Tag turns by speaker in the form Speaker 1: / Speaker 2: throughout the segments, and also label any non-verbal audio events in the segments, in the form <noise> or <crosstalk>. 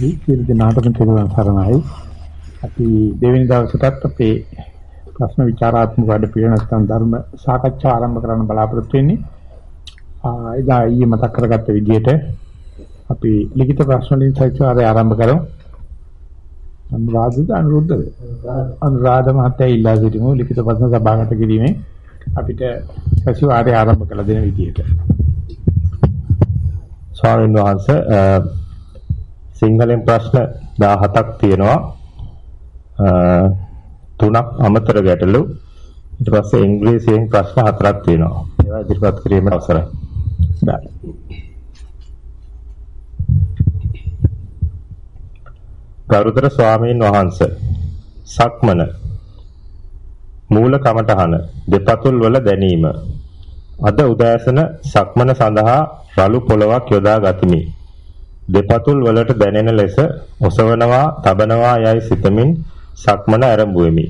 Speaker 1: අවසරයි සියලු දෙනාටම තෙරුවන් සරණයි. අපි දෙවෙනි දවසටත් අපේ ප්‍රශ්න විචාරාත්මක වැඩ පිළිවෙල නැත්නම් ධර්ම සාකච්ඡා ආරම්භ කරන්න බලාපොරොත්තු වෙන්නේ. ආ එදා ඊයේ මතක් කරගත්ත විදිහට අපි ලිඛිත ප්‍රශ්න වලින් සාකච්ඡාය ආරම්භ කරමු. අනුරාධද අනුරුද්ධද? අනුරාධ මහත්තයා ඉල්ලා සිටිමු ලිඛිත ප්‍රශ්න සභාගත කිරීමෙන් අපිට සතිವಾರය ආරම්භ කළ දෙන විදිහට.
Speaker 2: ස්වාමීන් වහන්සේ සිංහලෙන් ප්‍රශ්න 17ක් තියෙනවා. තුනක් අමතර ගැටලු. ඊට පස්සේ ඉංග්‍රීසියෙන් ප්‍රශ්න හතරක් තියෙනවා. ඒවා ඉදිරිපත් කිරීමට අවසරයි. ගරුතර ස්වාමීන් වහන්සේ සක්මන මූල කමඨහන දෙපතුල් වල දැනීම අද උදෑසන සක්මන සඳහා රළු පොලවක් යොදා ගතිමි. දෙපතුල් වලට දැනෙන ලෙස ඔසවනවා, තබනවා යයි සිතමින් සක්මන ආරම්භුවෙමි.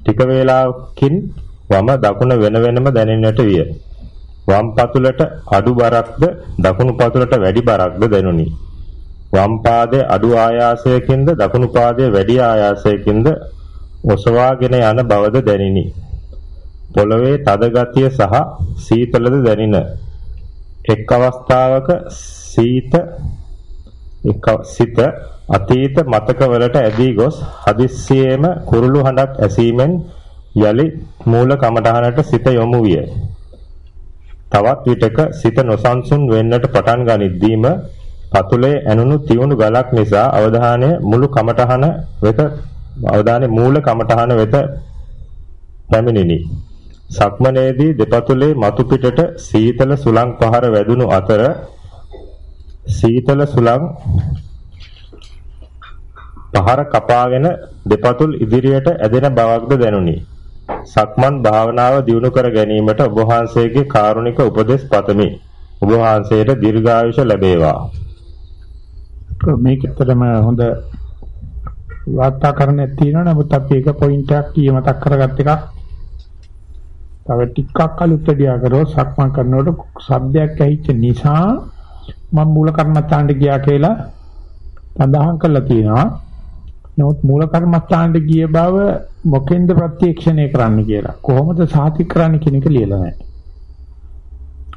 Speaker 2: ටික වේලාවකින් වම දකුණ වෙන වෙනම දැනෙන්නට විය. වම් පතුලට අඩු බරක්ද දකුණු පතුලට වැඩි බරක්ද දැනුනි. වම් පාදයේ අඩු ආයාසයකින්ද දකුණු පාදයේ වැඩි ආයාසයකින්ද ඔසවාගෙන යන බවද දැනිනි. පොළවේ තද ගතිය සහ සීතලද දැනින. එක් අවස්ථාවක සීත එක් සිත අතීත මතකවලට ඇදී ගොස් හදිස්සියේම කුරුළු හඬක් ඇසීමෙන් යලි මූල කමඨහනට සිත යොමු විය. තවත් විටක සිත නොසන්සුන් වෙන්නට පටන් ගනිද්දීම පතුලේ ඇනුණු තියුණු ගලක් නිසා අවධානය මුළු කමඨහන වෙත අවධානය මූල කමඨහන වෙත පැමිණිනි. සක්මනේදී දෙපතුලේ මතු පිටට සීතල සුළං පහර වැදුණු අතර සීතල සුළං පහර කපාගෙන දෙපතුල් ඉදිරියට ඇදෙන බවක්ද දැනුනි. සක්මන් භාවනාව දියුණු කර ගැනීමට ඔබ වහන්සේගේ කාරුණික උපදෙස් පතමි. ඔබ වහන්සේට දීර්ඝායුෂ ලැබේවා.
Speaker 1: මේකතරම හොඳ වාර්තාකරණයක් තියෙනවා නමුත් අපි එක පොයින්ට් එකක් කී මතක් කරගත්ත එකක් තව ටිකක් අලුත් දෙයක් කරෝ සක්මන් කරනකොට සද්දයක් ඇහිච්ච නිසා මම මූල කර්මස්ථානට ගියා කියලා සඳහන් කරලා තියෙනවා නමුත් මූල කර්මස්ථානට ගිය බව මොකෙන්ද ප්‍රත්‍යක්ෂණය කරන්න කියලා කොහොමද සාතික කරන්න කියන එක ලියලා නැහැ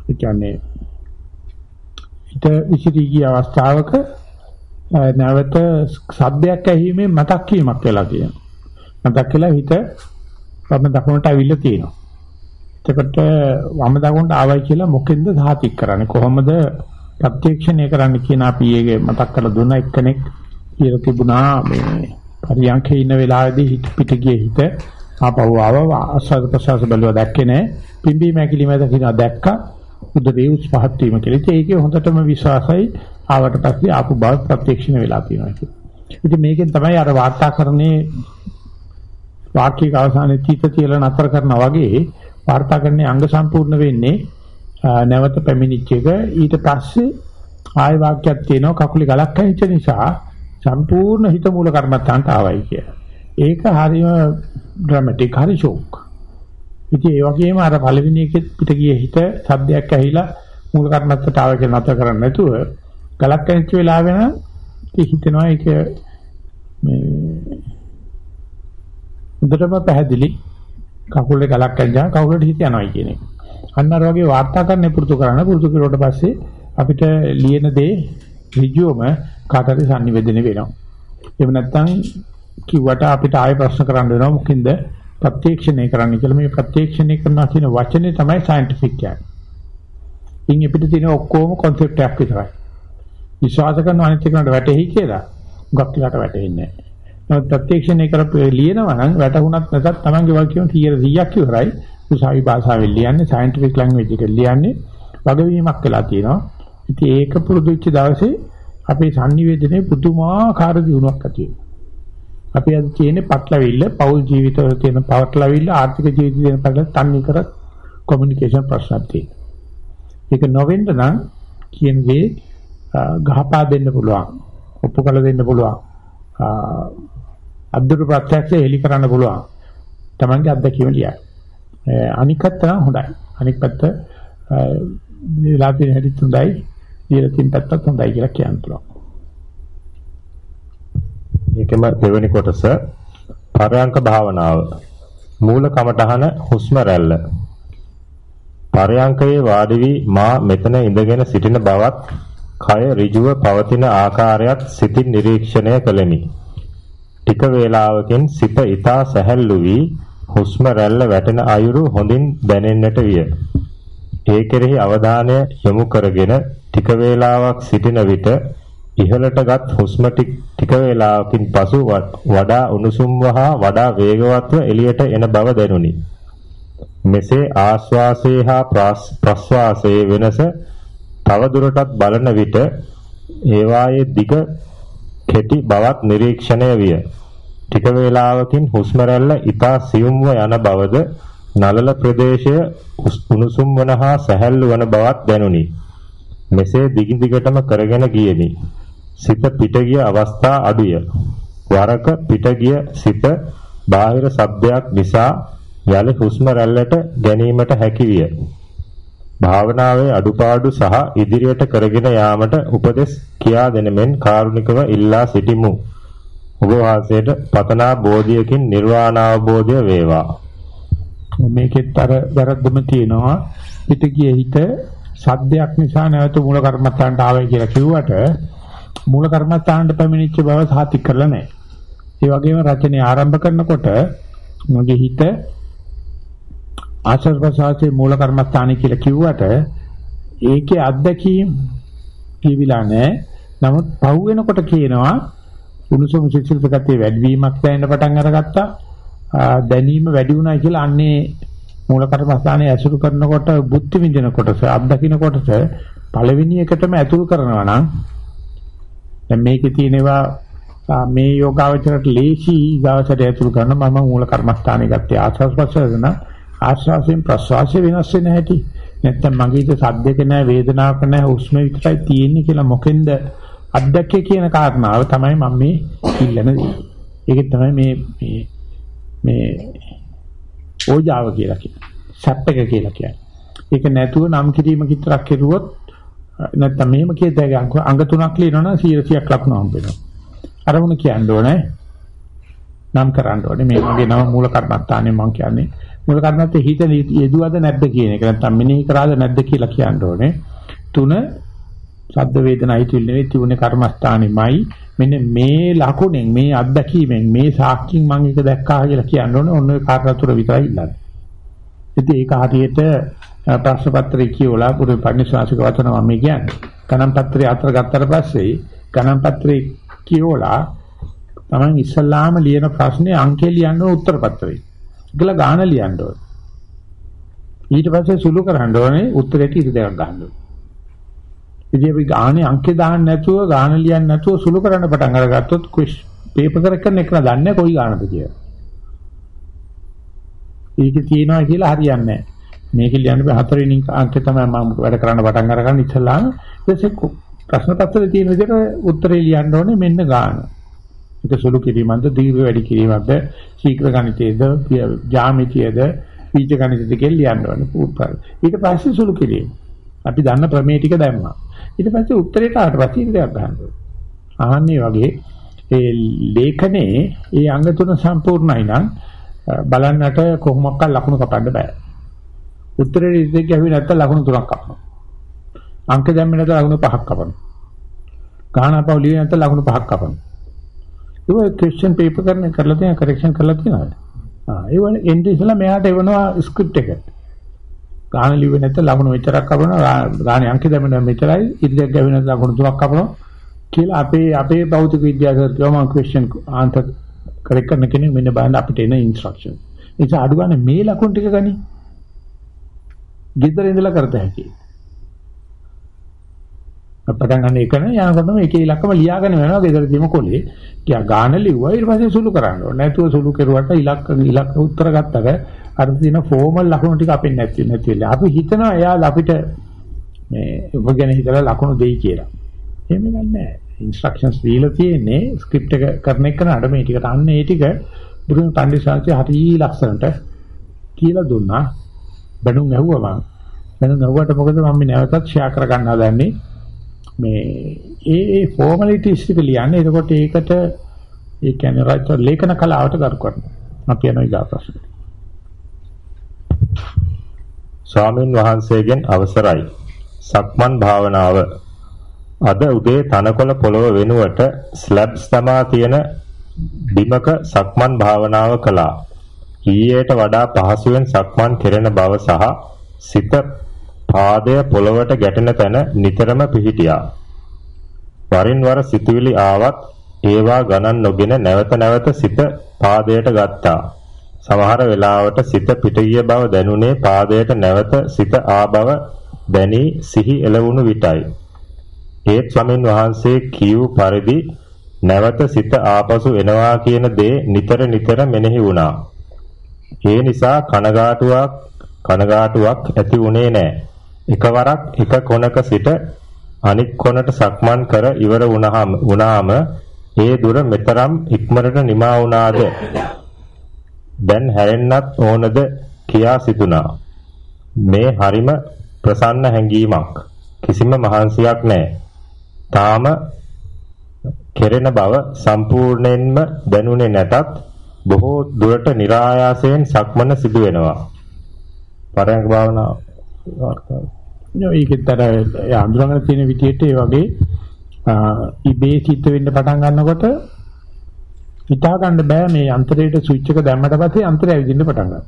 Speaker 1: ඒ කියන්නේ හිත විසිරී ගිය අවස්ථාවක නැවත සද්දයක් ඇහිීමේ මතක් වීමක් වෙලා තියෙනවා. මතක් වෙලා හිත වම දකුණට අවිල්ල තියෙනවා. එතකොට වම දකුණට ආවයි කියලා මොකෙන්ද සාතික් කරන්නේ? කොහොමද ප්‍රත්‍යක්ෂණය කරන්න කියන අපි ඒකේ මතක් කරලා දුන්න එක්කෙනෙක් කියලා තිබුණා මේ පරියන්කේ ඉන්න වෙලාවේදී හිත පිට ගියේ හිත ආපහු ආව ආස්වාද ප්‍රසවාස බලව දැක්කේ නැහැ. පිම්බි මැකිලි මැද කිනා දැක්කා. උදේ උස් පහත් වීම කියලා. ඒකේ හොඳටම විශ්වාසයි ආවට පස්සේ ආපු බව ප්‍රත්‍යක්ෂණ වෙලා තියෙනවා කියන්නේ. ඉතින් මේකෙන් තමයි අර වාර්තාකරණේ වාක්‍යයක අවසානයේ තීත තියලා නතර කරනා වගේ වාර්තාකරණේ අංග සම්පූර්ණ වෙන්නේ නැවත පැමිණිච්ච එක ඊට පස්සේ ආය වාක්‍යයක් තියෙනවා කකුලේ ගලක් ඇහිච්ච නිසා සම්පූර්ණ හිත මූල කර්මත්තාන්ට ආවයි කිය. ඒක හරියම ඩ්‍රමැටික් හරි ෂෝක්. ඉතින් ඒ වගේම අර පළවෙනි එකෙත් පිට ගිය හිත සද්දයක් ඇහිලා මූල කර්මත්තට ආව කියලා නතර කරන්නේ නැතුව ගලක් කැච්ච වෙලා වෙන හිතෙනවා ඒක මේ හොඳටම පැහැදිලි කකුලේ ගලක් කැංජා කකුලට හිත යනවා කියන එක. අන්න අර වගේ වාර්තාකරණය පුරුදු කරන්න පුරුදු කරුවට පස්සේ අපිට ලියන දේ ඍජුවම කාටද sannivedana වෙනවා. එහෙම නැත්නම් කිව්වට අපිට ආයෙ ප්‍රශ්න කරන්න වෙනවා මොකින්ද ප්‍රත්‍යක්ෂණය කරන්න කියලා මේ ප්‍රත්‍යක්ෂණය කරනවා කියන වචනේ තමයි සයන්ටිෆික් කියන්නේ. ඉන් අපිට තියෙන ඔක්කොම concept එකක් විතරයි. විශ්වාස කරන අනිත් එකට වැටෙහි කියලා ගොක් ටිකට වැටෙන්නේ නැහැ. නමුත් ප්‍රත්‍යක්ෂණය කරපු ලියනවා නම් වැටුණත් නැතත් Tamange වාක්‍යම 100ක් ඉවරයි. උසාවි භාෂාවෙන් ලියන්නේ scientific language එකෙන් ලියන්නේ වගවීමක් වෙලා තියෙනවා. ඉතින් ඒක පුරුදු වෙච්ච දවසේ අපේ sannivedanaye පුදුමාකාර දියුණුවක් ඇති වෙනවා. අපි අද කියන්නේ පටලවිල්ල පෞල් ජීවිතවල තියෙන පටලවිල්ල ආර්ථික ජීවිතේ තියෙන පටල තන්නේ කර කොමියුනිකේෂන් ප්‍රශ්නක් තියෙනවා. ඒක නොවෙන්න නම් කියන දේ ගහපා දෙන්න පුළුවන්. ඔප්පු කළ දෙන්න පුළුවන්. අද්දුරු ප්‍රත්‍යක්ෂ එලි කරන්න පුළුවන්. Tamange අත්දැකීම ලියයි. අනිකත් නම් හොඳයි. අනික් පැත්ත වෙලා තියෙන හැටි හොඳයි. ඊළ තියෙන පැත්තත් හොඳයි කියලා කියන්න පුළුවන්.
Speaker 2: ඒකෙම දෙවෙනි කොටස පරයන්ක භාවනාව. මූල කමඨහන හුස්ම රැල්ල. පරයන්කයේ වාඩි වී මා මෙතන ඉඳගෙන සිටින බවත් කය ඍජුව පවතින ආකාරයත් සිතින් නිරීක්ෂණය කළෙමි. ටික වේලාවකින් සිත ඊතා සැහැල්ලු වී හුස්ම රැල්ල වැටෙන අයුරු හොඳින් දැනෙන්නට විය. ඒ කෙරෙහි අවධානය යොමු කරගෙන ටික වේලාවක් සිටින විට ඉහළටගත් හුස්ම ටික වේලාවකින් පසු වඩා උණුසුම්ව හා වඩා වේගවත්ව එළියට එන බව දැනුනි. මෙසේ ආශ්වාසයේ හා ප්‍රශ්වාසයේ වෙනස තව දුරටත් බලන විට ඒවායේ දිග කෙටි බවක් නිරීක්ෂණය විය. ටික වේලාවකින් හුස්ම රැල්ල ඊතා සියුම්ව යන බවද නලල ප්‍රදේශය උණුසුම් වන හා සැහැල්ලු වන බවක් දැනුනි. මෙසේ දිගින් දිගටම කරගෙන ගියෙමි. සිත පිට ගිය අවස්ථා අඩුය. වරක පිට ගිය සිත බාහිර ශබ්දයක් නිසා යලි හුස්ම රැල්ලට ගැනීමට හැකි විය. භාවනාවේ අඩුපාඩු සහ ඉදිරියට කරගෙන යාමට උපදෙස් කියා දෙන මෙන් කාරුණිකව ඉල්ලා සිටිමු. ඔබ වාසයට පතනා බෝධියකින් නිර්වාණ අවබෝධය වේවා.
Speaker 1: මේකෙත් අර වැරද්දම තියෙනවා. පිට ගිය හිත සද්දයක් නිසා නැවත මූල කර්මත්තාන්ට ආවයි කියලා කිව්වට මූල කර්මස්ථානට පැමිණිච්ච බව සාතික කරලා නැහැ. ඒ වගේම රචනය ආරම්භ කරනකොට මගේ හිත ආශ්‍රව ප්‍රසවාසයේ මූල කර්මස්ථානයි කියලා කිව්වට ඒකේ අත්දැකීම් කියවිලා නැහැ. නමුත් පහු වෙනකොට කියනවා උණුසුම් සිසිල් ප්‍රකතිය වැඩිවීමක් දැනෙන්න පටන් අරගත්තා. දැනීම වැඩි වුණා කියලා අන්නේ මූල කර්මස්ථානයේ ඇසුරු කරනකොට බුද්ධ විඳින කොටස අත්දකින්න කොටස පළවෙනි එකටම ඇතුල් කරනවා නම් දැන් මේකේ තියෙනවා මේ යෝගාවචරයට ලේසි ඊගාවචරය ඇතුළු කරන මම මූල කර්මස්ථානේ ගත්තේ ආස්වාස් ප්‍රසවන ආස්වාසයෙන් ප්‍රසවාසය වෙනස් වෙන හැටි නැත්තම් මගේද සද්දක නැහැ වේදනාවක් නැහැ හුස්ම විතරයි තියෙන්නේ කියලා මොකෙන්ද අත්දැකේ කියන කාරණාව තමයි මම මේ ඉල්ලන දේ. ඒක තමයි මේ මේ මේ ඕජාව කියලා කියන්නේ. සැප් එක කියලා කියන්නේ. ඒක නැතුව නම් කිරීම විතරක් කෙරුවොත් නැත්නම් මෙහෙම කියද අංග තුනක් ලියනවනම් 100ක් ලකුණු හම්බ වෙනවා. අරමුණ කියන්න ඕනේ. නම් කරන්න ඕනේ. මේ මගේ නම මූල කර්මස්ථානේ මම කියන්නේ. මූල කර්මස්ථේ හිත යෙදුවද නැද්ද කියන එක. නැත්නම් මෙනෙහි කරාද නැද්ද කියලා කියන්න ඕනේ. තුන ශබ්ද වේදනා හිතුවිලි නෙවෙයි තිබුණේ කර්මස්ථානෙමයි. මෙන්න මේ ලකුණෙන් මේ අත්දැකීමෙන් මේ සාක්ෂියෙන් මම ඒක දැක්කා කියලා කියන්න ඕනේ. ඔන්න ඔය කාරණා තුන විතරයි ඉල්ලන්නේ. ඉතින් ඒක හරියට ප්‍රශ්න පත්‍රය කියවලා පුරු පරිශාසික වචන මම කියන්නේ. ගණන් පත්‍රය අතර ගත්තට පස්සේ ගණන් පත්‍රය කියවලා තමන් ඉස්සල්ලාම ලියන ප්‍රශ්නේ අංකේ ලියන්න උත්තර පත්‍රේ. ඒකල ගාන ලියන්න ඕනේ. ඊට පස්සේ සුළු කරන්න ඕනේ උත්තරේට ඉරි දෙකක් ගන්න ඕනේ. ඉතින් අපි ගානේ අංකේ දාන්න නැතුව ගාන ලියන්න නැතුව සුළු කරන්න පටන් අරගත්තොත් ක්විස් පේපර් කරක් කරන එක දන්නේ කොයි ගානද කියලා. ඒක තියනවා කියලා හරියන්නේ නැහැ. මේක ලියන්න බෑ හතරවෙනි අංකේ තමයි මම වැඩ කරන්න පටන් අරගන්න ඉස්සලා ඊටසේ ප්‍රශ්න පත්‍රයේ තියෙන විදිහට උත්තරේ ලියන්න ඕනේ මෙන්න ගාන. ඒක සුළු කිරීමක්ද දීර්ඝ වැඩි කිරීමක්ද ශීඝ්‍ර ගණිතයේද ජ්‍යාමිතියේද බීජ ගණිතද කියලා ලියන්න ඕනේ. ඊට පස්සේ සුළු කිරීම. අපි දන්න ප්‍රමේය ටික දැම්මා. ඊට පස්සේ උත්තරේට ආට පස්සේ ඉඳයක් ගන්න ඕනේ. අහන්නේ වගේ ඒ ලේඛනේ ඒ අංග තුන සම්පූර්ණයි නම් බලන්නට කොහොමද ලකුණු කපන්න බෑ. උත්තරේ ඉතින් ගැහුවේ නැත්තම් ලකුණු තුනක් කපනවා. අංක දැම්මේ නැත්නම් ලකුණු පහක් කපනවා. ගානපව ලියන්නේ නැත්නම් ලකුණු පහක් කපනවා. ඒක ක්වෙස්චන් පේපර් කරන කරලා තියෙන කරෙක්ෂන් කරලා තියෙනවද? ආ ඒ වල එන්ට්‍රි ඉස්සලා මෙයාට එවනවා ස්ක්‍රිප්ට් එක. ගාන ලිව්වේ නැත්නම් ලකුණු මෙච්චරක් කපනවා. ගානේ අංක දැම්මේ මෙච්චරයි. ඉතින් ගැහුවේ නැත්නම් ලකුණු තුනක් කපනවා. කියලා අපේ අපේ භෞතික විද්‍යාව කියවම ක්වෙස්චන් ආන්සර් කරෙක්ට් කරන කෙනෙක් මෙන්න බලන්න අපිට එන ඉන්ස්ට්‍රක්ෂන්. ඒ නිසා අඩු ගන්න මේ ලකුණු ටික ගනි. ගෙදර ඉඳලා කරත හැකියි. පටන් ගන්න එක නේ යනකොටම එක ඉලක්කම ලියාගෙන යනවා ගෙදර තියෙන කොලේ. කියා ගාන ලිව්වා ඊට පස්සේ සුළු කරන්න ඕනේ. නැතුව සුළු කෙරුවට ඉලක්ක ඉලක්ක උත්තර ගත්තට අර තියෙන ෆෝමල් ලකුණු ටික අපෙන් නැති නැති වෙලා. අපි හිතනවා එයා අපිට මේ ඔබ ගැන හිතලා ලකුණු දෙයි කියලා. එහෙම නෑ. ඉන්ස්ට්‍රක්ෂන්ස් දීලා තියෙන්නේ ස්ක්‍රිප්ට් එක කරන එක නඩ මේ ටිකට අන්න ඒ ටික බුදුන් පඬිසාංශය හරි ලස්සනට කියලා දුන්නා. බණුන් ඇහුවා මම. බණුන් ඇහුවට මොකද මම නැවතත් ෂෙයා කර ගන්න හදන්නේ මේ ඒ ඒ ෆෝමැලිටිස් ටික ලියන්නේ. එතකොට ඒකට ඒ කියන්නේ රච ලේඛන කලාවට ගරු කරනවා. අපි යනවා ඊගා ප්‍රශ්නෙට.
Speaker 2: ස්වාමින් වහන්සේගෙන් අවසරයි. සක්මන් භාවනාව අද උදේ තනකොළ පොළව වෙනුවට ස්ලැබ්ස් තමා තියෙන බිමක සක්මන් භාවනාව කළා. ඊයේට වඩා පහසුවෙන් සක්මන් කෙරෙන බව සහ සිත පාදය පොළවට ගැටෙන තැන නිතරම පිහිටියා. වරින් වර සිතුවිලි ආවත් ඒවා ගණන් නොගෙන නැවත නැවත සිත පාදයට ගත්තා. සමහර වෙලාවට සිත පිටිය බව දැනුනේ පාදයට නැවත සිත ආ බව දැනි සිහි එළවුණු විටයි. ඒත් ස්වාමින් වහන්සේ කියූ පරිදි නැවත සිත ආපසු එනවා කියන දේ නිතර නිතර මෙනෙහි වුණා. ඒ නිසා කනගාටුවක් කනගාටුවක් ඇති වුණේ නැහැ. එකවරක් එක කොනක සිට අනික් කොනට සක්මන් කර ඉවර වුණාම වුණාම ඒ දුර මෙතරම් ඉක්මනට නිමා වුණාද? දැන් හැරෙන්නත් ඕනද කියා සිතුණා. මේ හරිම ප්‍රසන්න හැඟීමක්. කිසිම මහන්සියක් නැහැ තාම කෙරෙන බව සම්පූර්ණයෙන්ම දැනුනේ නැතත් බොහෝ දුරට નિરાයාසයෙන් සක්මන සිදු වෙනවා පරයන්ක භාවනාව
Speaker 1: ඒකෙතර අඳුරගෙන තියෙන විදිහට ඒ වගේ ඉබේ සිද්ධ වෙන්න පටන් ගන්නකොට හිතා ගන්න බෑ මේ යන්ත්‍රයට ස්විච් එක දැම්මට පස්සේ යන්ත්‍රය ඇවිදින්න පටන් ගන්නවා.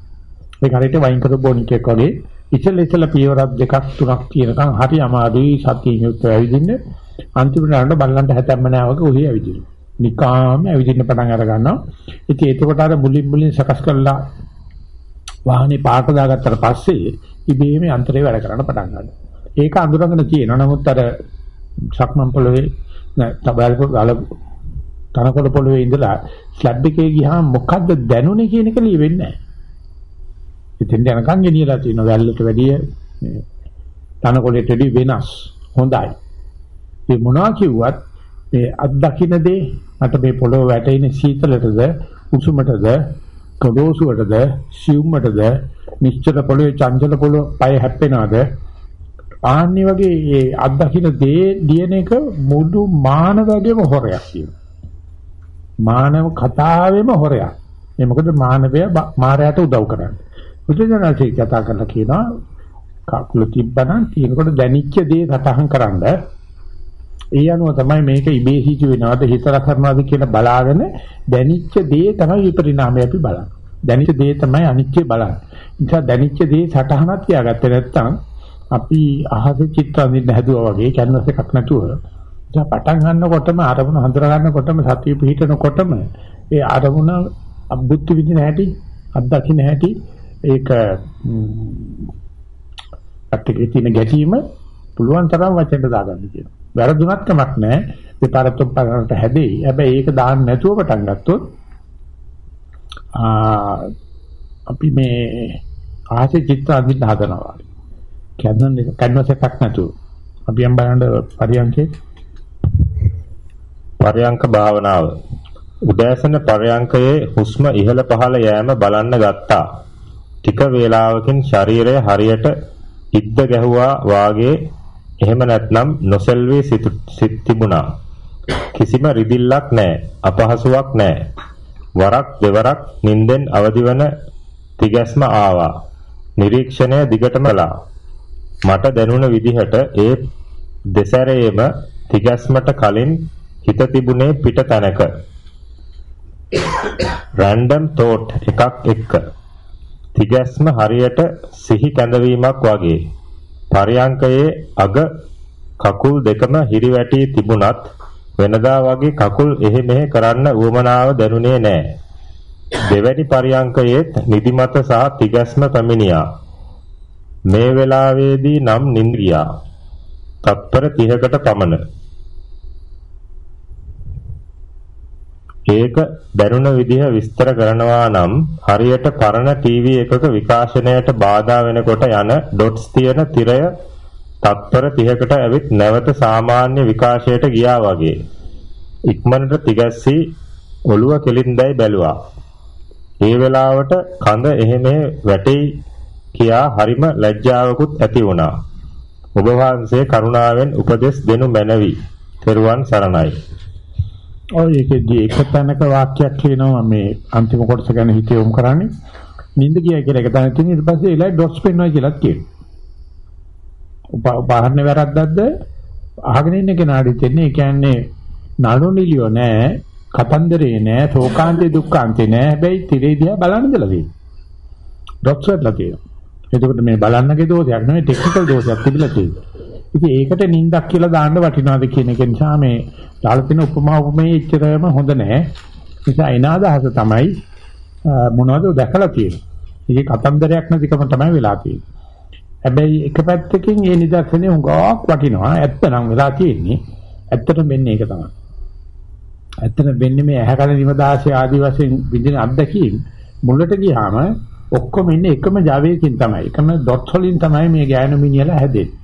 Speaker 1: ඒක හරියට වයින් කරපු බොනික් එකක් වගේ ඉතල ඉතල පියවරක් දෙකක් තුනක් තියෙනකන් හරි අමාරුයි සතියින් යුක්තව ඇවිදින්න. අන්තිමට යනකොට බල්ලන්ට හැතැම්ම නෑ වගේ ඔහි ඇවිදිනවා. නිකාම ඇවිදින්න පටන් අර ගන්නවා. ඉතින් එතකොට අර මුලින් මුලින් සකස් කළා වාහනේ පාට දාගත්තට පස්සේ ඉබේම යන්ත්‍රය වැඩ කරන්න පටන් ගන්නවා. ඒක අඳුරගෙන තියෙනවා. නමුත් අර සක්මන් පොළවේ තබල් ගල තනකොළ පොළවේ ඉඳලා ස්ලැබ් එකේ ගියාම මොකද්ද දැනුනේ කියන එක ලියෙන්නේ නැහැ. ඉතින් යනකම් ගෙනියලා තියෙනවා වැල්ලට වැඩිය තනකොළේට වැඩි වෙනස්. හොඳයි. මේ මොනවා කිව්වත් මේ අත්දකින්න දේ මට මේ පොළොව වැටෙන සීතලටද උසුමටද කොඩෝසුවටද සියුම්මටද නිශ්චල පොළොවේ චංචල පොළොව පය හැප්පෙනවද ආන්නේ වගේ ඒ අත්දකින්න දේ දින එක මුළු මානවයගේම හොරයක් කියනවා. මානව කතාවෙම හොරයක්. ඒ මොකද මානවය මායයට උදව් කරන්නේ. බුදුදහමේ කතා කරලා කියනවා කකුල තිබ්බනම් තියෙනකොට දැනිච්ච දේ සටහන් කරන්න ඒ අනුව තමයි මේක ඉබේ සිදු වෙනවද හිතලා කරනවද කියලා බලාගෙන දැනිච්ච දේ තමයි විපරිණාමය අපි බලන්නේ. දැනිච්ච දේ තමයි අනිත්‍ය බලන්නේ. නිසා දැනිච්ච දේ සටහනක් තියාගත්තේ නැත්නම් අපි අහසේ චිත්‍ර අඳින්න හැදුවා වගේ කැන්වස් එකක් නැතුව දැන් පටන් ගන්නකොටම අරමුණ හඳුනා ගන්නකොටම සතිය පිහිටනකොටම ඒ අරමුණ අබුද්ධ විදින හැටි අත්දකින්න හැටි ඒක අත්‍යකේ තියෙන ගැටීම පුළුවන් තරම් වචෙන්ට දාගන්න කියනවා. වැරදුනත් කමක් නැහැ. දෙපාරක් පාරකට හැදෙයි. හැබැයි ඒක දාන්න නැතුව පටන් ගත්තොත් අපි මේ ආසේ චිත්‍ර අඳින්න හදනවා. කැන්වස් එක කැන්වස් එකක් නැතුව. අපි යම් බලන්න පරියන්කේ
Speaker 2: පරයන්ක භාවනාව උදෑසන පරයන්කයේ හුස්ම ඉහළ පහළ යෑම බලන්න ගත්තා. ටික වේලාවකින් ශරීරය හරියට ඉද්ද ගැහුවා වාගේ එහෙම නැත්නම් නොසෙල්වී සිත් තිබුණා. කිසිම රිදිල්ලක් නැහැ. අපහසුාවක් නැහැ. වරක් දෙවරක් නිින්දෙන් අවදිවන තිගැස්ම ආවා. නිරීක්ෂණය දිගටම කළා. මට දැනුණ විදිහට ඒ දෙසැරේම තිගැස්මට කලින් හිත තිබුණේ පිට තැනක. රැන්ඩම් thought එකක් එක්ක. තිගැස්ම හරියට සිහි කැඳවීමක් වගේ. පරයන්කයේ අග කකුල් දෙකම හිරිවැටි තිබුණත් වෙනදා වගේ කකුල් එහෙ මෙහෙ කරන්න උවමනාව දැනුනේ නැහැ. දෙවැනි පරයන්කයේත් නිදිමත සහ තිගැස්ම පැමිණියා. මේ වෙලාවේදී නම් නිින්ද ගියා. තත්පර 30කට පමණ. ඒක දැනුණ විදිහ විස්තර කරනවා නම් හරියට පරණ ටීවී එකක විකාශනයට බාධා වෙනකොට යන ඩොට්ස් තියෙන තිරය තත්පර 30කට ඇවිත් නැවත සාමාන්‍ය විකාශයට ගියා වගේ. ඉක්මනට තිගැස්සී ඔළුව කෙලින්දයි බැලුවා. ඒ වෙලාවට කඳ එහෙම වැටෙයි කියා හරිම ලැජ්ජාවකුත් ඇති වුණා. ඔබ වහන්සේ කරුණාවෙන් උපදෙස් දෙනු මැනවි. තෙරුවන් සරණයි.
Speaker 1: ඔය ඒකෙදී එක තැනක වාක්‍යයක් කියනවා මේ අන්තිම කොටස ගැන හිත යොමු කරන්නේ. නිින්ද කියයි කියලා එක තැනක තියෙන ඊට පස්සේ එලයි ඩොට්ස් පෙන්වයි කියලා කියනවා. උපාහරණ වැරද්දක්ද අහගෙන ඉන්න කෙනාට දෙන්නේ ඒ කියන්නේ නඩු නිලියෝ නෑ කතන්දරේ නෑ ශෝකාන්තේ දුක්ඛාන්තේ නෑ හැබැයි තිරේ දිහා බලන්න දෙලා තියෙනවා. ඩොට්ස් වලලා තියෙනවා. එතකොට මේ බලන්නගේ දෝෂයක් නෙවෙයි ටෙක්නිකල් දෝෂයක් තිබිලා තියෙනවා. ඉතින් ඒකට නින්දක් කියලා දාන්න වටිනවද කියන එක නිසා මේ දාලා තියෙන උපමා උපමේ එච්චරම හොඳ නෑ. නිසා එන අදහස තමයි මොනවද දැකලා තියෙන්නේ. ඒකේ කතන්දරයක් නැතිකම තමයි වෙලා තියෙන්නේ. හැබැයි එක පැත්තකින් මේ නිදර්ශනේ හුඟක් වටිනවා. ඇත්ත නම් වෙලා තියෙන්නේ. ඇත්තටම වෙන්නේ ඒක තමයි. ඇත්තටම වෙන්නේ මේ ඇහැකල නිවදාසේ ආදි වශයෙන් විඳින අත්දැකීම් මුලට ගියාම ඔක්කොම ඉන්නේ එකම Javaකින් තමයි. එකම dot වලින් තමයි මේ ගෑනු මිනිහලා හැදෙන්නේ.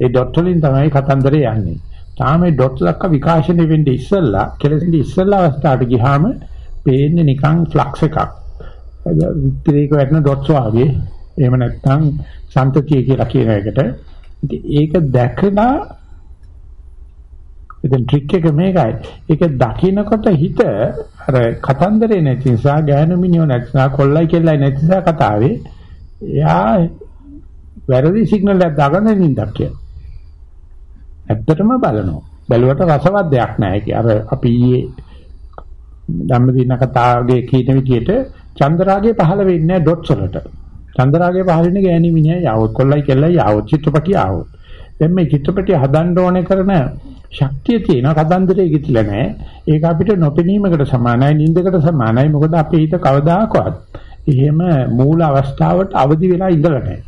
Speaker 1: ඒ dot වලින් තමයි කතන්දරේ යන්නේ. තාම මේ dot දක්වා විකාශනය වෙන්නේ ඉස්සෙල්ලා, කෙලෙසින්දි ඉස්සෙල්ලා අවස්ථාවට ගියාම පේන්නේ නිකන් ෆ්ලක්ස් එකක්. විතරේක වැටෙන dots වාගේ. එහෙම නැත්නම් සම්තතිය කියලා කියන එකට. ඉතින් ඒක දැකලා ඉතින් ට්‍රික් එක මේකයි. ඒක දකින්නකොට හිත අර කතන්දරේ නැති නිසා ගෑනු මිනිහෝ නැති නිසා කොල්ලයි කෙල්ලයි නැති නිසා කතාවේ එයා වැරදි සිග්නල් එකක් දාගන්න නින්දක් කියලා. ඇත්තටම බලනවා. බැලුවට රසවත් දෙයක් නැහැ. ඒක අර අපි ඊයේ ධම්මදින කතාවේ කියන විදිහට චන්ද්‍රාගේ පහළ වෙන්නේ ඩොට්ස් වලට. චන්ද්‍රාගේ පහළ වෙන්නේ ගෑණි මිනිහා යවොත් කොල්ලයි කෙල්ලයි යවොත් චිත්‍රපටිය ආවොත්. දැන් මේ චිත්‍රපටිය හදන්න ඕනේ කරන ශක්තිය තියෙන කතන්දරේ ගිතිලා නැහැ. ඒක අපිට නොපෙනීමකට සමානයි, නිින්දකට සමානයි. මොකද අපේ හිත කවදාකවත් එහෙම මූල අවස්ථාවට අවදි වෙලා ඉඳලා නැහැ.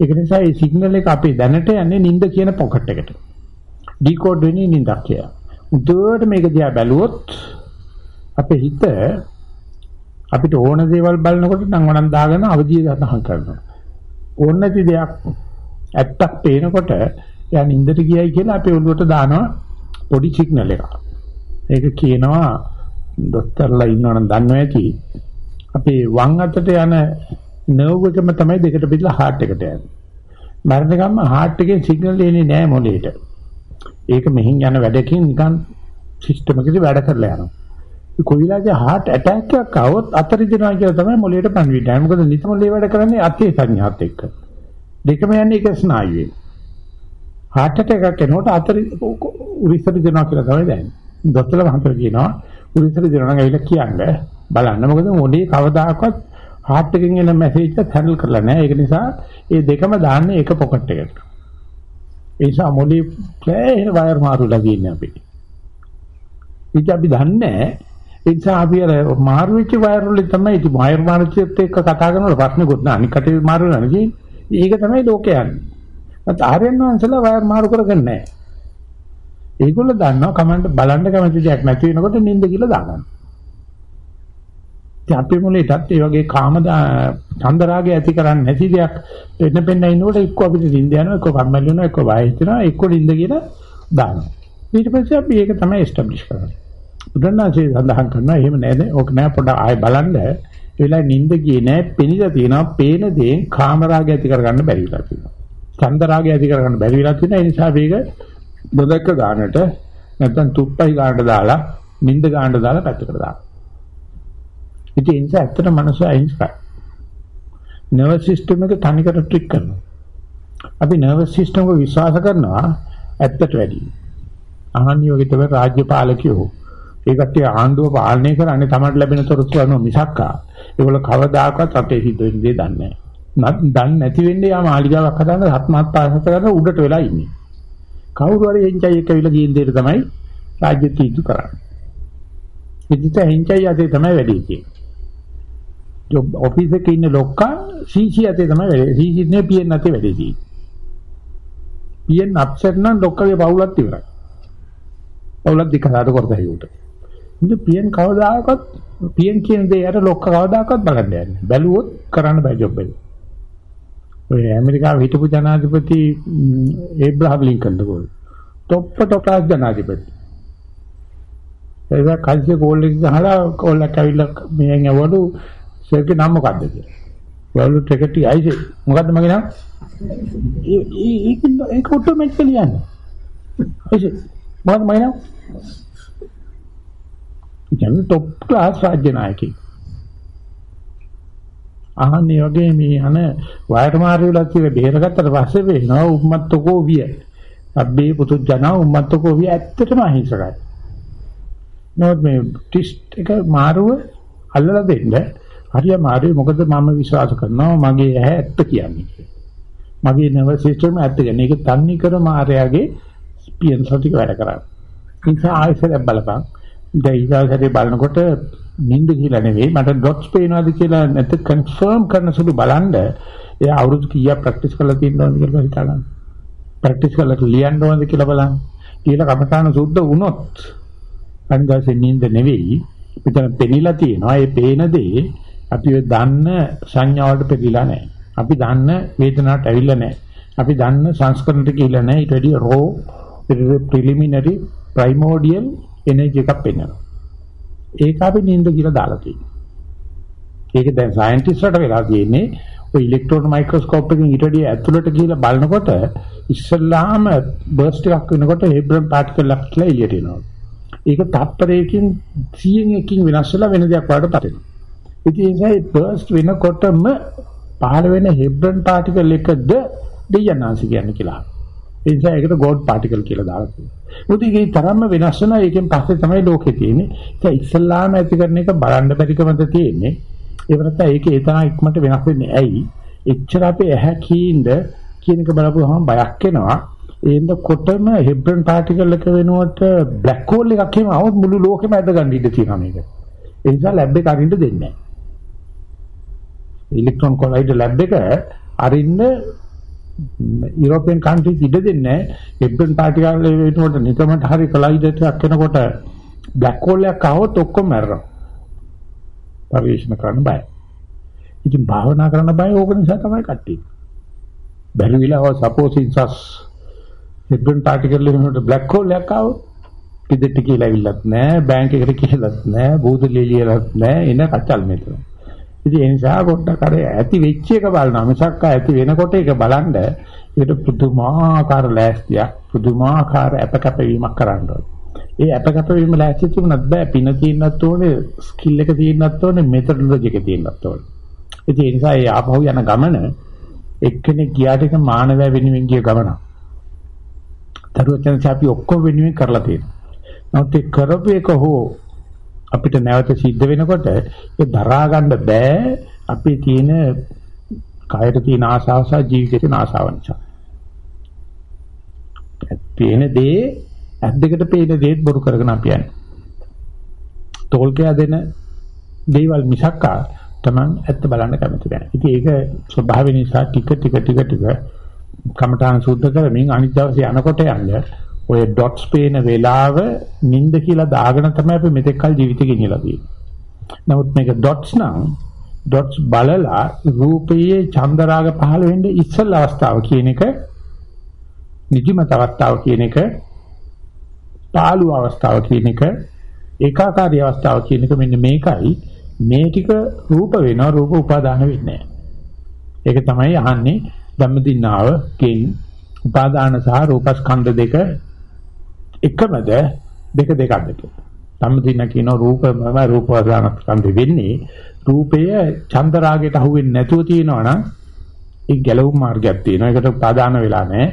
Speaker 1: ඒක නිසා මේ සිග්නල් එක අපේ දැනට යන්නේ නිින්ද කියන පොකට් එකට. ඩිකෝඩ් වෙන්නේ නිින්දක් කියලා. උදේට මේක දිහා බැලුවොත් අපේ හිත අපිට ඕන දේවල් බලනකොට නම් වණන් දාගෙන අවදිය සඳහන් කරනවා. ඕන නැති දෙයක් ඇත්තක් පේනකොට එයා නින්දට ගියයි කියලා අපේ ඔළුවට දානවා පොඩි සිග්නල් එකක්. ඒක කියනවා දොස්තරලා ඉන්නවනම් දන්නව ඇති. අපේ වම් අතට යන නර්ව් එකම තමයි දෙකට බෙදලා හાર્ට් එකට යන්නේ. මරණ ගම්ම හાર્ට් එකේ සිග්නල් එන්නේ නැහැ මොළේට. ඒක මෙහින් යන වැඩකින් නිකන් සිස්ටම් එකේ වැඩ කරලා යනවා. කොයිලාගේ heart attack එකක් આવොත් අතරි දෙනවා කියලා තමයි මොළයට පණිවිඩය. මොකද නිතර මොළේ වැඩ කරන්නේ අතේ සංඥාත් එක්ක. දෙකම යන්නේ එක ස්නායුවේ. heart attack එකක් එනකොට අතරි උරිස්සට දෙනවා කියලා තමයි දැනෙන්නේ. දොස්තරලා මහන්තර කියනවා උරිස්සට දෙනවා නම් ඇවිල්ලා කියන්නේ බලන්න. මොකද මොළේ කවදාකවත් heart එකෙන් එන මැසේජ් එක හැන්ඩල් කරලා නැහැ. ඒක නිසා මේ දෙකම දාන්නේ එක පොකට් එකකට. ඒ නිසා මොළේ ප්ලේ වයර් මාරුලා තියෙන්නේ අපි. ඉතින් අපි දන්නේ ඒ නිසා අපි අර මාරු වෙච්ච වයර් වල තමයි ඉතින් වයර් මාරුච්චත් එක්ක කතා කරනකොට ප්‍රශ්නකුත් නෑ අනික් කටේ මාරු වෙනවා නේ. ඒක තමයි ලෝකේ යන්නේ. මත ආර්යයන් වහන්සේලා වයර් මාරු කරගන්නේ නෑ. ඒගොල්ලෝ දන්නවා කමෙන්ට් බලන්න කැමති දෙයක් නැති වෙනකොට නිින්ද කියලා දාගන්න. ඉතින් අපේ මොලේටත් ඒ වගේ කාම චන්දරාගය ඇති කරන්නේ නැති දෙයක් වෙන පෙන්න ඉන්නකොට එක්ක අපිට නිින්ද යනවා එක්ක කම්මැලි වෙනවා එක්ක වය හිතෙනවා එක්ක නිින්ද කියලා දානවා. ඊට පස්සේ අපි ඒක තමයි එස්ටැබ්ලිෂ් කරන්නේ. බුදුන්වහන්සේ සඳහන් කරනවා එහෙම නේද? ඕක නෑ පොඩ්ඩක් ආයෙ බලන්න. ඒ වෙලාවේ නිින්ද ගියේ නෑ, පෙනිලා තියෙනවා. පේන දේ කාමරාගය ඇති කරගන්න බැරි වෙලා තියෙනවා. චන්දරාගය ඇති කරගන්න බැරි වෙලා තියෙනවා. ඒ නිසා මේක දොදක ගන්නට නැත්නම් තුප්පයි ගන්නට දාලා, නිින්ද ගන්නට දාලා පැත්තකට දානවා. ඉතින් ඒ නිසා ඇත්තට මනස අහිංසකයි. නර්වස් සිස්ටම් එක තනිකර ට්‍රික් කරනවා. අපි නර්වස් සිස්ටම් එක විශ්වාස කරනවා ඇත්තට වැඩි. අහන්නේ වගේ තමයි රාජ්‍ය පාලකයෝ ඒ කට්ටිය ආණ්ඩුව පාලනය කරන්නේ තමයි ලැබෙන තොරතුරු අනුව මිසක්කා. ඒගොල්ල කවදාකවත් රටේ සිද්ධ වෙන දේ දන්නේ නැහැ. දන්නේ නැති වෙන්නේ යා මාලිගාවක් හදාන්න හත්මහත් පාසත කරන උඩට වෙලා ඉන්නේ. කවුරු හරි එන්ජයි එක විල ගියන දෙයට තමයි රාජ්‍ය තීන්දුව කරන්නේ. ඉතින් එන්ජයි අතේ තමයි වැඩි තියෙන්නේ. ජොබ් ඔෆිස් එකේ ඉන්න ලොක්කා සීසී අතේ තමයි වැඩි. සීසී නේ පීඑන් අතේ වැඩි තියෙන්නේ. පීඑන් අප්සෙට් නම් ලොක්කගේ පවුලක් ඉවරයි. පවුලක් දිකලාට කරතයි උට. ඉතින් පියන් කවදාකවත් පියන් කියන දේ යට ලොක්ක කවදාකවත් බලන්න යන්නේ. බැලුවොත් කරන්න බෑ ජොබ් එක. ඔය ඇමරිකාවේ හිටපු ජනාධිපති ඒබ්‍රහම් ලින්කන් දකෝල්. টොප් টොප් ක්ලාස් ජනාධිපති. ඒක කල්සිය කෝල් එක ගහලා කෝල් එක ඇවිල්ලා මෙහෙන් යවලු සර්ගේ නම මොකද්ද කියලා. වලු ටිකට් අයිසේ මොකද්ද මගේ නම? ඒක ඒක ඔටෝමැටිකලි යන්නේ. අයිසේ මොකද්ද මගේ නම? කියන්නේ টොප් ක්ලාස් රාජ්‍ය නායකයෙක්. අහන්නේ වගේ මේ අන වයර් මාරු වෙලා තියෙන බේරගත්තට පස්සේ වෙනවා උම්මත්තකෝ විය. අබ්බේ පුතු ජන උම්මත්තකෝ විය ඇත්තටම අහිංසකයි. නෝත් මේ ටිස්ට් එක මාරුව අල්ලලා දෙන්න හරිය මාරුවේ මොකද මම විශ්වාස කරනවා මගේ ඇහැ ඇත්ත කියන්නේ. මගේ නර්වස් සිස්ටම් ඇත්ත කියන්නේ. ඒක තන්නේ කර මායාවේ ස්පියන් සතික වැඩ කරන්නේ. ඒ නිසා ආයෙත් බලපන්. දැන් ඊගාසරේ බලනකොට නිින්ද කියලා නෙවෙයි මට ඩොට්ස් පේනවාද කියලා නැත්නම් කන්ෆර්ම් කරන සුළු බලන්න එයා අවුරුදු කීයක් ප්‍රැක්ටිස් කරලා තියෙනවද කියලා හිතන්න. ප්‍රැක්ටිස් කරලා ලියන්න ඕනද කියලා බලන්න. කියලා කමඨාන සුද්ධ වුණොත් අනිදාසේ නිින්ද නෙවෙයි මෙතන පෙනිලා තියෙනවා. ඒ පේන දේ අපි දන්න සංඥාවලට පෙරිලා නැහැ. අපි දන්න වේදනාවට ඇවිල්ලා නැහැ. අපි දන්න සංස්කරණයට කියලා නැහැ. ඊට වැඩිය රෝ preliminary primordial energy එකක් පෙන්වනවා. ඒක අපි නින්ද කියලා දාලා තියෙනවා. ඒක දැන් සයන්ටිස්ට්ලට වෙලා තියෙන්නේ ඔය ඉලෙක්ට්‍රෝන මයික්‍රොස්කෝප් එකකින් ඊට වඩා ඇතුළට ගිහිල්ලා බලනකොට ඉස්සල්ලාම බර්ස්ට් එකක් වෙනකොට හේබ්‍රන් පාටිකල් එකක් කියලා එළියට එනවා. ඒක තත්පරයකින් 100 එකකින් වෙනස් වෙලා වෙන දෙයක් වඩට පතෙනවා. ඉතින් ඒ නිසා බර්ස්ට් වෙනකොටම පහළ වෙන හේබ්‍රන් පාටිකල් එකද දෙයනාසි කියන්නේ කියලා. ඒ නිසා ඒකට ගෝඩ් පාටිකල් කියලා දාලා තියෙනවා. මොකද ඒකේ තරම්ම වෙනස් වෙනවා. ඒකෙන් පස්සේ තමයි ලෝකේ තියෙන්නේ. ඒක ඉස්සල්ලාම ඇති කරන එක බලන්න බැරිකමද තියෙන්නේ. ඒ වරත් ඒක ඒ තරම් ඉක්මනට වෙනස් වෙන්නේ ඇයි? එච්චර අපේ ඇහැ කීඳ කියන එක බලපුවහම බයක් එනවා. ඒඳ කොටම හෙබ්‍රන් පාටිකල් එක වෙනුවට බ්ලැක් හෝල් එකක් එහෙම આવොත් මුළු ලෝකෙම ඇද ගන්න ඉඩ තියෙනවා මේක. ඒ නිසා ලැබ් එක අරින්න දෙන්නේ නැහැ. ඉලෙක්ට්‍රෝන කොලයිඩර් ලැබ් එක අරින්න යුරෝපියන් කන්ට්‍රීස් ඉඩ දෙන්නේ එබ්බන් පාටිකල් වලට නිකමට හරි කොලයිඩර් එකක් වෙනකොට බ්ලැක් හෝල් එකක් આવොත් ඔක්කොම මැරෙනවා. පරිශන කරන්න බෑ. ඉතින් භාවනා කරන්න බෑ ඕක නිසා තමයි කට්ටිය. බැරි විලාව සපෝස් ඉන්සස් එබ්බන් පාටිකල් වලට බ්ලැක් හෝල් එකක් આવොත් පිටට කියලා විල්ලත් නෑ බැංක් එකට කියලාත් නෑ බෝධ ලිලියලත් නෑ එන කචල් මෙතන. ඉතින් ඒ නිසා පොඩ්ඩක් අර ඇති වෙච්ච එක බලනවා. මිසක් ඇති වෙනකොට ඒක බලන්න ඒකට පුදුමාකාර ලෑස්තියක්. පුදුමාකාර අපකපවීමක් කරන්න ඒ අපකපවීම ලෑස්ති තිබුණත් බෑ. පින තියෙන්නත් ඕනේ ස්කිල් එක තියෙන්නත් ඕනේ මෙතඩොලොජි එක තියෙන්නත් ඕනේ. ඉතින් ඒ නිසා ඒ ආපහු යන ගමන එක්කෙනෙක් ගියාට එක මානවය වෙනුවෙන් ගිය ගමන. දරුවචන අපි ඔක්කොම වෙනුවෙන් කරලා තියෙනවා. නමුත් ඒ කරපු එක හෝ අපිට නැවත සිද්ධ වෙනකොට ඒ දරා ගන්න බෑ අපේ තියෙන කායට තියෙන ආශාව සහ ජීවිතේ තියෙන ආශාව නිසා. පේන දේ ඇස් දෙකට පේන දේත් බොරු කරගෙන අපි යන්නේ. තෝල්කයා දෙන දේවල් මිසක්කා Taman ඇත්ත බලන්න කැමති නැහැ. ඉතින් ඒක ස්වභාවය නිසා ටික ටික ටික ටික කමඨාන් සුද්ධ කරමින් අනිත් දවසේ යනකොට යන්නේ ඔය ඩොට්ස් පේන වෙලාව නිින්ද කියලා දාගෙන තමයි අපි මෙතෙක් කල ජීවිතේ ගෙනියලා තියෙන්නේ. නමුත් මේක ඩොට්ස් නම් ඩොට්ස් බලලා රූපයේ චන්දරාග පහළ වෙන්න ඉස්සල් අවස්ථාව කියන එක නිදිමත අවස්ථාව කියන එක පාළු අවස්ථාව කියන එක ඒකාකාරී අවස්ථාව කියන එක මෙන්න මේකයි. මේ ටික රූප වෙනවා රූප උපාදාන වෙන්නේ ඒක තමයි අහන්නේ. ධම්මදිනාව ගෙන් උපාදාන සහ රූපස්කන්ධ දෙක එකමද දෙක දෙකක්ද කියලා. සම්මදින කියන රූපමම රූපවසානස්කන්ධ වෙන්නේ රූපය චන්දරාගයට අහු වෙන්නේ නැතුව තියෙනවා නම් ඒ ගැලවුම් මාර්ගයක් තියෙනවා. ඒකට ප්‍රාදාන වෙලා නැහැ.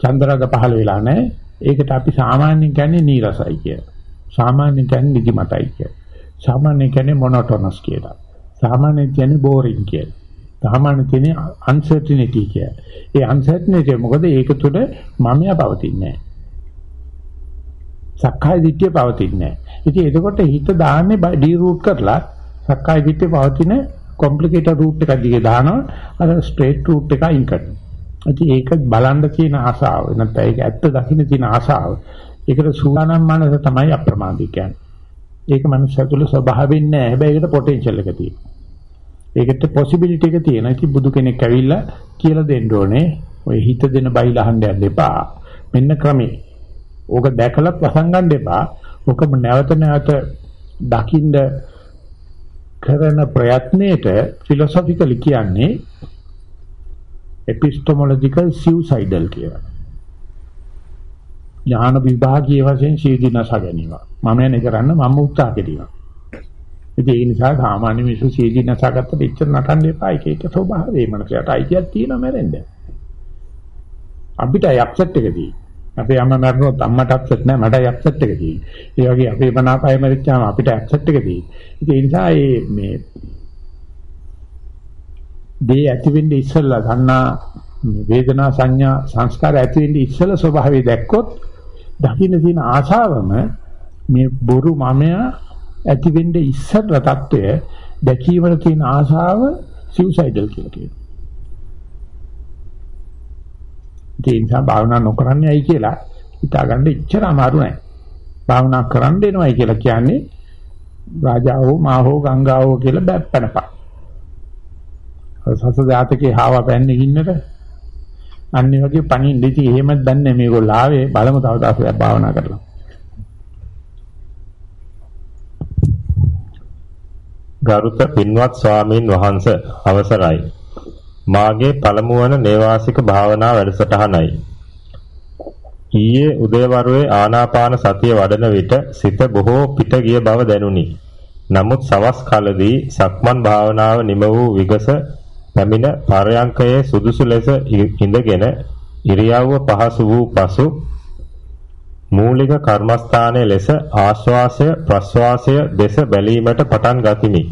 Speaker 1: චන්දරාග පහළ වෙලා නැහැ. ඒකට අපි සාමාන්‍යයෙන් කියන්නේ නීරසයි කියලා. සාමාන්‍යයෙන් කියන්නේ නිදිමතයි කියලා. සාමාන්‍යයෙන් කියන්නේ මොනොටොනස් කියලා. සාමාන්‍යයෙන් කියන්නේ බෝරින් කියලා. සාමාන්‍යයෙන් කියන්නේ අන්සර්ටිනිටි කියලා. ඒ අන්සර්ටිනිටි මොකද ඒක තුළ මමයා පවතින්නේ නැහැ. සක්කාය දිට්ඨිය පවතින්නේ නැහැ. ඉතින් එතකොට හිත දාන්නේ ඩී රූට් කරලා සක්කාය දිට්ඨිය පවතින කොම්ප්ලිකේටඩ් රූට් එකක් දිගේ දානවා අර ස්ට්‍රේට් රූට් එක අයින් කරනවා. ඉතින් ඒක බලන්න තියෙන ආසාව නැත්නම් ඒක ඇත්ත දකින්න තියෙන ආසාව. ඒකට සූදානම් මනස තමයි අප්‍රමාදී කියන්නේ. ඒක මනුස්සය තුළ ස්වභාවයෙන් නෑ. හැබැයි ඒකට පොටෙන්ෂල් එක තියෙනවා. ඒකට පොසිබිලිටි එක තියෙනවා. ඉතින් බුදු කෙනෙක් ඇවිල්ලා කියලා දෙන්න ඕනේ. ඔය හිත දෙන බයිල අහන්න යන්න එපා. මෙන්න ක්‍රමේ. ඕක දැකලත් වසංගන්න එපා. ඕකම නැවත නැවත දකින්න කරන ප්‍රයත්නයේට ෆිලොසොෆිකලි කියන්නේ epistemological suicidal කියලා. ඥාන විභාගීය වශයෙන් සීදීනස ගැනීම. මම යන්නේ කරන්න මම උත්සාහ කෙරීම. ඉතින් ඒ නිසා සාමාන්‍ය මිනිස්සු සීදීනස ගත්තට ඉච්චර නටන්න එපා. ඒක ඒක ස්වභාවය. මනසට අයිතියක් තියෙනවා මැරෙන්න. අපිට යක්සෙට් එකදී අපේ අම්මා මැරුණොත් අම්මට අප්සෙට් නෑ මටයි අප්සෙට් එක තියෙන්නේ. ඒ වගේ අපේ මනාපය මැරිච්චාම අපිට අප්සෙට් එක තියෙන්නේ. ඒ නිසා මේ මේ දේ ඇති වෙන්නේ ඉස්සෙල්ලා ගන්නා වේදනා සංඥා සංස්කාර ඇති වෙන්නේ ඉස්සෙල්ලා ස්වභාවය දැක්කොත් දකින්න තියෙන ආශාවම මේ බොරු මමයා ඇති වෙන්නේ ඉස්සෙල්ලා தত্ত্বය දැකීමට තියෙන ආශාව සිව්සයිඩල් කියලා කියනවා. ඒ නිසා භාවනා නොකරන්නේ ඇයි කියලා හිතාගන්න ඉච්චර අමාරු නෑ. භාවනා කරන්න එනවයි කියලා කියන්නේ රාජාවෝ මාහෝ ගංගාවෝ කියලා බැප්පනපා. සස ජාතකේ හාව පැන්නේ ඉන්නට අන්නේ වගේ පණින් දෙති එහෙමත් දන්නේ මේගොල්ලෝ ආවේ බලමු තව දවසක් භාවනා කරලා.
Speaker 2: ගරුතර පින්වත් ස්වාමීන් වහන්ස අවසරයි මාගේ පළමු වන නේවාසික භාවනා වැඩසටහනයි. ඊයේ උදේවරුේ ආනාපාන සතිය වඩන විට සිත බොහෝ පිට ගිය බව දැනුනි. නමුත් සවස් කලදී සක්මන් භාවනාව නිම වූ විගස පැමිණ පරයන්කයේ සුදුසු ලෙස ඉඳගෙන ඉරියව්ව පහසු වූ පසු මූලික කර්මස්ථානයේ ලෙස ආශ්වාසය ප්‍රශ්වාසය දෙස බැලීමට පටන් ගතිමි.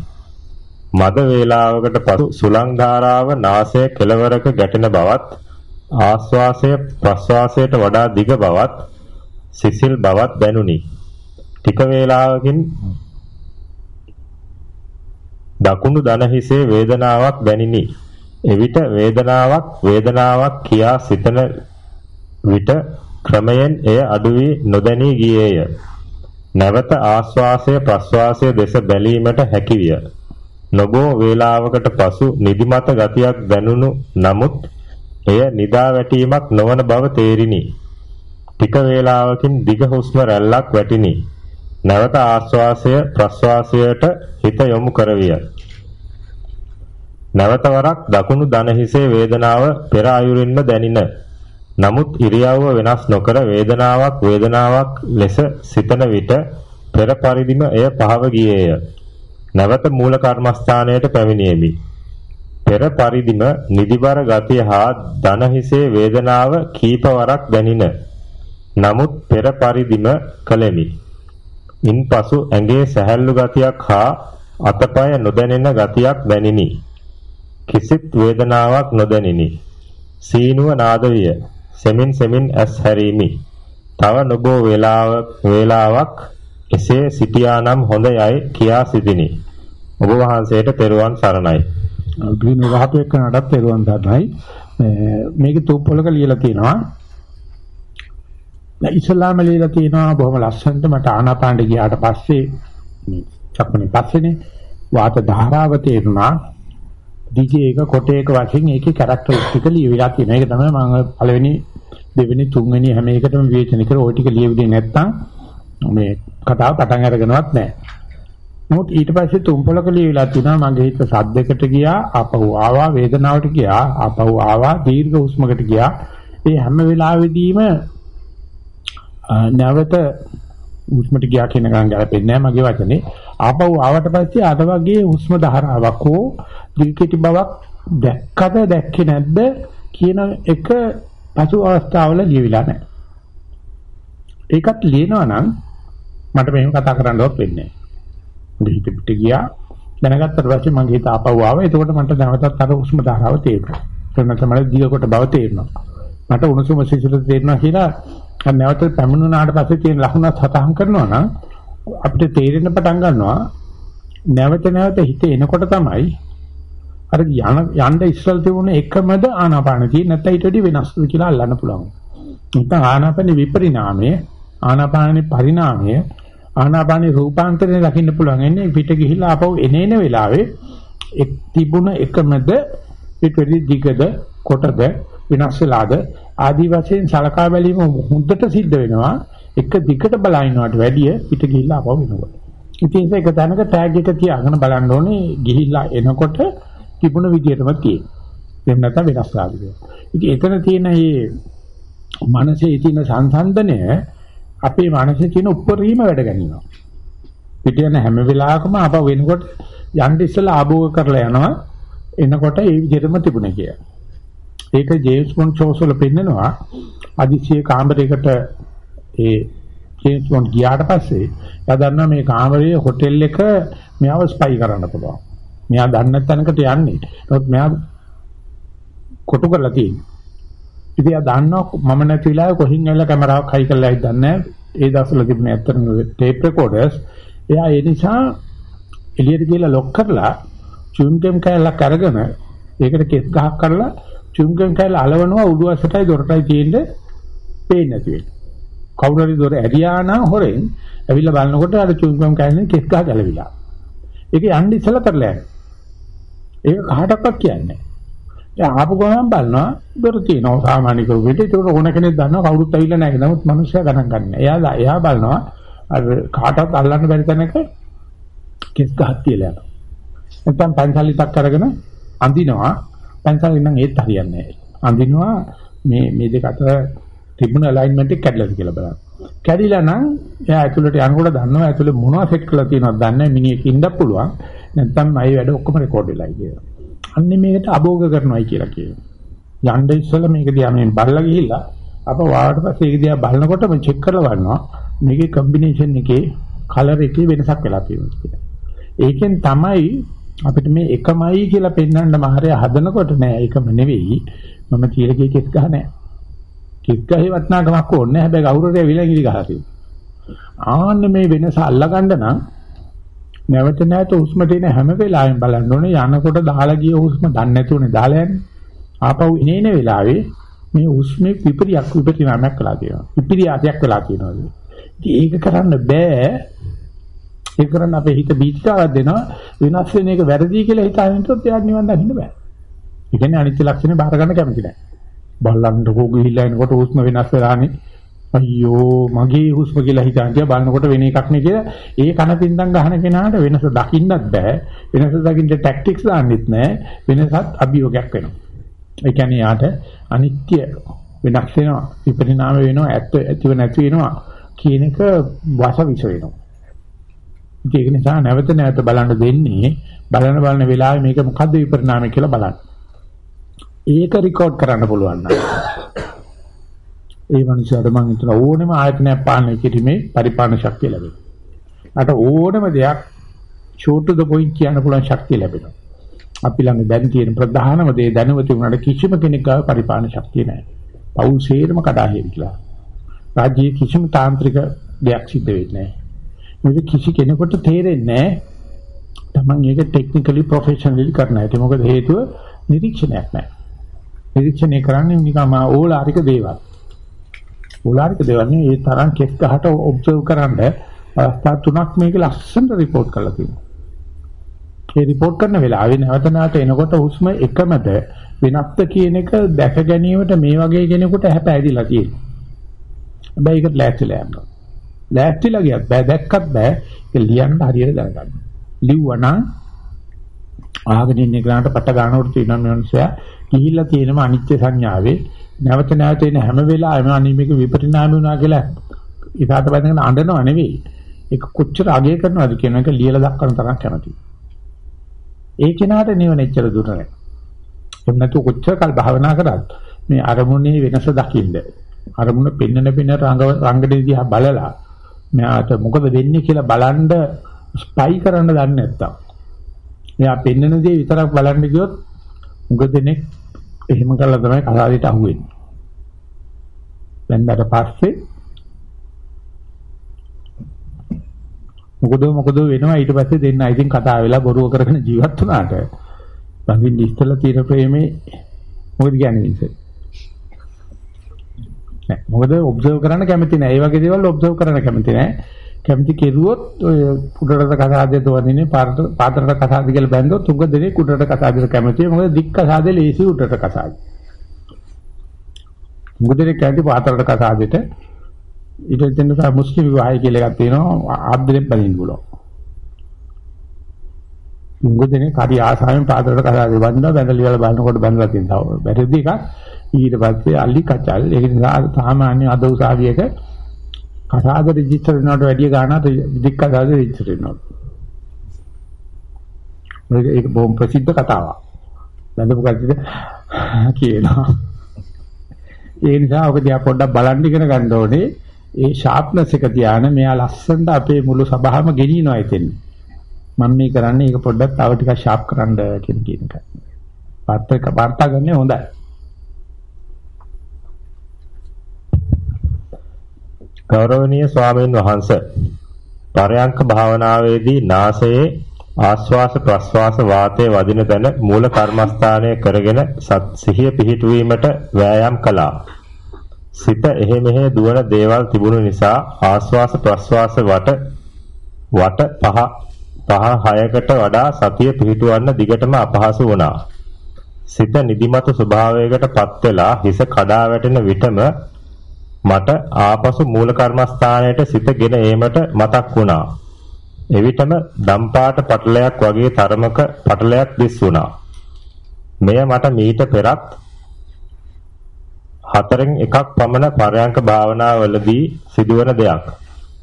Speaker 2: මද වේලාවකට පසු සුලං ධාරාව නාසය කෙළවරක ගැටෙන බවත් ආශ්වාසය ප්‍රශ්වාසයට වඩා දිග බවත් සිසිල් බවත් දැනුනි. ටික වේලාවකින් දකුණු දන හිසේ වේදනාවක් දැනිනි. එවිට වේදනාවක් වේදනාවක් කියා සිතන විට ක්‍රමයෙන් එය අඩු වී නොදැනී ගියේය. නැවත ආශ්වාසය ප්‍රශ්වාසය දෙස බැලීමට හැකිය. නොබෝ වේලාවකට පසු නිදිමත ගතියක් දැනුණු නමුත් එය නිදා වැටීමක් නොවන බව තේරිනි. ටික වේලාවකින් දිග හුස්ම රැල්ලක් වැටිනි. නැවත ආශ්වාසය ප්‍රශ්වාසයට හිත යොමු කරවිය. නැවත වරක් දකුණු දන හිසේ වේදනාව පෙර ආයුරින්ම දැනින. නමුත් ඉරියව්ව වෙනස් නොකර වේදනාවක් වේදනාවක් ලෙස සිතන විට පෙර පරිදිම එය පහව ගියේය. නැවත මූල කර්මස්ථානයට පැමිණියෙමි. පෙර පරිදිම නිදිබර ගතිය හා දන හිසේ වේදනාව කීපවරක් දැනින. නමුත් පෙර පරිදිම කළෙමි. ඉන්පසු ඇඟේ සැහැල්ලු ගතියක් හා අතපය නොදැනෙන ගතියක් දැනිනි. කිසිත් වේදනාවක් නොදැනිනි. සීනුව නාද විය. සෙමින් සෙමින් ඇස් හැරීමි. තව නොබෝ වේලාවක් වේලාවක් එසේ සිටියානම් හොඳයයි කියා සිටිනි. ඔබ වහන්සේට තෙරුවන් සරණයි.
Speaker 1: ග්‍රීන් රහතු එක්කනටත් තෙරුවන් සරණයි. මේකේ තූප්පලක ලියලා තියෙනවා. දැන් ඉස්ලාම ලියලා තියෙනවා බොහොම ලස්සනට මට ආනාපානට ගියාට පස්සේ මේ චක්මනේ පස්සේනේ වාත ධාරාව තේරුණා. දිගේ එක කොට එක වශයෙන් ඒකේ කැරක්ටරිස්ටික ලියවිලා තියෙනවා. ඒක තමයි මම පළවෙනි දෙවෙනි තුන්වෙනි හැම එකටම විවේචන කර ওই ටික ලියවිලි නැත්තම් මේ කතාව පටන් අරගෙනවත් නැහැ. නමුත් ඊට පස්සේ තුම්පලක ලියවිලා තිනවා මගේ හිත සද්දයකට ගියා ආපහු ආවා වේදනාවට ගියා ආපහු ආවා දීර්ඝ හුස්මකට ගියා. ඒ හැම වෙලාවෙදීම නැවත හුස්මට ගියා කියන ගමන් ගැලපෙන්නේ නැහැ මගේ වචනේ. ආපහු ආවට පස්සේ අර වගේ හුස්ම ධාරාවක් හෝ දීර්ඝටි බවක් දැක්කද දැක්කේ නැද්ද කියන එක පසු අවස්ථාවල ලියවිලා නැහැ. ඒකත් ලියනවා නම් මට මෙහෙම කතා කරන්නවත් වෙන්නේ නැහැ. මගේ හිත පිට ගියා. දැනගත්තට පස්සේ මගේ හිත ආපහු ආවා. එතකොට මට නැවතත් අර උස්ම ධාරාව තේරෙනවා. එතන තමයි දිගකොට බව තේරෙනවා. මට උණුසුම සිසිල තේරෙනවා කියලා නැවත පැමිණුණාට පස්සේ තියෙන ලකුණත් සතහන් කරනවා නම් අපිට තේරෙන්න පටන් ගන්නවා නැවත නැවත හිත එනකොට තමයි අර යන යන්න ඉස්සල් තිබුණ එකමද ආනාපාන තියෙන්නේ නැත්නම් ඊට වඩා වෙනස්ද කියලා අල්ලන්න පුළුවන්. නැත්නම් ආනාපානේ විපරිණාමය ආනාපානේ පරිණාමය ආනාපානේ රූපාන්තරය දකින්න පුළුවන්. එන්නේ පිට ගිහිල්ලා ආපහු එනේන වෙලාවේ එක් තිබුණ එකමද ඊට වඩා දිගද කොටද වෙනස් වෙලාද ආදි වශයෙන් සලකා බැලීම හොඳට සිද්ධ වෙනවා. එක දිගට බලනවට වැඩිය පිට ගිහිල්ලා ආපහු එනකොට. ඉතින් ඒක තැනක ටැග් එක තියාගෙන බලන්න ඕනේ ගිහිල්ලා එනකොට තිබුණ විදියටම තියෙනවා. එහෙම නැත්නම් වෙනස් ආදිද. ඉතින් එතන තියෙන මේ මනසේ තියෙන සංසන්දනය අපේ මනසේ තියෙන උප්පරීම වැඩ ගන්නවා. පිට යන හැම වෙලාවකම අප වෙනකොට යන්න ඉස්සලා ආභෝග කරලා යනවා. එනකොට ඒ විදිහටම තිබුණේ කියලා. ඒක ජේම්ස් බොන්ඩ් ෂෝස් වල පෙන්නනවා. අදිසිය කාමරයකට ඒ ජේම්ස් බොන්ඩ් ගියාට පස්සේ එයා දන්නවා මේ කාමරයේ හොටෙල් එක මෙයාව ස්පයි කරන්න පුළුවන්. මෙයා දන්නේ නැත්නම්කට යන්නේ. නමුත් මෙයා කොටු කරලා තියෙනවා. ඉතින් එයා දන්නවා මම නැති වෙලාවෙ කොහින් ඇවිල්ලා කැමරාවක් හයි කරලා හිටන්නේ නැහැ. ඒ දවස්වල තිබුණේ ඇත්තටම ටේප් රෙකෝඩර්ස්. එයා ඒ නිසා එළියට ගිහලා ලොක් කරලා චුම්ගම් කැලක් අරගෙන ඒකට කෙස් ගහක් කරලා චුම්ගම් කැල අලවනවා උඩුවසටයි දොරටයි තියෙන්නේ පේන්නේ නැති වෙන්නේ. කවුරු හරි දොර ඇරියා නම් හොරෙන් ඇවිල්ලා බලනකොට අර චුම්ගම් කැලේ කෙස් ගහ ගැලවිලා. ඒක යන්න ඉස්සලා කරලා යන්නේ. ඒක කාටවත් කියන්නේ නැහැ. දැන් ආපු ගමන් බලනවා දොර තියෙනවා සාමාන්‍ය කරුවෙට. ඒක ඕන කෙනෙක් දන්නවා කවුරුත් ඇවිල්ලා නැහැ. නමුත් මිනිස්සයා ගණන් ගන්න. එයා එයා බලනවා අර කාටවත් අල්ලන්න බැරි තැනක කෙස් ගහක් තියලා යනවා. නැත්නම් පන්සලිතක් අරගෙන අඳිනවා. පන්සලින් නම් ඒත් හරියන්නේ නැහැ. අඳිනවා මේ මේ දෙක අතර තිබුණ ඇලයින්මන්ට් එක කැඩලාද කියලා බලන්න. කැඩිලා නම් එයා ඇතුළට යනකොට දන්නවා ඇතුළේ මොනවද සෙට් කරලා තියෙනවද දන්නේ නැහැ මිනිහෙක් ඉන්නත් පුළුවන්. නැත්නම් අය වැඩ ඔක්කොම රෙකෝඩ් වෙලා කියලා. අන්නේ මේකට අභෝග කරනවායි කියලා කියනවා. යන්න ඉස්සෙල්ලා මේක දිහා මේ බලලා ගිහිල්ලා අප වාට පස්සේ ඒක දිහා බලනකොට මම චෙක් කරලා බලනවා මේකේ කම්බිනේෂන් එකේ කලර් එකේ වෙනසක් වෙලා තියෙනවා කියලා. ඒකෙන් තමයි අපිට මේ එකමයි කියලා පෙන්වන්න මහරය හදනකොට නෑ ඒකම නෙවෙයි මම තීලකේ කෙස් ගහ නෑ. කෙස් ගහේ වටනාකමක් ඕනේ හැබැයි කවුරුරේ විලංගිලි ගහලා තියෙනවා. ආන්න මේ වෙනස අල්ලගන්න නම් නැවත නැවත හුස්ම දෙන හැම වෙලාවෙම බලන්න ඕනේ යනකොට දාලා ගිය හුස්ම දන්නේ නැතුනේ දාලා යන්නේ. ආපහු එනේන වෙලාවේ මේ හුස්මේ විපරියක් විපරිණාමයක් වෙලා තියෙනවා. විපරියාසයක් වෙලා තියෙනවා. ඉතින් ඒක කරන්න බෑ. ඒක කරන්න අපේ හිත බීචාවක් දෙනවා වෙනස් වෙන එක වැරදි කියලා හිතාගෙන ඉන්නොත් එයාට නිවන් දකින්න බෑ. ඒ කියන්නේ අනිත්‍ය ලක්ෂණය බාර ගන්න කැමති නැහැ. බල්ලන්ට ගිහිල්ලා එනකොට හුස්ම වෙනස් වෙලානේ අයියෝ මගේ හුස්ම කියලා හිතාන්තිය බලනකොට වෙන එකක් නේ කියලා. ඒ කන පින්දම් ගහන කෙනාට වෙනස දකින්නත් බෑ. වෙනස දකින්න ටැක්ටික්ස් දාන්නෙත් නෑ. වෙනසත් අභියෝගයක් වෙනවා. ඒ කියන්නේ යාට අනිත්‍ය වෙනස් වෙනවා විපරිණාම වෙනවා ඇත්ත ඇතිව නැති වෙනවා කියන එක වසවිස වෙනවා. ඒක නිසා නැවත නැවත බලන්න දෙන්නේ බලන බලන වෙලාවේ මේක මොකද්ද විපරිණාමය කියලා බලන්න. ඒක රෙකෝඩ් කරන්න පුළුවන් නේද ඒ මනුස්සයාට මම හිතන ඕනෙම ආයතනයක් පාලනය කිරීමේ පරිපාලන ශක්තිය ලැබෙනවා. අට ඕනෙම දෙයක් short to the point කියන්න පුළුවන් ශක්තිය ලැබෙනවා. අපි ළඟ දැන් තියෙන ප්‍රධානම දේ දැනුවති වුණාට කිසිම කෙනෙක් ගාව පරිපාලන ශක්තිය නැහැ. පෞල් සේරම කඩාහැරිලා. රාජ්‍යයේ කිසිම තාන්ත්‍රික දෙයක් සිද්ධ වෙන්නේ නැහැ. මොකද කිසි කෙනෙකුට තේරෙන්නේ නැහැ. Taman ඒක ටෙක්නිකලි ප්‍රොෆෙෂනලි කරන්න. ඒක මොකද හේතුව නිරීක්ෂණයක් නැහැ. නිරීක්ෂණය කරන්නේ නිකම්ම ඕලාරික දේවල්. ඕලාරික දේවල් නේ ඒ තරම් කෙස් ගහට ඔබ්සර්ව් කරන්න අවස්ථා තුනක් මේක ලස්සනට report කරලා තියෙනවා. ඒ report කරන වෙලාවේ නැවත නැවත එනකොට හුස්ම එකමද වෙනස්ද කියන එක දැක ගැනීමට මේ වගේ කෙනෙකුට හැපැදිලා තියෙනවා. හැබැයි ඒකට ලෑස්තිලා යන්න. ලෑස්තිලා ගියත් බෑ දැක්කත් බෑ ඒක ලියන්න හරියට දැනගන්න. ලිව්වනම් ආගෙන ඉන්න කෙනාට පට ගන්නවට තියෙන මිනිස්සයා ගිහිල්ලා තියෙනම අනිත්‍ය සංඥාවේ නැවත නැවත එන හැම වෙලාවෙම අනිත් මේක විපරිණාම වුණා කියලා ඉතාලට බඳගෙන අඬනව නෙවෙයි. ඒක කොච්චර අගය කරනවද කියන එක ලියලා දක්වන තරම් කැමතියි. ඒ කෙනාට නිවන එච්චර දුර නැහැ. එහෙම නැතු කොච්චර කල් භාවනා කරත් මේ අරමුණේ වෙනස දකින්න අරමුණ පෙන්නන පෙන්න රංග රංගනේ දිහා බලලා මෙයාට මොකද වෙන්නේ කියලා බලන්න ස්පයි කරන්න දන්නේ නැත්තම් මෙයා පෙන්නන දේ විතරක් බලන්න ගියොත් මොකද දෙනෙක් එහෙම කළා තමයි කසාදෙට අහුවෙන්නේ. දැන්කට පස්සේ. මොකද මොකද වෙනවා? ඊට පස්සේ දෙන්න ඉතින් කතා වෙලා බොරුව කරගෙන ජීවත් වුණාට. බඳින්න ඉස්සලා තියෙන ප්‍රේමේ මොකද කියන්නේ වින්සර් නෑ. මොකද ඔබ්සර්ව් කරන්න කැමති නෑ. ඒ වගේ දේවල් ඔබ්සර්ව් කරන්න කැමති නෑ. කැමති කෙරුවොත් ඔය කුඩරට කසාදේ තෝරන්නේ පාරට පාතරට කසාද කියලා බැන්දොත් තුඟ දෙනේ කුඩරට කසාදේට කැමතියි. මොකද දික් කසාදේ ලේසි උඩට කසාද. මුගදේ කැමති පාතරට කසාදේට ඊට දෙන්න සා මුස්ලිම් විවාහය කියලා එකක් තියෙනවා ආද්දලෙන් බලින්න පුළුවන් මුගදේ කරි ආසාවෙන් පාතරට කසාදේ වන්දනා බැඳලි වල බලනකොට බැඳලා තියෙනවා බැරිද එකක් ඊට පස්සේ අලි කචල් ඒක නිසා සාමාන්‍ය අද උසාවියක කසාද රෙජිස්ටර් වෙනවට වැඩිය ගාණක් විදික් කසාද රෙජිස්ටර් වෙනවා. ඒක බොහොම ප්‍රසිද්ධ කතාවක්. බඳපු කට්ටිය කියනවා. ඒ නිසා ඔක දිහා පොඩ්ඩක් බලන්න ඉගෙන ගන්න ඕනේ. ඒ ෂාප්නස් එක තියාන මෙයා ලස්සනට අපේ මුළු සභාවම ගෙනියනවා එතෙන්. මම මේ කරන්නේ ඒක පොඩ්ඩක් තව ටිකක් ෂාප් කරන්න කියන කියන එක. වාර්තා වාර්තා ගන්නේ හොඳයි.
Speaker 2: ගෞරවනීය ස්වාමීන් වහන්ස පරයන්ක භාවනාවේදී නාසයේ ආශ්වාස ප්‍රශ්වාස වාතයේ වදින තැන මූල කර්මස්ථානය කරගෙන සිහිය පිහිටුවීමට වෑයම් කළා. සිත එහෙ මෙහෙ දුවන දේවල් තිබුණු නිසා ආශ්වාස ප්‍රශ්වාස වට වට පහ පහ හයකට වඩා සතිය පිහිටුවන්න දිගටම අපහසු වුණා. සිත නිදිමත ස්වභාවයකටපත් වෙලා හිස කඩා වැටෙන විටම මට ආපසු මූල කර්මස්ථානයට සිතගෙන ඒමට මතක් වුණා. එවිටම දම්පාට පටලයක් වගේ තරමක පටලයක් දිස් වුණා. මෙය මට මීට පෙරත් හතරෙන් එකක් පමණ පරයන්ක භාවනාවලදී සිදුවන දෙයක්.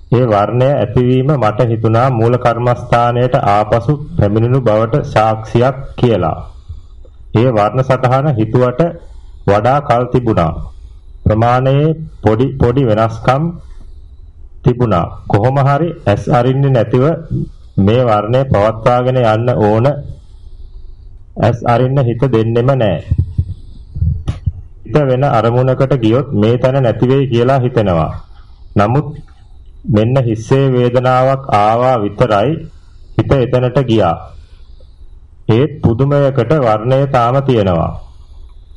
Speaker 2: ඒ වර්ණය ඇතිවීම මට හිතුණා මූල කර්මස්ථානයට ආපසු පැමිණෙනු බවට සාක්ෂියක් කියලා. ඒ වර්ණ සටහන හිතුවට වඩා කල් තිබුණා. ප්‍රමාණයේ පොඩි පොඩි වෙනස්කම් තිබුණා. කොහොම හරි ඇස් අරින්නේ නැතිව මේ වර්ණය පවත්වාගෙන යන්න ඕන. ඇස් අරින්න හිත දෙන්නෙම නැහැ. හිත වෙන අරමුණකට ගියොත් මේ තැන නැති වෙයි කියලා හිතෙනවා. නමුත් මෙන්න හිස්සේ වේදනාවක් ආවා විතරයි හිත එතනට ගියා. ඒත් පුදුමයකට වර්ණය තාම තියෙනවා.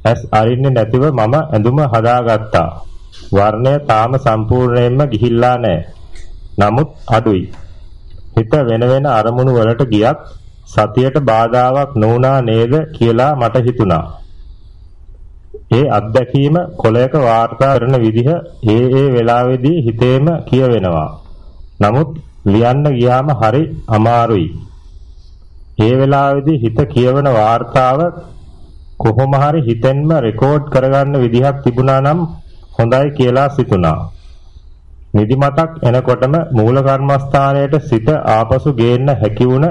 Speaker 2: ඇස් අරින්නේ නැතිව මම ඇඳුම හදාගත්තා. වර්ණය තාම සම්පූර්ණයෙන්ම ගිහිල්ලා නැහැ. නමුත් අඩුයි. හිත වෙන වෙන අරමුණු වලට ගියත් සතියට බාධාවක් නොවුනා නේද කියලා මට හිතුණා. ඒ අත්දැකීම කොලයක වාර්තා කරන විදිහ ඒ ඒ වෙලාවේදී හිතේම කියවෙනවා. නමුත් ලියන්න ගියාම හරි අමාරුයි. ඒ වෙලාවේදී හිත කියවන වාර්තාව කොහොම හරි හිතෙන්ම රෙකෝඩ් කරගන්න විදිහක් තිබුණා නම් හොඳයි කියලා සිතුණා. නිදිමතක් එනකොටම මූල කර්මස්ථානයට සිත ආපසු ගේන්න හැකි වුණ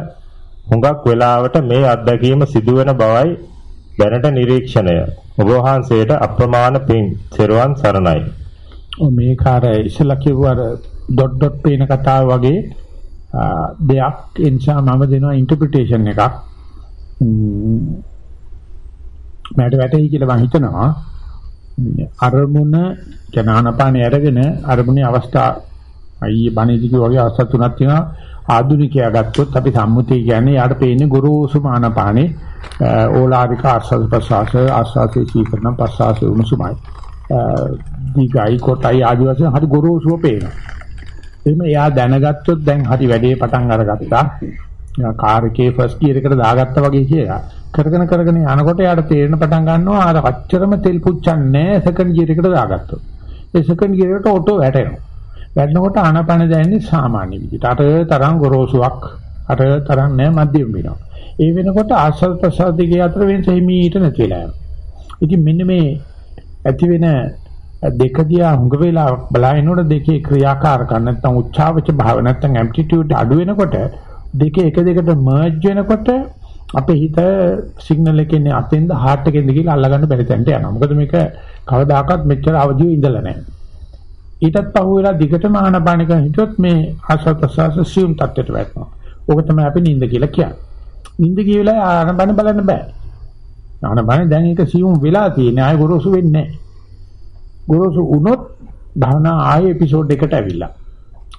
Speaker 2: හුඟක් වෙලාවට මේ අත්දැකීම සිදුවෙන බවයි දැනට නිරීක්ෂණය. ඔබ වහන්සේට අප්‍රමාණ පිං සෙරුවන් සරණයි.
Speaker 1: මේ කාර්ය ඉස්සලා කිව්වා ඩොට් ඩොට් පේන කතාව වගේ දෙයක් එනිසා මම දෙනවා ඉන්ටර්ප්‍රිටේෂන් එකක්. මට වැටෙයි කියලා මම හිතනවා. අරමුණ ජනානපානේ අරගෙන අරමුණේ අවස්ථා අයියේ බණේදී වගේ අවස්ථා තුනක් තියෙනවා. ආධුනිකයා ගත්තොත් අපි සම්මුතිය කියන්නේ යාට පේන්නේ ගුරුසුම ආනපානේ ඕලාරික ආස්වාද ප්‍රසආස ආස්වාදේ සීකරණ ප්‍රසආස උණුසුමයි. දීගයි කොටයි ආදි වශයෙන් හරි ගුරුසුම පේනවා. එහෙම එයා දැනගත්තොත් දැන් හරි වැඩේ පටන් අරගත්තා. කාර් එකේ ෆස්ට් ගියර් එකට දාගත්තා වගේ කියලා. කරගෙන කරගෙන යනකොට යාට තේරෙන පටන් ගන්නවා අර අච්චරම තෙල් පුච්චන්නේ සෙකන්ඩ් ගියර් එකට දාගත්තොත්. ඒ සෙකන්ඩ් ගියර් එකට ඔටෝ වැටෙනවා. වැටෙනකොට ආනපන දැනෙන්නේ සාමාන්‍ය විදිහට. අර තරම් ගොරෝසුවක් අර තරම් නෑ මධ්‍යම වෙනවා. ඒ වෙනකොට ආශ්‍රද ප්‍රසාදිකේ අතර වෙනස හිමීට නැති වෙලා යනවා. ඉතින් මෙන්න මේ ඇති වෙන දෙක දිහා හුඟ වෙලා බලනකොට දෙකේ ක්‍රියාකාරකම් නැත්නම් උච්චාවච භාව නැත්නම් ඇම්ප්ලිටියුඩ් අඩු වෙනකොට දෙකේ එක දෙකට මර්ජ් වෙනකොට අපේ හිත සිග්නල් එකේ ඉන්නේ අතෙන්ද හાર્ට් එකෙන්ද කියලා අල්ලගන්න බැරි තැනට යනවා. මොකද මේක කවදාකවත් මෙච්චර අවදිව ඉඳලා නැහැ. ඊටත් පහුවෙලා දිගටම ආනපානික හිටියොත් මේ ආස්වාද ප්‍රසවාස සියුම් තත්ත්වයට වැටෙනවා. ඕක තමයි අපි නිින්ද කියලා කියන්නේ. නිින්ද ගිය වෙලාවේ ආනපාන බලන්න බෑ. ආනපාන දැන් ඒක සියුම් වෙලා තියෙන්නේ ආය ගොරෝසු වෙන්නේ නැහැ. ගොරෝසු වුණොත් භාවනා ආයේ එපිසෝඩ් එකට ඇවිල්ලා.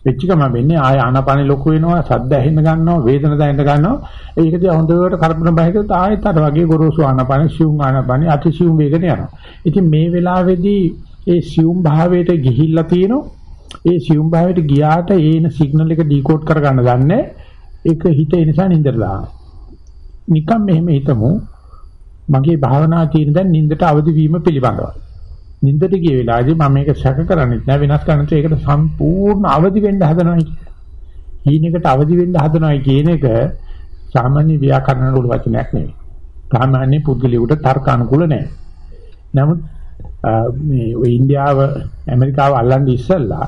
Speaker 1: වෙච්ච ගම වෙන්නේ ආය ආනාපානෙ ලොකු වෙනවා සද්ද ඇහෙන්න ගන්නවා වේදන දැනෙන්න ගන්නවා. ඒක දිහා හොඳට කල්පනා බහිකත් ආයෙත් අර වගේ ගොරෝසු ආනාපානෙ සියුම් ආනාපානෙ අති සියුම් වේගන යනවා. ඉතින් මේ වෙලාවේදී ඒ සියුම් භාවයට ගිහිල්ලා තියෙනවා. ඒ සියුම් භාවයට ගියාට ඒන සිග්නල් එක ඩිකෝඩ් කරගන්න දන්නේ ඒක හිත ඒ නිසා නින්දට දානවා. නිකම් මෙහෙම හිතමු. මගේ භාවනා තියෙන දැන් නින්දට අවදි වීම පිළිබඳව. නින්දට ගිය වෙලාවේදී මම මේක සැක කරන්නේ නැහැ වෙනස් කරන්නේ ඒකට සම්පූර්ණ අවදි වෙන්න හදනවා හීනෙකට අවදි වෙන්න හදනවා කියන එක සාමාන්‍ය ව්‍යාකරණ වල වචනයක් නෙවෙයි. සාමාන්‍ය පුද්ගලයාට තර්කානුකූල නැහැ. නමුත් මේ ඔය ඉන්දියාව ඇමරිකාව අල්ලන්නේ ඉස්සෙල්ලා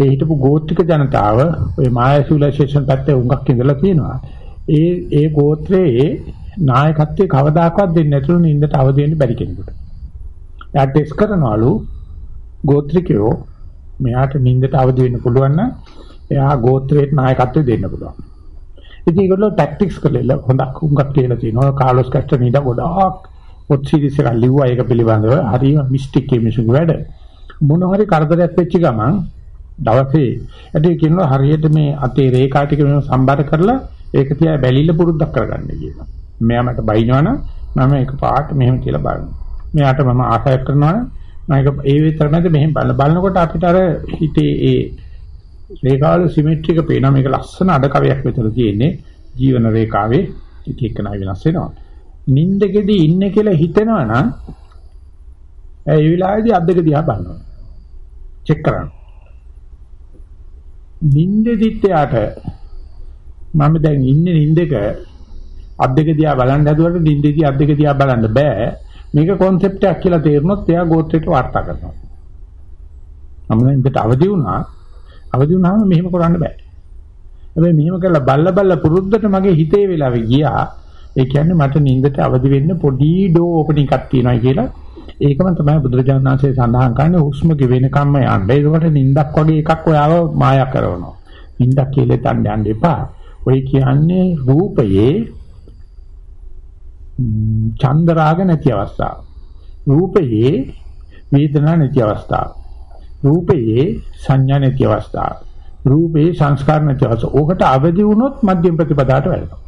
Speaker 1: ඒ හිටපු ගෝත්‍රික ජනතාව ඔය මායා සිවිලයිසේෂන් පැත්තේ උඟක් ඉඳලා තියෙනවා. ඒ ඒ ගෝත්‍රයේ නායකත්වයේ කවදාකවත් දෙන්නේ නැතුළු නින්දට අවදි වෙන්න බැරි කෙනෙකුට. එයා ටෙස්ට් කරනවලු ගෝත්‍රිකයෝ මෙයාට නින්දට අවදි වෙන්න පුළුවන් නම් එයා ගෝත්‍රයට නායකත්වය දෙන්න පුළුවන්. ඉතින් ඒගොල්ලෝ ටැක්ටික්ස් කරලා හොඳක් උඟක් කියලා තියෙනවා. කාලොස් කැස්ටනීඩා ගොඩාක් පොත් සීරීස් එකක් ලිව්වා ඒක පිළිබඳව. හරිම මිස්ටික් කෙමිසුගේ වැඩ. මොන හරි කරදරයක් වෙච්ච ගමන් දවසේ ඇටි කියනවා හරියට මේ අතේ රේඛා ටික මෙහෙම සම්බර කරලා ඒක තියා බැලිල්ල පුරුද්දක් කරගන්න කියලා. මෙයා මට බයිනවනම් මම ඒක පාට මෙහෙම කියලා බලනවා. මෙයාට මම ආසය කරනවා නම් ඒක ඒ විතර නැද මෙහෙම බලන බලනකොට අපිට අර හිතේ ඒ රේඛාවල සිමෙට්‍රික පේනවා මේක ලස්සන අඩකවයක් විතර තියෙන්නේ ජීවන රේඛාවේ එක එක නයි වෙනස් වෙනවා. නින්දකෙදී ඉන්නේ කියලා හිතෙනවා නම් ඒ විලායේදී අද්දක දිහා බලනවා. චෙක් කරන්න. නින්දෙදිත් යාට මම දැන් ඉන්නේ නින්දක අද්දක දිහා බලන්න හදුවට නින්දේදී අද්දක දිහා බලන්න බෑ. මේක concept එකක් කියලා තේරුනොත් එයා ගෝත්‍රයට වාර්තා කරනවා. මම දැන් ඉඳට අවදි වුණා. අවදි වුණාම මෙහෙම කරන්න බෑ. හැබැයි මෙහෙම කරලා බල්ල බල්ල පුරුද්දට මගේ හිතේ වෙලාවෙ ගියා. ඒ කියන්නේ මට නින්දට අවදි වෙන්න පොඩි ඩෝ ඕපනින් එකක් තියෙනවා කියලා. ඒකම තමයි බුදුරජාණන් වහන්සේ සඳහන් කරන්නේ හුස්ම ගෙවෙනකම්ම යන්න. ඒකට නින්දක් වගේ එකක් ඔයාව මායා කරනවා. නින්දක් කියලා තන්න යන්න එපා. ඔය කියන්නේ රූපයේ ඡන්ද රාග නැති අවස්ථාව. රූපයේ වේදනා නැති අවස්ථාව. රූපයේ සංඥා නැති අවස්ථාව. රූපේ සංස්කාර නැති අවස්ථාව. ඕකට අවදි වුණොත් මධ්‍යම ප්‍රතිපදාට වැටෙනවා.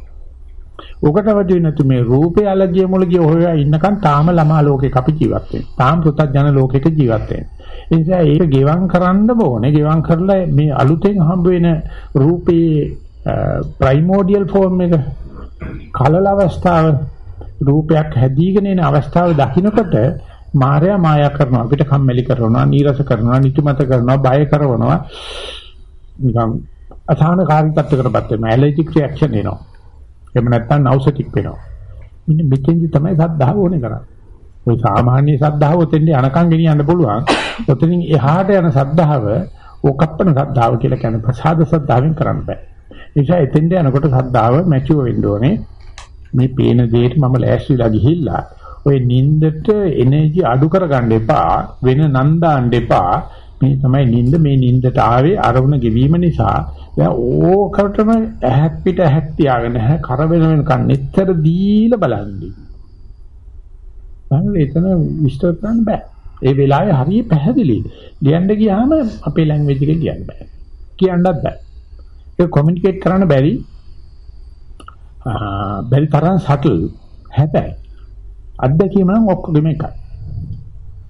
Speaker 1: ඕකට අවදි වෙනතු මේ රූපේ අලගිය මුලගිය හොයා ඉන්නකන් තාම ළමා ලෝකයක අපි ජීවත් වෙන්නේ. තාම පුතත්ජන ලෝකයක ජීවත් වෙන්නේ. ඒ නිසා ඒක ගෙවම් කරන්න ඕනේ. ගෙවම් කරලා මේ අලුතෙන් හම්බ වෙන රූපේ ප්‍රයිමෝඩියල් ෆෝම් එක කලල අවස්ථාව රූපයක් හැදීගෙන එන අවස්ථාව දකින්නකොට මායя මායා කරනවා අපිට කම්මැලි කරනවා නීරස කරනවා නිදිමත කරනවා බය කරනවා. නිකන් අසහනකාරී තත්ත්වයකටපත් වෙනවා ඇලර්ජික් රියැක්ෂන් එනවා. එහෙම නැත්නම් නෞසටික් වෙනවා. මෙන්න මෙතෙන්දි තමයි සද්ධාව ඕනේ කරන්නේ. ඔය සාමාන්‍ය සද්ධාව ඔතෙන්දී අනකන් ගෙනියන්න පුළුවන්. ඔතනින් එහාට යන සද්ධාව ඕකප්පන සද්ධාව කියලා කියන්නේ ප්‍රසාද සද්ධාවෙන් කරන්න බෑ. ඒ නිසා එතෙන්ද යනකොට සද්ධාව මැචුව වෙන්න ඕනේ. මේ පේන දෙයට මම ලෑස්තිලා ගිහිල්ලා ඔය නින්දට එනර්ජි අඩු කරගන්න එපා වෙන නන්දාන්න එපා. මේ තමයි නින්ද. මේ නින්දට ආවේ අරමුණ ගෙවීම නිසා. දැන් ඕකටම ඇහක් පිට ඇහක් තියාගෙන ඇහ කර වෙන වෙනකන් netතර දීලා බලන්නේ. බලන්න එතන විස්තර කරන්න බෑ. ඒ වෙලාවේ හරිය පැහැදිලි. ලියන්න ගියාම අපේ ලැන්ග්වේජ් එකේ ලියන්න බෑ. කියන්නත් බෑ. ඒක කොමියුනිකේට් කරන්න බැරි. බැරි තරම් සටල් හැබැයි අත්දැකීම නම් ඔක්කොගෙම එකයි.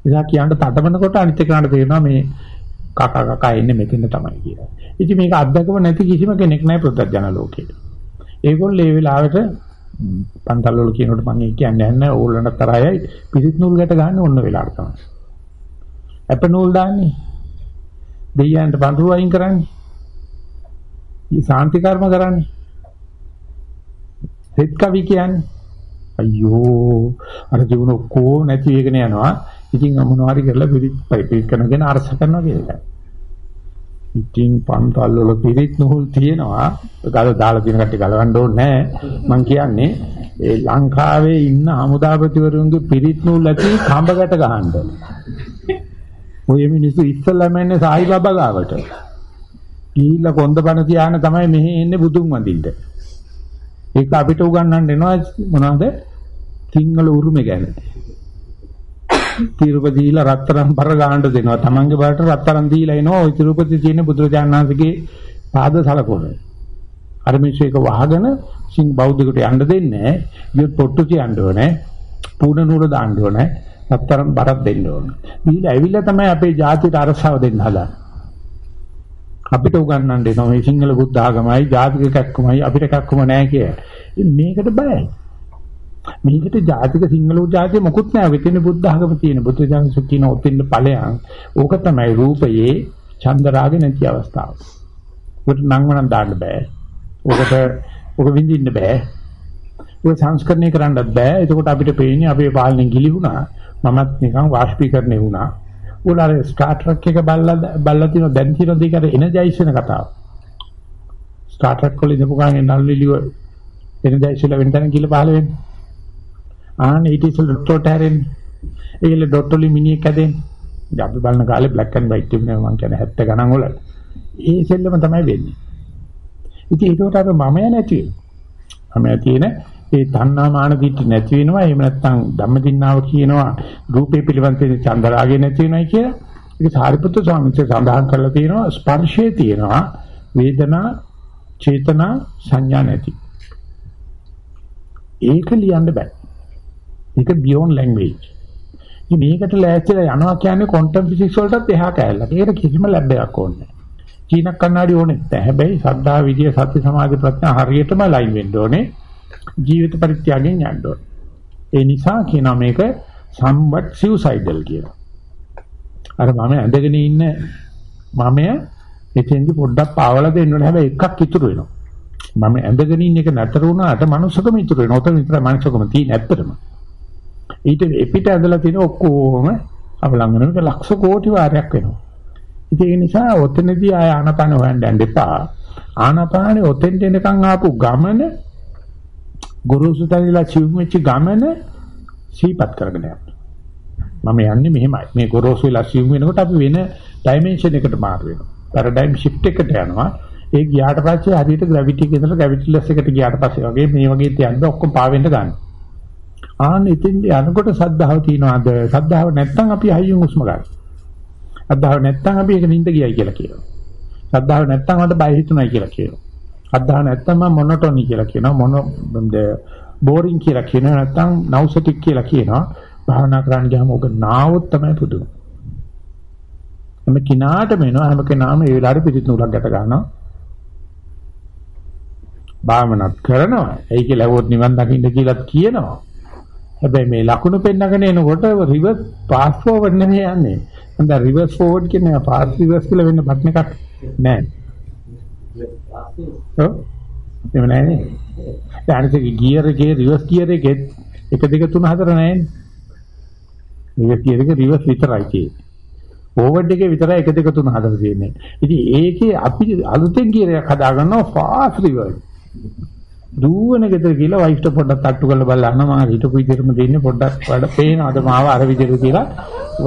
Speaker 1: එදා කියන්න තටමනකොට අනිත් එක්කනට තේරෙනවා මේ කකා කකා ඉන්නේ මෙතන තමයි කියලා. ඉතින් මේක අත්දැකම නැති කිසිම කෙනෙක් නැහැ ප්‍රත්‍යඥ ලෝකේ. ඒගොල්ලෝ ඒ වෙලාවට පන්තල් වල කියනකොට මම කියන්නේ නැහැ ඕගොල්ලන්ට තරහයි පිරිත් නූල් ගැට ගන්න ඕන වෙලාවට තමයි. අප නූල් දාන්නේ. දෙයයන්ට බඳුරු අයින් කරන්නේ. මේ සාන්ති කර්ම කරන්නේ. සෙත් කවි කියන්නේ අයියෝ අර ජීවන ඔක්කොම නැති වෙගෙන යනවා. ඉතින් මොනවා හරි කරලා පිරිත් පිරිත් කරනගෙන අරස කරනවා කියලා. ඉතින් පන්තල් වල පිරිත් නූල් තියෙනවා. ගල දාලා තියෙන කට්ටිය ගලවන්න ඕනේ නැහැ. මං කියන්නේ ඒ ලංකාවේ ඉන්න හමුදාපතිවරුන්ගේ පිරිත් නූල් ඇති කඹකට ගහන්න. ඔය මිනිස්සු ඉස්සල්ලාම එන්නේ සායි බබා ගාවට. ගිහිල්ලා කොන්දපණ තියාන තමයි මෙහි එන්නේ බුදුන් වඳින්න. ඒක අපිට උගන්වන්න එනවා මොනවද? සිංහල උරුමය ගැන. තිරුපති දීලා රත්තරන් බර ගන්න දෙනවා. Tamange බරට රත්තරන් දීලා එනවා. ওই තිරුපති තියෙන බුදුරජාණන් වහන්සේගේ පාද සලකුණ. අර මිනිස්සු එක වහගෙන සිං බෞද්ධකට යන්න දෙන්නේ නැහැ. ඊයොත් පොට්ටු තියන්න ඕනේ. පූර්ණ නූල දාන්න ඕනේ. රත්තරන් බරක් දෙන්න ඕනේ. දීලා ඇවිල්ලා තමයි අපේ ජාතියට අරසාව දෙන්න හදන්නේ. අපිට උගන්වන්න දෙනවා මේ සිංහල බුද්ධ ආගමයි ජාතික කැක්කමයි අපිට කැක්කම නැහැ කිය. මේකට බයයි. මේකට ජාතික සිංහල ජාතිය මොකුත් නැහැ. ඔකේ තියෙන බුද්ධ ආගම තියෙන බුද්ධ ජාතික කියන ඔතින්න ඵලයන්. ඕක තමයි රූපයේ චන්ද රාග නැති අවස්ථාව. උට නංවනම් දාන්න බෑ. ඔකට ඔක විඳින්න බෑ. ඔය සංස්කරණය කරන්නත් බෑ. එතකොට අපිට පේන්නේ අපේ පාලනය ගිලිහුණා. මමත් නිකන් වාෂ්පීකරණය වුණා. උලාර ස්ටාර් ට්‍රක් එක බල්ලා බල්ලා තියෙන දැන් තියෙන දෙක අර එනර්ජයිස් වෙන කතාව. ස්ටාර් ට්‍රක් වල ඉඳපු ගානේ නල්ලිලිව එනර්ජයිස් වෙලා වෙන තැන කියලා පහල වෙන්නේ. ආන ඊට ඉස්සෙල් ඩොට්ටෝට හැරෙන්නේ. ඒකල ඩොට් වලින් මිනිහෙක් හැදෙන්නේ. ඉතින් අපි බලන කාලේ බ්ලැක් ඇන්ඩ් වයිට් තිබුණේ මම කියන්නේ 70 ගණන් වල. ඒ සෙල්ලම තමයි වෙන්නේ. ඉතින් ඒකට අර මමය නැති වෙනවා. මමය තියෙන ඒ තණ්හා මාන දිට්ඨි නැති වෙනවා. එහෙම නැත්නම් ධම්මදින්නාව කියනවා රූපේ පිළිබඳ චන්දරාගේ නැති වෙනයි කියලා. ඒක සාරිපුත්‍ර ස්වාමීන් වහන්සේ සඳහන් කරලා තියෙනවා ස්පර්ශයේ තියෙනවා වේදනා චේතනා සංඥා නැති. ඒක ලියන්න බෑ. ඒක beyond language. ඉතින් මේකට ලෑස්තිලා යනවා කියන්නේ ක්වොන්ටම් ෆිසික්ස් වලටත් එහා කැලලක්. ඒකට කිසිම ලැබ් එකක් ඕනේ නැහැ. චීන කන්නාඩි ඕනේ නැහැ. හැබැයි සද්ධා විද්‍ය සත්‍ය සමාධි ප්‍රඥා හරියටම ලයින් වෙන්න ඕනේ. ජීවිත පරිත්‍යාගයෙන් යන්න ඕනේ. ඒ නිසා කියනවා මේක somewhat suicidal කියලා. අර මම ඇඳගෙන ඉන්න මමය එතෙන්දි පොඩ්ඩක් පාවලා දෙන්න ඕනේ. හැබැයි එකක් ඉතුරු වෙනවා. මම ඇඳගෙන ඉන්න එක නැතර වුණාට මනුස්සකම ඉතුරු වෙනවා. ඔතන විතර මනුස්සකම තියෙන ඇත්තටම. ඊට එපිට ඇඳලා තියෙන ඔක්කොම අවලංගන එක ලක්ෂ කෝටි වාරයක් වෙනවා. ඉතින් ඒ නිසා ඔතනදී ආය ආනපන හොයන්න යන්න එපා. ආනපානේ ඔතෙන්ට එනකන් ආපු ගමන ගුරුසු තනිලා චිව්මෙච්ච ගමන සීපත් කරගෙන යන්න. මම යන්නේ මෙහෙමයි. මේ ගොරෝසු වෙලා සිව් වෙනකොට අපි වෙන ඩයිමන්ෂන් එකට මාරු වෙනවා. පැරඩයිම් shift එකට යනවා. ඒ ගියාට පස්සේ හරියට ග්‍රැවිටි එක ඉඳලා ග්‍රැවිටිලස් එකට ගියාට පස්සේ වගේ මේ වගේ තියන්න ඔක්කොම පාවෙන්න ගන්න. ආන්න ඉතින් යනකොට සද්ධාව තියනවාද? සද්ධාව නැත්තම් අපි හයියෙන් හුස්ම ගන්න. සද්ධාව නැත්තම් අපි ඒක නිින්ද ගියයි කියලා කියනවා. සද්ධාව නැත්තම් මට බය හිතුණයි කියලා කියනවා. සද්ධාව නැත්තම් මම මොනොටොනි කියලා කියනවා. මොනෝ බෝරින් කියලා කියනවා. නැත්තම් නවුසටික් කියලා කියනවා. භාවනා කරන්න ගියාම ඔක නාවොත් තමයි පුදුම. හැම කිනාටම එනවා හැම කෙනාම ඒ වෙලාවට පිටිත් නූලක් ගැට ගන්නවා. භාවනාත් කරනවා. ඒ කියලා වොත් නිවන් දකින්න කියලාත් කියනවා. හැබැයි මේ ලකුණු පෙන්නගෙන එනකොට රිවර්ස් පාස් ෆෝවර්ඩ් නෙමෙයි යන්නේ. මම දැන් රිවර්ස් ෆෝවර්ඩ් කියන්නේ පාස් රිවර්ස් කියලා වෙන්න බටන් එකක් නෑ. ඔව්. එහෙම නෑනේ. දැන් අනිත් ගියර් එකේ රිවර්ස් ගියර් එකේ 1 2 3 4 නෑනේ. රිවර්ස් ගියර් එක රිවර්ස් විතරයි තියෙන්නේ. ෆෝවර්ඩ් එකේ විතරයි 1 2 3 4 තියෙන්නේ. ඉතින් ඒකේ අපි අලුතෙන් ගියර් එකක් හදාගන්නවා ෆාස්ට් රිවර්ස්. දුවන ගෙදර ගිහලා වයිෆ්ට පොඩ්ඩක් තට්ටු කරලා බලන්න මම හිතපු විදිහටම දෙන්නේ පොඩ්ඩක් වඩ පේනවාද මාව අර විදිහට කියලා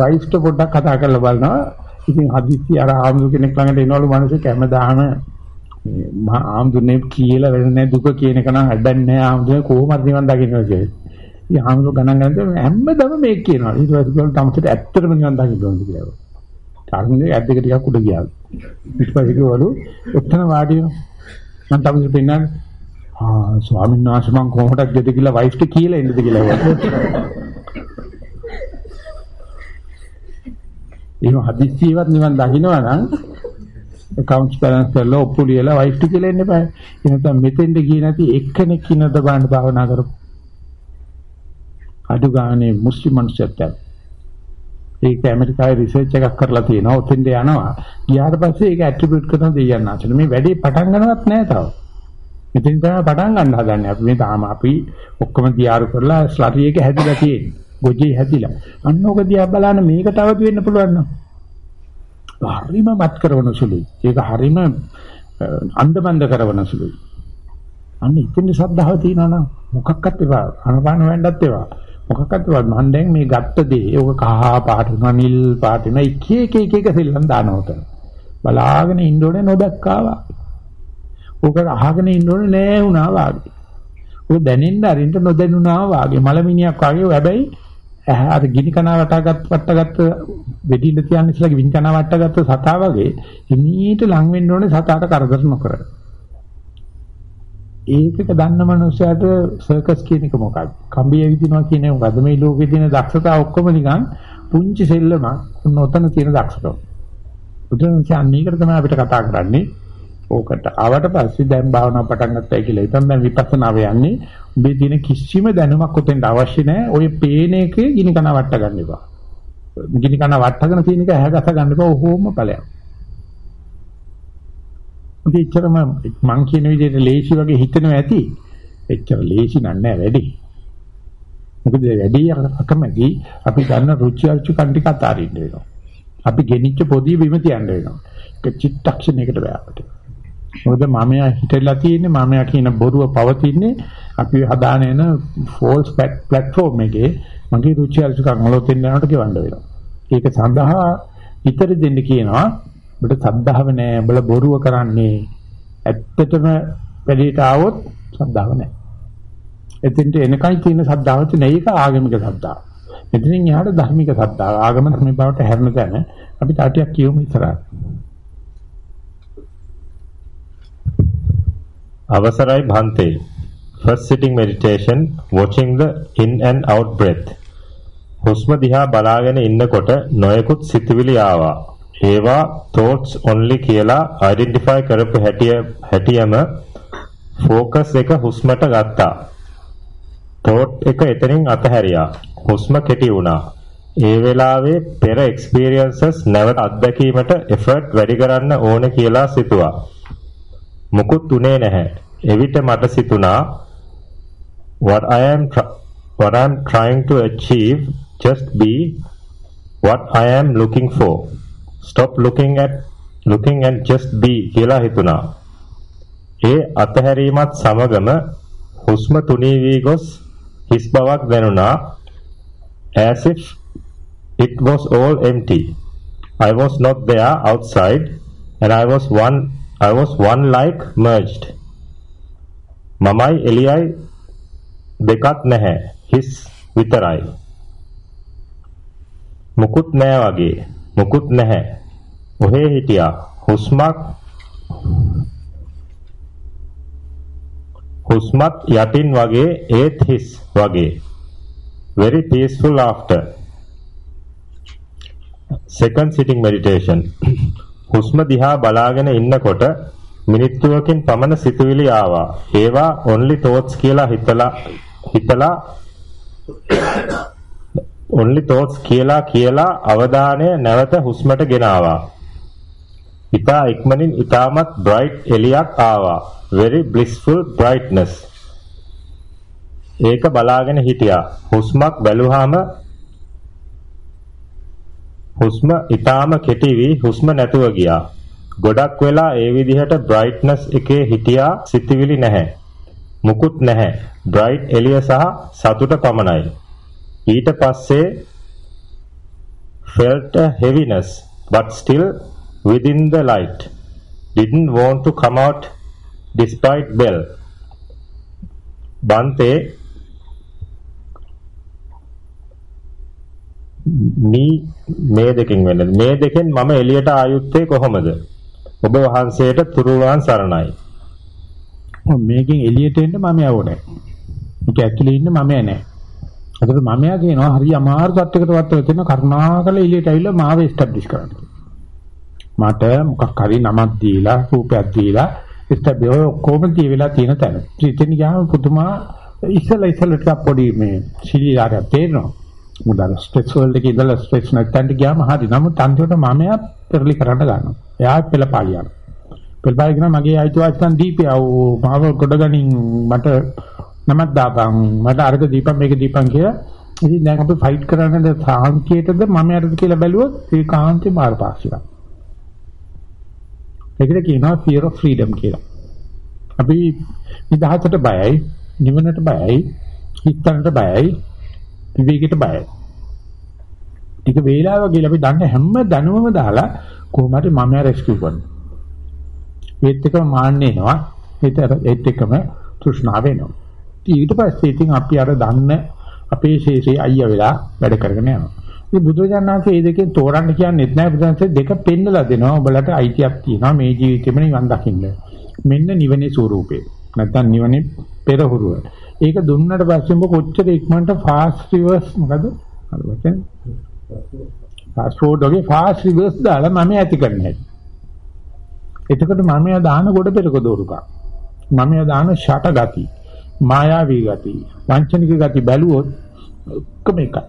Speaker 1: වයිෆ්ට පොඩ්ඩක් කතා කරලා බලනවා ඉතින් හදිස්සි අර ආම්දු කෙනෙක් ළඟට එනවලු මිනිස්සු කැමදාම මේ ආම්දුනේ කියලා වෙන්නේ දුක කියන එක නම් අඩන්නේ නැහැ ආම්දුනේ කොහොමද නිවන් දකින්නවා කියලා. ඉතින් ආම්දු ගණන් ගන්න හැමදම මේක කියනවා. ඊට පස්සේ කියනවා තමසට ඇත්තටම නිවන් දකින්න ඕනද කියලා. කාර්මිනේ ඇද්දක ටිකක් උඩ ගියා. ඊට පස්සේ කිව්වලු ඔතන වාඩි වෙනවා. මම තමසට පෙන්නන්නේ ආ ස්වාමීන් වහන්සේ මම කොහොමද ගෙද කියලා වයිෆ්ට කියලා එන්නද කියලා වුණා. එහෙනම් හදිස්සියවත් නිවන් දකින්නවා නම් accounts balance කරලා ඔප්පු ලියලා වයිෆ්ට කියලා එන්න බෑ. එහෙනම් මෙතෙන්ද ගියේ නැති එක්කෙනෙක් ඉන්නද බලන්න භාවනා කරපො. අඩු ගානේ මුස්ලිම් මිනිස්සුත් ඒක ඇමරිකාවේ රිසර්ච් එකක් කරලා තියෙනවා. ඔතෙන්ද යනවා. ගියාට පස්සේ ඒක ඇට්‍රිබියුට් කරන දෙයයන් අතර මේ වැඩේ පටන් ගන්නවත් නෑ තාම. මෙතෙන් තමයි පටන් ගන්න හදන්නේ. අපි මේ තාම අපි ඔක්කොම දියාරු කරලා ස්ලරි එක හැදිලා තියෙන්නේ. ගොජේ හැදිලා. අන්න ඕක දිහා බලන මේක තවද වෙන්න පුළුවන් නෝ. හරිම මත් කරන සුළුයි. ඒක හරිම අන්දබන්ද කරන සුළුයි. අන්න ඉතින් සද්ධාව තියෙනවා නම් මොකක්වත් ඒවා අනපාන වෙන්නත් ඒවා. මොකක්වත් ඒවා මම දැන් මේ ගත්ත දේ ඕක කහ පාට වෙනවා නිල් පාට වෙනවා එක එක එක එක සෙල්ලම් දානවා. බලාගෙන ඉන්න ඕනේ නොදක්කාවා. ඕක අහගෙන ඉන්න ඕනේ නෑ වුණා වාගේ. ඔය දැනෙන්න අරින්ට නොදැනුණා වාගේ මලමිනියක් වාගේ හැබැයි අර ගිනි කන වටාගත් වට්ටගත් වෙඩින්න තියන්න ඉස්සලා ගිනි කන වට්ටගත් සතා වගේ හිමීට ලං වෙන්න ඕනේ සතාට කරදර නොකර. ඒකක දන්න මනුස්සයාට සර්කස් කියන එක මොකක්ද? කම්බිය විදිනවා කියන්නේ මොකද්ද? මේ ලෝකෙ තියෙන දක්ෂතා ඔක්කොම නිකන් පුංචි සෙල්ලමක්. උන් ඔතන තියෙන දක්ෂකම. බුදුන් කියන්නේ තමයි අපිට කතා කරන්නේ. ඕකට ආවට පස්සේ දැන් භාවනාව පටන් ගන්නයි කියලා. ඉතින් දැන් විපස්සනාව යන්නේ. උඹේ තියෙන කිසිම දැනුමක් උතෙන්ට අවශ්‍ය නැහැ. ඔය පේන එකේ ගිනි කන වට ගන්න එපා. ගිනි කන වටගෙන තියෙන එක ඇහැගස ගන්න එපා. ඔහොම ඵලයක්. ඉතින්චරම මං කියන විදිහට ලේසි වගේ හිතනවා ඇති. එච්චර ලේසි නෑ වැඩි. මොකද වැඩි අකමැති අපි ගන්න රුචි අරුචි කන්ටි කතාරින්න වෙනවා. අපි ගෙනිච්ච පොදිය බිම තියන්න වෙනවා. ඒක චිත්තක්ෂණයකට බෑ අපිට. මොකද මමයා හිතලා තියෙන්නේ මමයා කියන බොරුව පවතින්නේ අපි හදාන එන ෆෝල්ස් ප්ලැට්ෆෝම් එකේ මගේ රුචි අරුචිකම් වලට යනකොට ගෙවන්න වෙනවා. ඒක සඳහා ඉතර දෙන්න කියනවා ඔබට සද්ධාව නෑ උඹල බොරුව කරන්නේ ඇත්තටම වැඩේට ආවොත් සද්ධාව නෑ. එතෙන්ට එනකයි තියෙන සද්ධාව තියෙන එක ආගමික සද්ධාව. මෙතනින් එහාට ධර්මික සද්ධාව. ආගම ධර්මේ බවට හැරෙන තැන අපි තාටියක් කියමු ඉස්සරහට.
Speaker 2: අවසරයි භන්තේ. First sitting meditation watching the in and out breath. හුස්ම දිහා බලාගෙන ඉන්නකොට නොයෙකුත් සිතුවිලි ආවා. ඒවා thoughts only කියලා identify කරපු හැටිය හැටියම focus එක හුස්මට ගත්තා. Thought එක එතනින් අතහැරියා. හුස්ම කෙටි වුණා. ඒ වෙලාවේ පෙර experiences නැවත අත්දැකීමට effort වැඩි කරන්න ඕන කියලා සිතුවා. මුකුත් උනේ නැහැ. එවිට මට සිතුණා what I am what I am trying to achieve just be what I am looking for. Stop looking at looking and just be කියලා හිතුණා. ඒ අතහැරීමත් සමගම හුස්ම තුනී වී ගොස් හිස් බවක් දැනුණා. as if it was all empty. I was not there outside and I was one I was one like merged. මමයි එළියයි දෙකක් නැහැ. හිස් විතරයි. මුකුත් නෑ වගේ. මුකුත් නැහැ. ඔහේ හිටියා. හුස්මක් හුස්මත් යටින් වගේ ඒත් හිස් වගේ. very peaceful after. Second sitting meditation. හුස්ම දිහා බලාගෙන ඉන්නකොට මිනිත්තුවකින් පමණ සිතුවිලි ආවා. ඒවා only thoughts කියලා හිතලා හිතලා only thoughts කියලා කියලා අවධානය නැවත හුස්මට ගෙනාවා. ඊතා ඉක්මනින් ඊටමත් bright එළියක් ආවා. very blissful brightness. ඒක බලාගෙන හිටියා. හුස්මක් බැලුවාම හුස්ම ඊටාම කෙටි වී හුස්ම නැතුව ගියා. ගොඩක් වෙලා ඒ විදිහට brightness එකේ හිටියා සිතිවිලි නැහැ. මුකුත් නැහැ. bright එළිය සහ සතුට පමණයි. ඊට පස්සේ felt a heaviness but still within the light. Didn't want to come out despite bell. බන්තේ මේ මේ දෙකෙන් වෙන්නේ මේ දෙකෙන් මම එළියට ආයුත්තේ කොහොමද? ඔබ වහන්සේට තුරුවන් සරණයි.
Speaker 1: මේකෙන් එළියට එන්න මම යවුනේ මේක ඇතුලේ ඉන්න මම නැහැ ඒකට මම යා කියනවා හරි අමාරු තත්යකට වත් වෙන කරුණාකර එළියට ඇවිල්ලා මාව එස්ටැබ්ලිෂ් කරන්න. මට මොකක් හරි නමක් දීලා රූපයක් දීලා එස්ටැබ්ලිෂ් ඔක්කොම දී වෙලා තියෙන තැන. ඉතින් ගියාම පුදුමා ඉස්සලා ඉස්සලට පොඩි මේ සිලිලාරයක් තේරෙනවා. මුදල් ස්ට්‍රෙස් වලට ඉඳලා ස්ට්‍රෙස් නැත්තන්ට ගියාම හරි. නමුත් අන්තිමට මමයා පෙරලි කරන්න ගන්නවා. එයා පෙළපාලියක්. පෙළපාලිය කියන මගේ අයිතිවාසිකම් දීපියව මාව ගොඩගනින් මට නමක් දාපන් මට අරක දීපන් මේක දීපන් කියලා. ඉතින් දැන් අපි ෆයිට් කරන්නද සාන්තියටද මම යටද කියලා බැලුවොත් ඒ කාන්තේ මාර පාක්ෂිකක්. ඒකට කියනවා fear of freedom කියලා. අපි නිදහසට බයයි, නිවනට බයයි, හිතන්නට බයයි, විවේකයට බයයි. ටික වේලාවක් ගිහලා අපි දන්න හැම දැනුමම දාලා කොහොම හරි මම රෙස්කියු කරනවා. ඒත් එකම මාන්නේ එනවා. ඒත් එකම තෘෂ්ණාව එනවා. ඊට පස්සේ ඉතින් අපි අර දන්න අපේ ශේෂේ අයියා වෙලා වැඩ කරගෙන යනවා. ඉතින් බුදුරජාණන්සේ මේ දෙකෙන් තෝරන්න කියන්නේත් නැහැ බුදුන්සේ දෙක පෙන්නලා දෙනවා. ඔබලට අයිතියක් තියෙනවා මේ ජීවිතෙම නිවන් දකින්න. මෙන්න නිවනේ ස්වરૂපේ. නැත්තම් නිවනේ පෙරහුරුව. ඒක දුන්නට පස්සේ ඔබ කොච්චර ඉක්මනට ෆාස්ට් රිවර්ස් මොකද? අර වචන ෆාස්ට් ෆෝඩ් වගේ ෆාස්ට් රිවර්ස් දාලා මම ඇති කරන්නේ. එතකොට මම යා දාන කොට පෙරක දෝරුක. මම යා දාන ෂට ගති, මායාවී ගති, වංචනික ගති බැලුවොත් ඔක්කොම එකයි.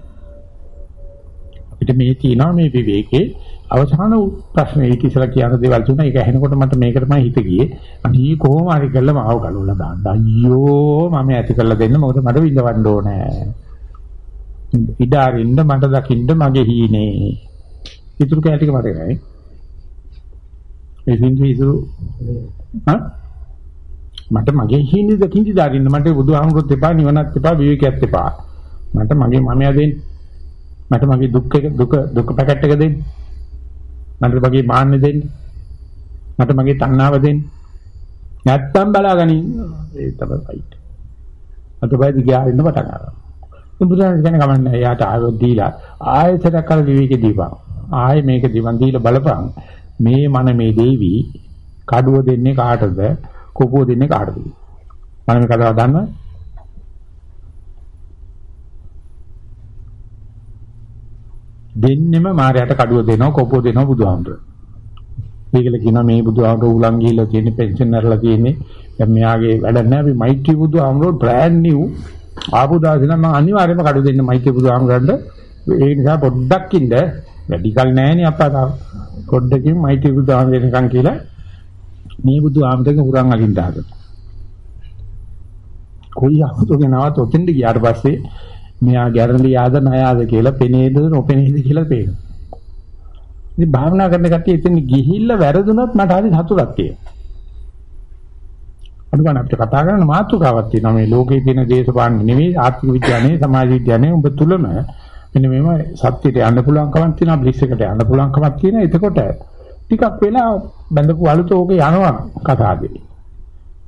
Speaker 1: අපිට මේ තියෙනවා මේ විවේකේ අවසාන ප්‍රශ්නේ ඊට ඉස්සලා කියන දේවල් තුන ඒක ඇහෙනකොට මට මේක තමයි හිත ගියේ. අනී කොහොම හරි කළා මාව ගලවලා දාන්න. අයියෝ මම ඇති කරලා දෙන්න මොකද මට විඳවන්න ඕනේ. ඉඩ අරින්න මට දකින්න මගේ හීනේ. ඉතුරු කැටික මට නෑ. ඒ සින්දු ඉතුරු හා මට මගේ හීනේ දකින්න දාරින්න මට බුදුහාමුදුරුත් එපා නිවනත් එපා විවේකයක් එපා. මට මගේ මමයා දෙන්න. මට මගේ දුක් එක දුක දුක පැකට් එක දෙන්න. මට මගේ මාන්නේ දෙන්න. මට මගේ තණ්හාව දෙන්න. නැත්තම් බලාගනින් ඒ තමයි ෆයිට්. අතපය දිගා ඉන්න පටන් ගන්නවා. බුදුරජාණන් කියන්නේ කමන්නේ එයාට ආවොත් දීලා ආයෙත් කර විවේක දීපන්. ආයෙ මේක දිවන් දීලා බලපන්. මේ මන මේ දේවි කඩුව දෙන්නේ කාටද? කොපුව දෙන්නේ කාටද? මම මේ කතාව දන්නවද? දෙන්නෙම මායයට කඩුව දෙනවා කොපුව දෙනවා බුදුහාමුදුරුවෝ. ඒකල කියනවා මේ බුදුහාමුදුරුවෝ උලන් ගිහිල්ලා තියෙන පෙන්ෂන් අරලා තියෙන්නේ. දැන් මෙයාගේ වැඩ නැහැ අපි මෛත්‍රී බුදුහාමුදුරුවෝ බ්‍රෑන්ඩ් නිව් ආපු දාසේ නම් මම අනිවාර්යයෙන්ම කඩුව දෙන්න මෛත්‍රී බුදුහාමුදුරන්ට. ඒ නිසා පොඩ්ඩක් ඉන්න වැඩි කල නැහැනේ අප්පා තාම. පොඩ්ඩකින් මෛත්‍රී බුදුහාමුදුරන් දෙනකන් කියලා මේ බුදුහාමුදුරගේ හුරන් අලින්න හදනවා. කොයි ආමුතුගේ නවත් ඔතෙන්ද ගියාට පස්සේ මෙයා ගැරන්ඩි ආද ණයාද කියලා පෙනේද නොපෙනේද කියලා පේනවා. ඉතින් භාවනා කරන කට්ටිය එතන ගිහිල්ලා වැරදුනොත් මට හරි සතුටක් තියෙනවා. අනුගමන අපිට කතා කරන මාතෘකාවක් තියෙනවා මේ ලෝකයේ තියෙන දේශපාලන නෙවෙයි ආර්ථික විද්‍යාව සමාජ විද්‍යාව නෙවෙයි ඔබ තුලම මෙන්න මේව සත්‍යයට යන්න පුළුවන්කමක් තියෙනවා බ්ලිස් එකට යන්න පුළුවන්කමක් තියෙනවා එතකොට ටිකක් වෙලා බඳපු අලුත ඕකේ යනවා කතාවේ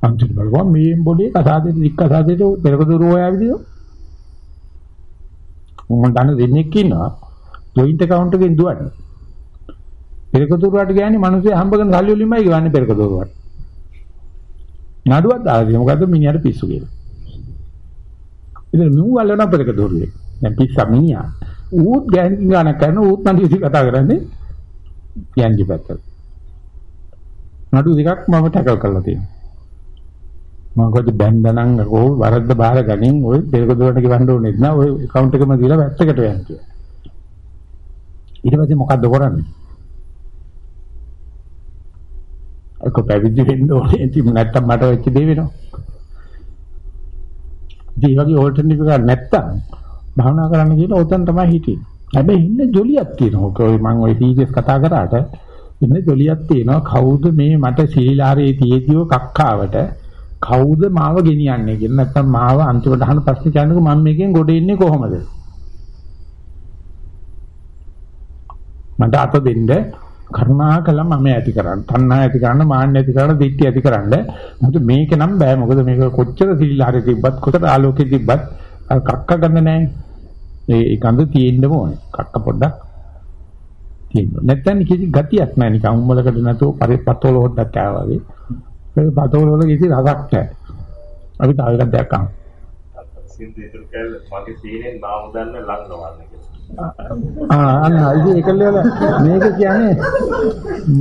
Speaker 1: අන්තිමට බලපුවා මේ බොලේ කතාවේ දික් කතාවේ පෙරක දුර හොයාවිදියෝ මම දන්න දෙන්නෙක් ඉන්නවා. ජොයින්ට් account එකෙන් දුවන්නේ. පෙරක දුරට ගෑනේ මිනිස්සු හම්බ කරන සල්ලි වලින්මයි ගවන්නේ පෙරක දුරට නඩුවක් දාලා තියෙනවා මොකද්ද මිනිහට පිස්සු කියලා. ඉතින් මු වලන පෙරක දුරේ දැන් පිස්සා මිනිහා. ඌත් ගෑනි ගානක් කරන ඌත් නඩු කතා කරන්නේ යන්ජි පැත්තට. නඩු දෙකක් මම ටැකල් කරලා තියෙනවා. මම කොහොමද බැන්දනම් ඕ වරද්ද බාර ගනින් ඔය පෙරක දුරට ගෙවන්න ඕනේ නැහැ ඔය account එකම දීලා පැත්තකට යන්න කියලා ඊට පස්සේ මොකද්ද කරන්නේ අක පැවිදි වෙන්න ඕනේ ඉතින් නැත්තම් මට වෙච්ච දේ වෙනවා. ඉතින් මේ වගේ ඕල්ටර්නටිව් එකක් නැත්තම් භාවනා කරන්න කියලා උතන් තමයි හිටියේ. හැබැයි ඉන්න ජොලියක් තියෙනවා. ඔය මම ඔය සීරියස් කතා කරාට ඉන්න ජොලියක් තියෙනවා. කවුද මේ මට සීලාරේ තියේදිව කක්කාවට කවුද මාව ගෙනියන්නේ කියලා නැත්තම් මාව අන්තිමට අහන ප්‍රශ්නේ කියන්නකො මම මේකෙන් ගොඩ එන්නේ කොහොමද? මට අත දෙන්න කරුණාකර මම ඇති කරන්න. තණ්හා ඇති කරන්න, මාන්න ඇති කරන්න, දිට්ඨිය ඇති කරන්න. මොකද මේක නම් බෑ. මොකද මේක කොච්චර සිල්ලාරේ තිබ්බත්, කොච්චර ආලෝකේ තිබ්බත් කක්ක ගන්න නැහැ. ඒ ගඳ තියෙන්න ඕනේ. කක්ක පොඩ්ඩක් තියෙන්න. නැත්නම් කිසි ගතියක් නැහැ. නිකන් උම්මලකට නැතුව පරිපතෝල හොද්දක් ආවා වගේ. ඒ පතෝල වල කිසි රසක් නැහැ. අපි තව එකක් දැක්කම.
Speaker 2: සින්දු ඉතුරු කැල මගේ සීනෙන් නාම දන්න ලං නොවන්න කියලා.
Speaker 1: ආ අන්න ඉතින් ඒකල මේක කියන්නේ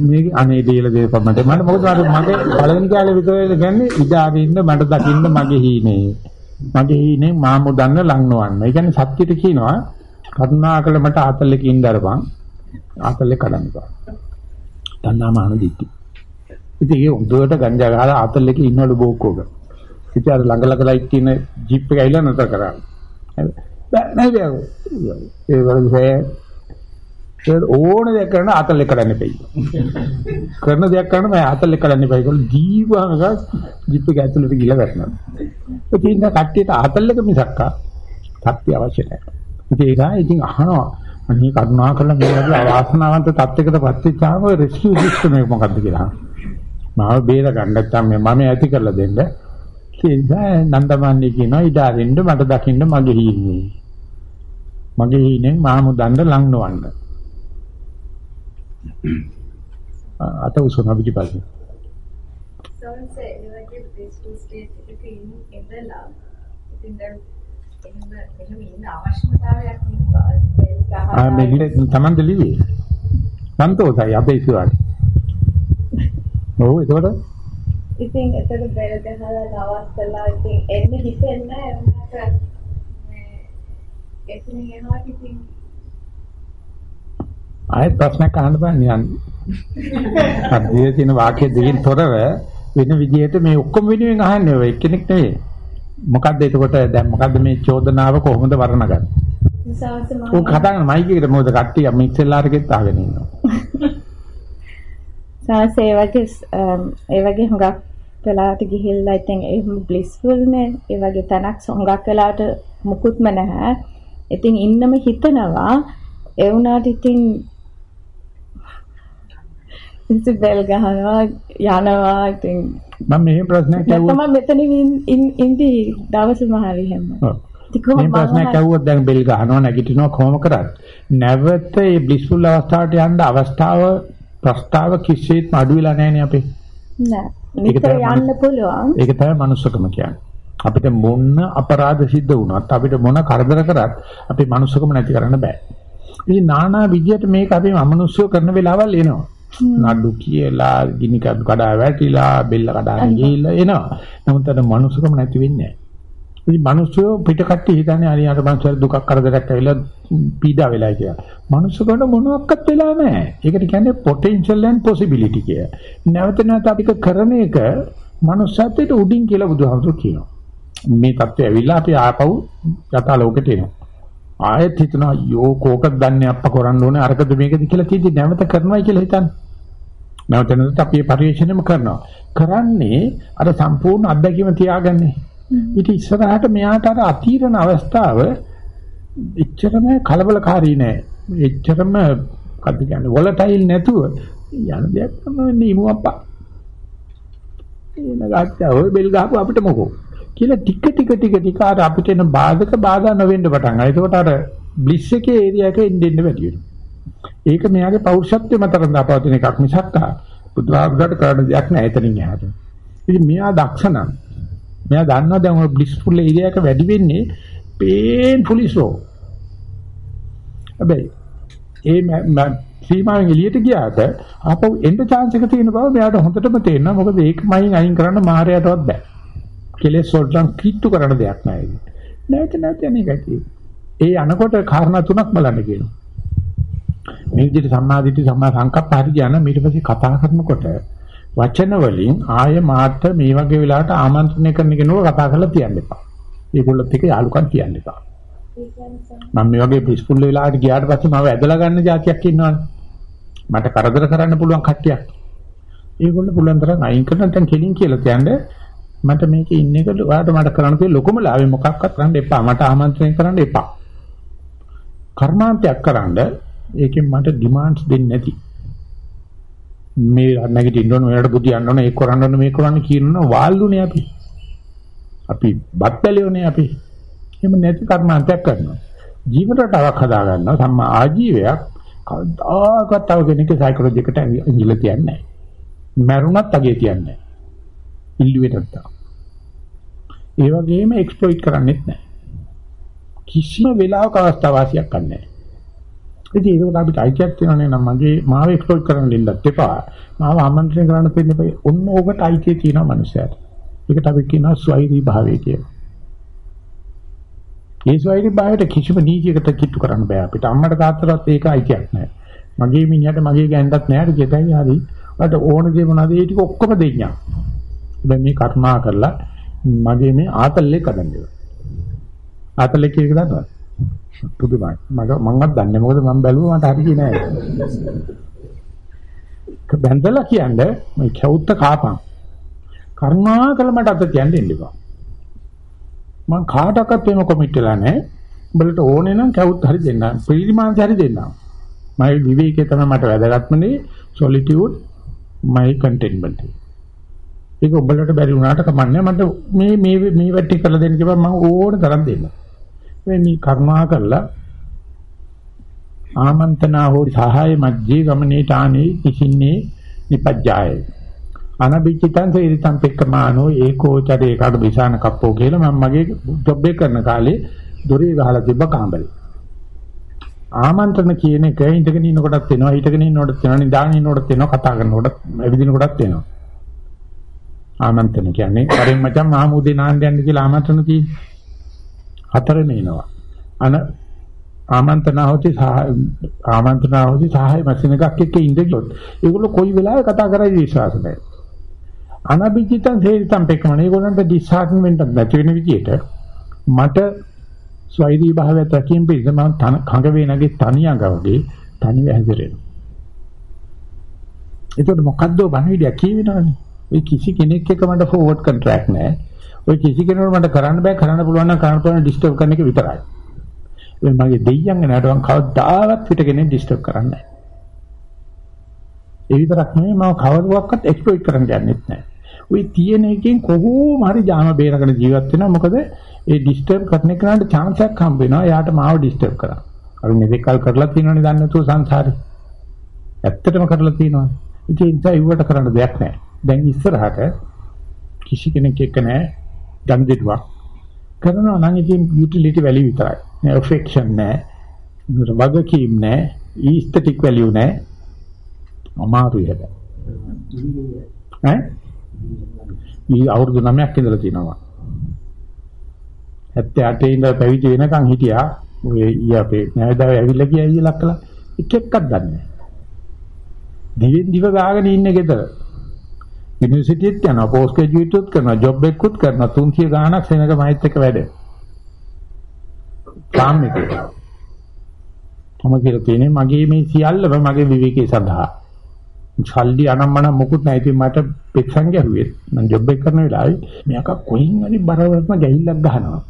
Speaker 1: මේක අනේ දීලා දෙපමට මට මොකද අර මගේ පළවෙනි කාලේ විතරේ කියන්නේ ඉඩාරින්න මට දකින්න මගේ හීනේ මගේ හීනේ මාමු දන්න ලං නොවන්න. ඒ කියන්නේ සත්‍යෙට කියනවා කරුණාකර මට ආතල්ලක ඉන්න දරපන් ආතල්ලේ කඩන්න බා. තණ්හාමාන දිට්ටි. ඉතින් ඒ උඩට ගංජා ගහලා ආතල්ලක ඉන්නවලු බෝක්කෝක. ඉතින් අර ළඟ ළඟ ලයිට් තියෙන ජීප් එක ඇවිල්ලා නතර කරා. බෑ නෑ ඒ වගේ ඒ ඕන දෙයක් කරන අතල් එක කරන්න එපයි. කරන දෙයක් කරන මම අතල් එක කරන්න එපයි කියලා දීවහක ජිප් එක ඇතුළට ගිහලා වැටෙනවා. ඒ තියෙන කට්ටියට අතල් එක මිසක්කා සත්‍ය අවශ්‍ය නැහැ. ඉතින් ඒක ඉතින් අහනවා අනේ කරුණා කරලා මේ වගේ අවාසනාවන්ත තත්යකටපත් වෙච්චාම ඔය රෙස්කියු සිස්ටම් එක මොකද්ද කියලා. මාව බේර ගන්න නැත්නම් මම ඇති කරලා දෙන්න. ඒ නිසා නන්දමන්නේ කියනවා ඉඩ අරින්න මට දකින්න මගේ හීනේ. මගේ හීනෙන් මහමුදන්ඩ ලං නොවන්න. අත උසන පිටිපස්සේ.
Speaker 3: සෝන්සේ නිවගේ බේස්බල් ස්ටේට් එකක ඉඳලා ඉතින් දැන් එහෙම එහෙම ඉන්න අවශ්‍යතාවයක් නෙවෙයි.
Speaker 1: ආ මේක තමන්ද ලිව්වේ. සන්තෝෂයි අපේ ඉස්සරහට. ඔව් ඒකට
Speaker 3: ඉතින් එතකොට බෙර ගහලා නවත්තලා ඉතින් එන්න හිතෙන්නේ නැහැ එතනින් එහාට ඉතින්
Speaker 1: ආයෙත් ප්‍රශ්නයක් අහන්න බෑ නිකන්. අද්දියේ තියෙන වාක්‍ය දෙකෙන් තොරව වෙන විදිහට මේ ඔක්කොම වෙනුවෙන් අහන්නේ ඔය එක්කෙනෙක් නෙවෙයි. මොකද්ද එතකොට දැන් මොකද්ද මේ චෝදනාව කොහොමද වර්ණගන්නේ? ඔය කතා කරන මයික් එකට මොකද කට්ටිය මික්සෙල්ලාර එකෙත් අහගෙන ඉන්නවා.
Speaker 3: සාස ඒ වගේ ඒ වගේ හුඟක් වෙලාවට ගිහිල්ලා ඉතින් එහෙම බ්ලිස්ෆුල් නේ ඒ වගේ තැනක් හුඟක් වෙලාවට මුකුත්ම නැහැ. ඉතින් ඉන්නම හිතනවා ඒ වුණාට ඉතින් ඉතින් බෙල් ගහනවා යනවා ඉතින්
Speaker 1: මම මේ ප්‍රශ්නයක් ඇහුවා.
Speaker 3: මම මෙතන ඉඳි දවස් මහරි හැම.
Speaker 1: මේ ප්‍රශ්නයක් ඇහුවොත් දැන් බෙල් ගහනවා නැගිටිනවා කොහොම කරත් නැවත මේ බ්ලිස්ෆුල් අවස්ථාවට යන්න අවස්ථාව ප්‍රස්තාව කිසිසේත්ම අඩු වෙලා නැහැ නේ අපේ.
Speaker 3: නෑ. නිතර යන්න පුළුවන්.
Speaker 1: ඒක තමයි manussකම කියන්නේ. අපිට මොන අපරාධ සිද්ධ වුණත් අපිට මොන කරදර කරත් අපි manussකම නැති කරන්න බෑ. ඉතින් නානා විදියට මේක අපි අමනුෂ්‍යව කරන වෙලාවල් එනවා. නඩු කියලා, ගිනි කඩ වැටිලා, බෙල්ල කඩාගෙන ගිහිල්ලා එනවා. නමුත් අර manussකම නැති වෙන්නේ නැහැ. ඉතින් මිනිස්සු පිට කට්ටිය හිතන්නේ අර අර මනුස්සයර දුකක් කරදරයක් ඇවිල්ලා පීඩා වෙලා කියලා. මිනිස්සුන්ට මොනවත් වෙලා නැහැ. ඒකට කියන්නේ potential and possibility කිය. නැවත නැවත අපි කරන එක මනුස්සත්වයට උඩින් කියලා බුදුහාමුදුරු කියනවා. මේ தත්ත්වය ඇවිල්ලා අපි ආපහු යථා ලෝකෙට එනවා. ආයෙත් හිතනවා යෝ කෝකද දන්නේ අප්ප කරන්න ඕනේ අරකද මේකද කියලා කීදි නැවත කරනවායි කියලා හිතන්නේ. නැවත නැවත අපි මේ පරිශ්‍රණයම කරනවා. කරන්නේ අර සම්පූර්ණ අත්දැකීම තියාගන්නේ. ඊට ඉස්සරහට මෙයාට අර අතීරණ අවස්ථාව එච්චරම කලබලකාරී නෑ. එච්චරම මොකද කියන්නේ වොලටයිල් නැතුව යන දෙයක් තමයි නීමු අප්පා. එන ගත්තා ඔය බෙල් ගහපුව අපිට මොකෝ කියලා ටික ටික ටික ටික අර අපිට එන බාධක බාධා නොවෙන්න පටන් ගන්නවා. ඒකෝට අර බ්ලිස් එකේ ඒරියා එක එන්න එන්න වැඩි වෙනවා. ඒක මෙයාගේ පෞරුෂත්වය මත රඳාපවතින එකක් මිසක් බුදුහාමුදුරට කරන්න දෙයක් නෑ එතනින් එහාට. ඉතින් මෙයා දක්ෂ නම් මෙයා දන්නවා දැන් ඔය බ්ලිස්ෆුල් ඒරියා එක වැඩි වෙන්නේ painfully slow. හැබැයි ඒ මම- මම සීමාවෙන් එළියට ගියාට ආපහු එන්න chance එක තියෙන බව මෙයාට හොඳටම තේරෙනවා. මොකද ඒකමයින් අයින් කරන්න මායයටවත් බෑ. කෙලෙස් වලට නම් කිට්ටු කරන්න දෙයක් නෑ ඒක. නැවත නැවත යන එකයි තියෙන්නේ. ඒ අනකොට කාරණා තුනක් බලන්න කියනවා. මේ විදිහට සම්මාදිට්ඨි සම්මා සංකප්ප හරි කියන ඊට පස්සේ කතා කරනකොට වචන වලින් ආය මාත් මේ වගේ වෙලාවට ආමන්ත්‍රණය කරන කෙනෙකුට කතා කරලා තියන්න එපා. ඒගොල්ලොත් එක්ක යාළුකම් තියන්න එපා. මම මේ වගේ බිස්පුල් වෙලාවට ගියාට පස්සේ මම ඇදලා ගන්න જાතියක් ඉන්නවනේ. මට කරදර කරන්න පුළුවන් කට්ටියක්. ඒගොල්ලෝ පුළුවන් තරම් අයින් කරන නැත්නම් කෙලින් කියලා කියන්නේ මට මේකේ ඉන්න එක ඔයාලට මට කරන්න තියෙන ලොකුම ලාභය මොකක්වත් කරන්න එපා. මට ආමන්ත්‍රණය කරන්න එපා. කර්මාන්තයක් කරන්න ඒකෙන් මට ඩිමාන්ඩ්ස් දෙන්නේ නැති. මේ නැගිටින්න ඕන මෙයාට බුදියන්න ඕන ඒක කරන්න ඕන මේක කරන්න කියනවා වාල්දුනේ අපි. අපි බත් බැලියෝනේ අපි. එහෙම නැති කර්මාන්තයක් කරනවා. ජීවිත රටාවක් හදා ගන්නවා සම්මා ආජීවයක් කවදාකවත් තව කෙනෙක්ගේ සයිකොලොජි එකට ඇඟිල්ල තියන්නේ නැහැ. මරුණත් අගේ තියන්නේ නැහැ. ඉල්ලුවේ නැත්තම්. ඒ වගේම එක්ස්ප්ලොයිට් කරන්නෙත් නැහැ. කිසිම වෙලාවක අවස්ථාවාසියක් නැහැ. ඉතින් ඒක අපිට අයිතියක් තියෙනවනේ නම් මගේ මාව එක්ස්ප්ලොයිට් කරන්න දෙන්නත් එපා. මාව ආමන්ත්‍රණය කරන්න දෙන්න එපා. ඔන්න ඕකට අයිතිය තියෙනවා මනුස්සයාට. ඒකට අපි කියනවා ස්වෛරී භාවය කියලා. ඒ ස්වෛරී භාවයට කිසිම නීතියකට කිට්ටු කරන්න බෑ අපිට. අම්මට තාත්තටත් ඒක අයිතියක් නැහැ. මගේ මිනිහට මගේ ගෑනටත් නැහැ. ඒකයි හරි. ඔයාලට ඕන දේ මොනවද ඒ ටික ඔක්කොම දෙන්නම්. හැබැයි මේ කර්මා කරලා මගේ මේ ආතල්ලේ කඩන්නේ. ආතල්ලේ කියන එක දන්නවද? පුදුමයි. මම මංවත් දන්නේ මොකද මම බැලුවා මට හරි නෑ. බැන්දලා කියන්නේ මේ කවුත්ත කාපන්. කරුණාකර මට අත තියන්න දෙන්න එපා. මං කාටවත් එහෙම කොමිට් වෙලා නැහැ. උඹලට ඕනේ නම් කවුත් හරි දෙන්න. ප්‍රීතිමාන්ත හරි දෙන්න. මගේ විවේකයේ තමයි මට වැදගත්ම දේ solitude my contentment. ඒක උඹලට බැරි වුණාට කමන්නේ මට මේ මේ මේ වැටි කරලා දෙන්න කිව්වම මම ඕන තරම් දෙන්න. මේ මේ කරුණා කරලා ආමන්ත්‍රණා හෝ සහාය මැජ්ජේ ගමනේ තානේ කිසින්නේ නිපජ්ජාය. අනබිචිතං සේරිතං පෙක්කමානෝ ඒකෝචරේ කඩ විසාන කප්පෝ කියලා මම මගේ ජොබ් එක කරන කාලේ දොරේ ගහලා තිබ්බ කාමරේ. ආමන්ත්‍රණ කියන එක ඉඳගෙන ඉන්නකොටත් වෙනවා හිටගෙන ඉන්නකොටත් වෙනවා නිදාගෙන ඉන්නකොටත් වෙනවා කතා කරනකොටත් ඇවිදිනකොටත් වෙනවා. ආමන්ත්‍රණ කියන්නේ කරින් මචං මහමුදේ නාන්න යන්න කියලා ආමන්ත්‍රණ තියෙන්නේ. හතරෙම එනවා. අන ආමන්ත්‍රණ හොති සහ ආමන්ත්‍රණ හොති සහාය මැෂින් එකක් එක්ක ඉඳගියොත් ඒගොල්ලෝ කොයි වෙලාවෙ කතා කරයිද විශ්වාස නැහැ. අනබිජිතං හේරිතං පෙක්කමනේ ඒගොල්ලන්ට ඩිස්හාර්ට්මන්ට් නැති වෙන විදියට මට ස්වෛරී භාවය තකින් පිට මම කඟ වේනගේ තනියඟ වගේ තනිව හැදිරෙනවා. ඒකට මොකද්ද බණවිඩිය කියවෙනවනේ. ඔය කිසි කෙනෙක් එක්ක මට ෆෝවර්ඩ් කොන්ට්‍රැක්ට් නැහැ. ඔය කිසි කෙනෙකුට මට කරන්න බෑ කරන්න පුළුවන් නම් කරන්න පුළුවන් ඩිස්ටර්බ් කරන එක විතරයි. ඒ මගේ දෙයියන් නේද මම කවදාවත් පිටගෙන ඩිස්ටර්බ් කරන්නේ නැහැ. ඒ විතරක් නෙමෙයි මම කවදාවත් එක්ස්ප්ලොයිට් කරන්න යන්නෙත් නැහැ. ওই තියෙන එකෙන් කොහොම හරි ජාම බේරගෙන ජීවත් වෙනවා. මොකද ඒ ඩිස්ටර්බ් කරන කෙනාට chance එකක් හම්බ වෙනවා. එයාට මාව ඩිස්ටර්බ් කරා. අර මෙතෙක් කල් කරලා තියෙනවනේ දන්නේ නැතුව සංසාරේ. ඇත්තටම කරලා තියෙනවා. ඉතින් ඒ නිසා ඉව්වට කරන්න දෙයක් නැහැ. දැන් ඉස්සරහට කිසි කෙනෙක් එක්ක නැහැ ගන්දිටුවක්. කරනවා නම් ඉතින් යුටිලිටි වැලියු විතරයි. නෑ affection නෑ. වගකීම් නෑ. ඊස්තටික් වැලියු නෑ. අමාරුයි හැබැයි. ඈ? ඊ අවුරුදු 9ක් ඉඳලා තියෙනවා. 78 ඉඳලා පැවිදි වෙනකන් හිටියා. ඔය ඊ අපේ නෑදෑයෝ ඇවිල්ලා ගියා ඊ ලක්කලා එක එකක් දන්නේ නැහැ. දිවෙන් දිව ගාගෙන ඉන්නේ ගෙදර. යුනිවර්සිටියේත් යනවා පෝස්ට් ග්‍රැජුවේට්වත් කරනවා ජොබ් එකකුත් කරනවා 300 ගාණක් සෙනඟ මහිත් එක්ක වැඩ. කාම් එකේ. මම කියලා තියෙන්නේ මගේ මේ සියල්ලම මගේ විවේකයේ සඳහා. සල්ලි අනම්මන මොකුත් නැහැ. ඉතින් මට පෙක්ෂන් ගැහුවේ මම ජොබ් එක කරන වෙලාවේ මේක කොයින් හරි බරවත්ම ගැහිල්ලක් ගහනවා.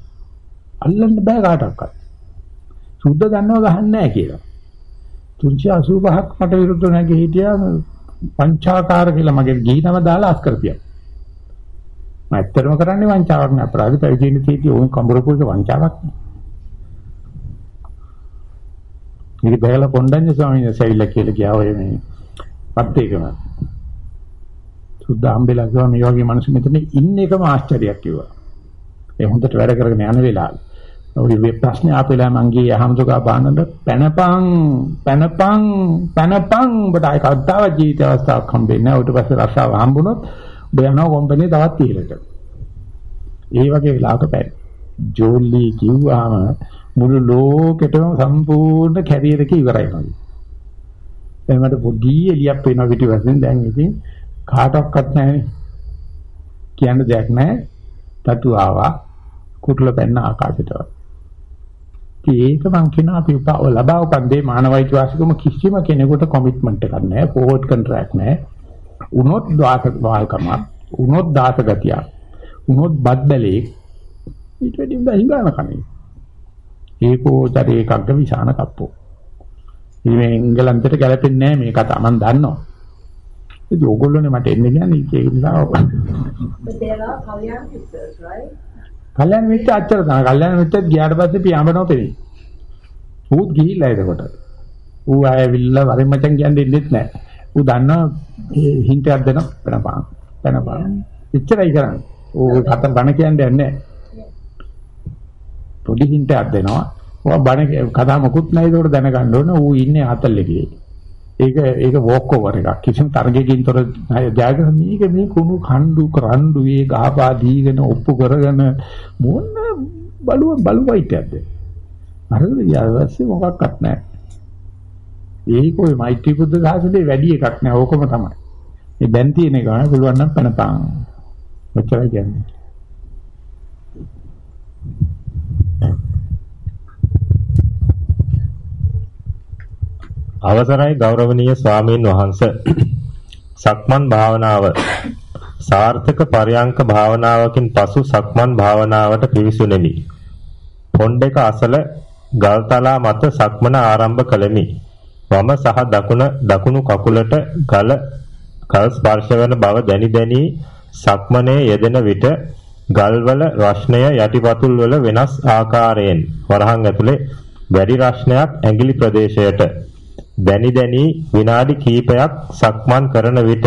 Speaker 1: අල්ලන්න බෑ කාටවත්. සුද්ධ දන්නව ගහන්නේ නැහැ කියලා. 385ක් මට විරුද්ධව නැගී හිටියා පංචාකාර කියලා මගේ ගිහිනම දාලා අස් කරපියා. මම ඇත්තටම කරන්නේ වංචාවක් නෑ අපරාධ පැවිදෙන්න තියෙදි ඕන් කඹරපුරක වංචාවක් නෑ. මේක බයලා පොණ්ඩඤ්ඤ ස්වාමීන් වහන්සේ ඇවිල්ලා කියලා ගියා ඔය මේ පත්තේකම. සුද්ධ හම්බෙලා ගියා මේ වගේ මිනිස්සු මෙතන ඉන්න එකම ආශ්චර්යයක් කිව්වා. ඒ හොඳට වැඩ කරගෙන යන වෙලාවේ ඔය මේ ප්‍රශ්නේ ආපෙලා මං ගියේ අහම්සුකා බානඳ පැනපං පැනපං පැනපං ඔබට ආයි කවදාවත් ජීවිත අවස්ථාවක් හම්බෙන්නේ නැහැ. ඊට පස්සේ රස්සාව හම්බුනොත් ඔබ යනවා කම්පැනි තවත් ඉහළට. ඒ වගේ වෙලාවක පැන. ජෝලි කිව්වාම මුළු ලෝකෙටම සම්පූර්ණ කැරියර් එක ඉවරයි වගේ. එහමඩ පොඩි එලියක් වෙනවා පිටිපස්සෙන් දැන් ඉතින් කාටවත් නැහැනේ. කියන්න දෙයක් නැහැ. තතු ආවා කුරුල්ල පැන්න ආකාශයට. ඒක මං කියන අපි ලබා උපන්දේ මානවයික වාසිකම කිසිම කෙනෙකුට කොමිට්මන්ට් එකක් නැහැ ෆෝවර්ඩ් කොන්ට්‍රැක්ට් නැහැ. උනොත් දාස වාල්කම උනොත් දාස ගතිය උනොත් බද්දලේ ඊට වැඩි බහිගාන කන්නේ ඒකෝතරේ එකක්ග විසාන කප්පෝ. මේ එංගලන්තයට ගැලපෙන්නේ නැහැ මේ කතාව මම දන්නවා. ඉතින් ඕගොල්ලෝනේ මට එන්න කියන්නේ ඒක නිසා
Speaker 4: But there are Kalyan sisters, right?
Speaker 1: කල්යනා මිත්‍ර අච්චර තමයි. කල්යනා මිත්‍රත් ගියාට පස්සේ පියාඹනව පෙරේ. ඌත් ගිහිල්ලා එතකොට. ඌ ආයෙවිල්ලා වරින් මචං කියන්නේ ඉන්නෙත් නැහැ. ඌ දන්නවා හින්ටයක් දෙන වෙනපාන. වෙනපාන. එච්චරයි කරන්නේ. ඌ කත බණ කියන්නේ නැහැ. පොඩි හින්ටයක් දෙනවා. ඌ බණ කතා මොකුත් නැහැ ඒකට දැනගන්න ඕන ඌ ඉන්නේ හතල්ලේ ඒක ඒක වෝක් ඕවර් එකක්. කිසිම තරගයකින් තොර ජයග්‍රහ මේක මේ කුණු කණ්ඩු කරඬු ඒ ගහපා දීගෙන ඔප්පු කරගෙන මොන බලුව බලුවයිටද අරද ඊයවස්සේ මොකක්වත් නැහැ ඒක ඔය මෛත්‍රී බුද්ධ සාසනේ වැඩි එකක් නෑ. ඕකම තමයි. මේ දැන් තියෙන එක නෑ පුළුවන් නම් පැනපන්. ඔච්චරයි කියන්නේ.
Speaker 2: අවසරයි ගෞරවනීය ස්වාමීන් වහන්ස සක්මන් භාවනාව සාර්ථක පරයන්ක භාවනාවකින් පසු සක්මන් භාවනාවට පිවිසුනෙමි. පොණ්ඩ එක අසල ගල්තලා මත සක්මන ආරම්භ කළෙමි. වම සහ දකුණ දකුණු කකුලට ගල ගල් ස්පර්ශ වන බව දැනි දැනි සක්මනේ යෙදෙන විට ගල්වල රස්ණය යටිපතුල් වල වෙනස් ආකාරයෙන් වරහන් ඇතුලේ වැඩි රස්නයක් ඇඟිලි ප්‍රදේශයට දැනි දැනි විනාඩි කිහිපයක් සක්මන් කරන විට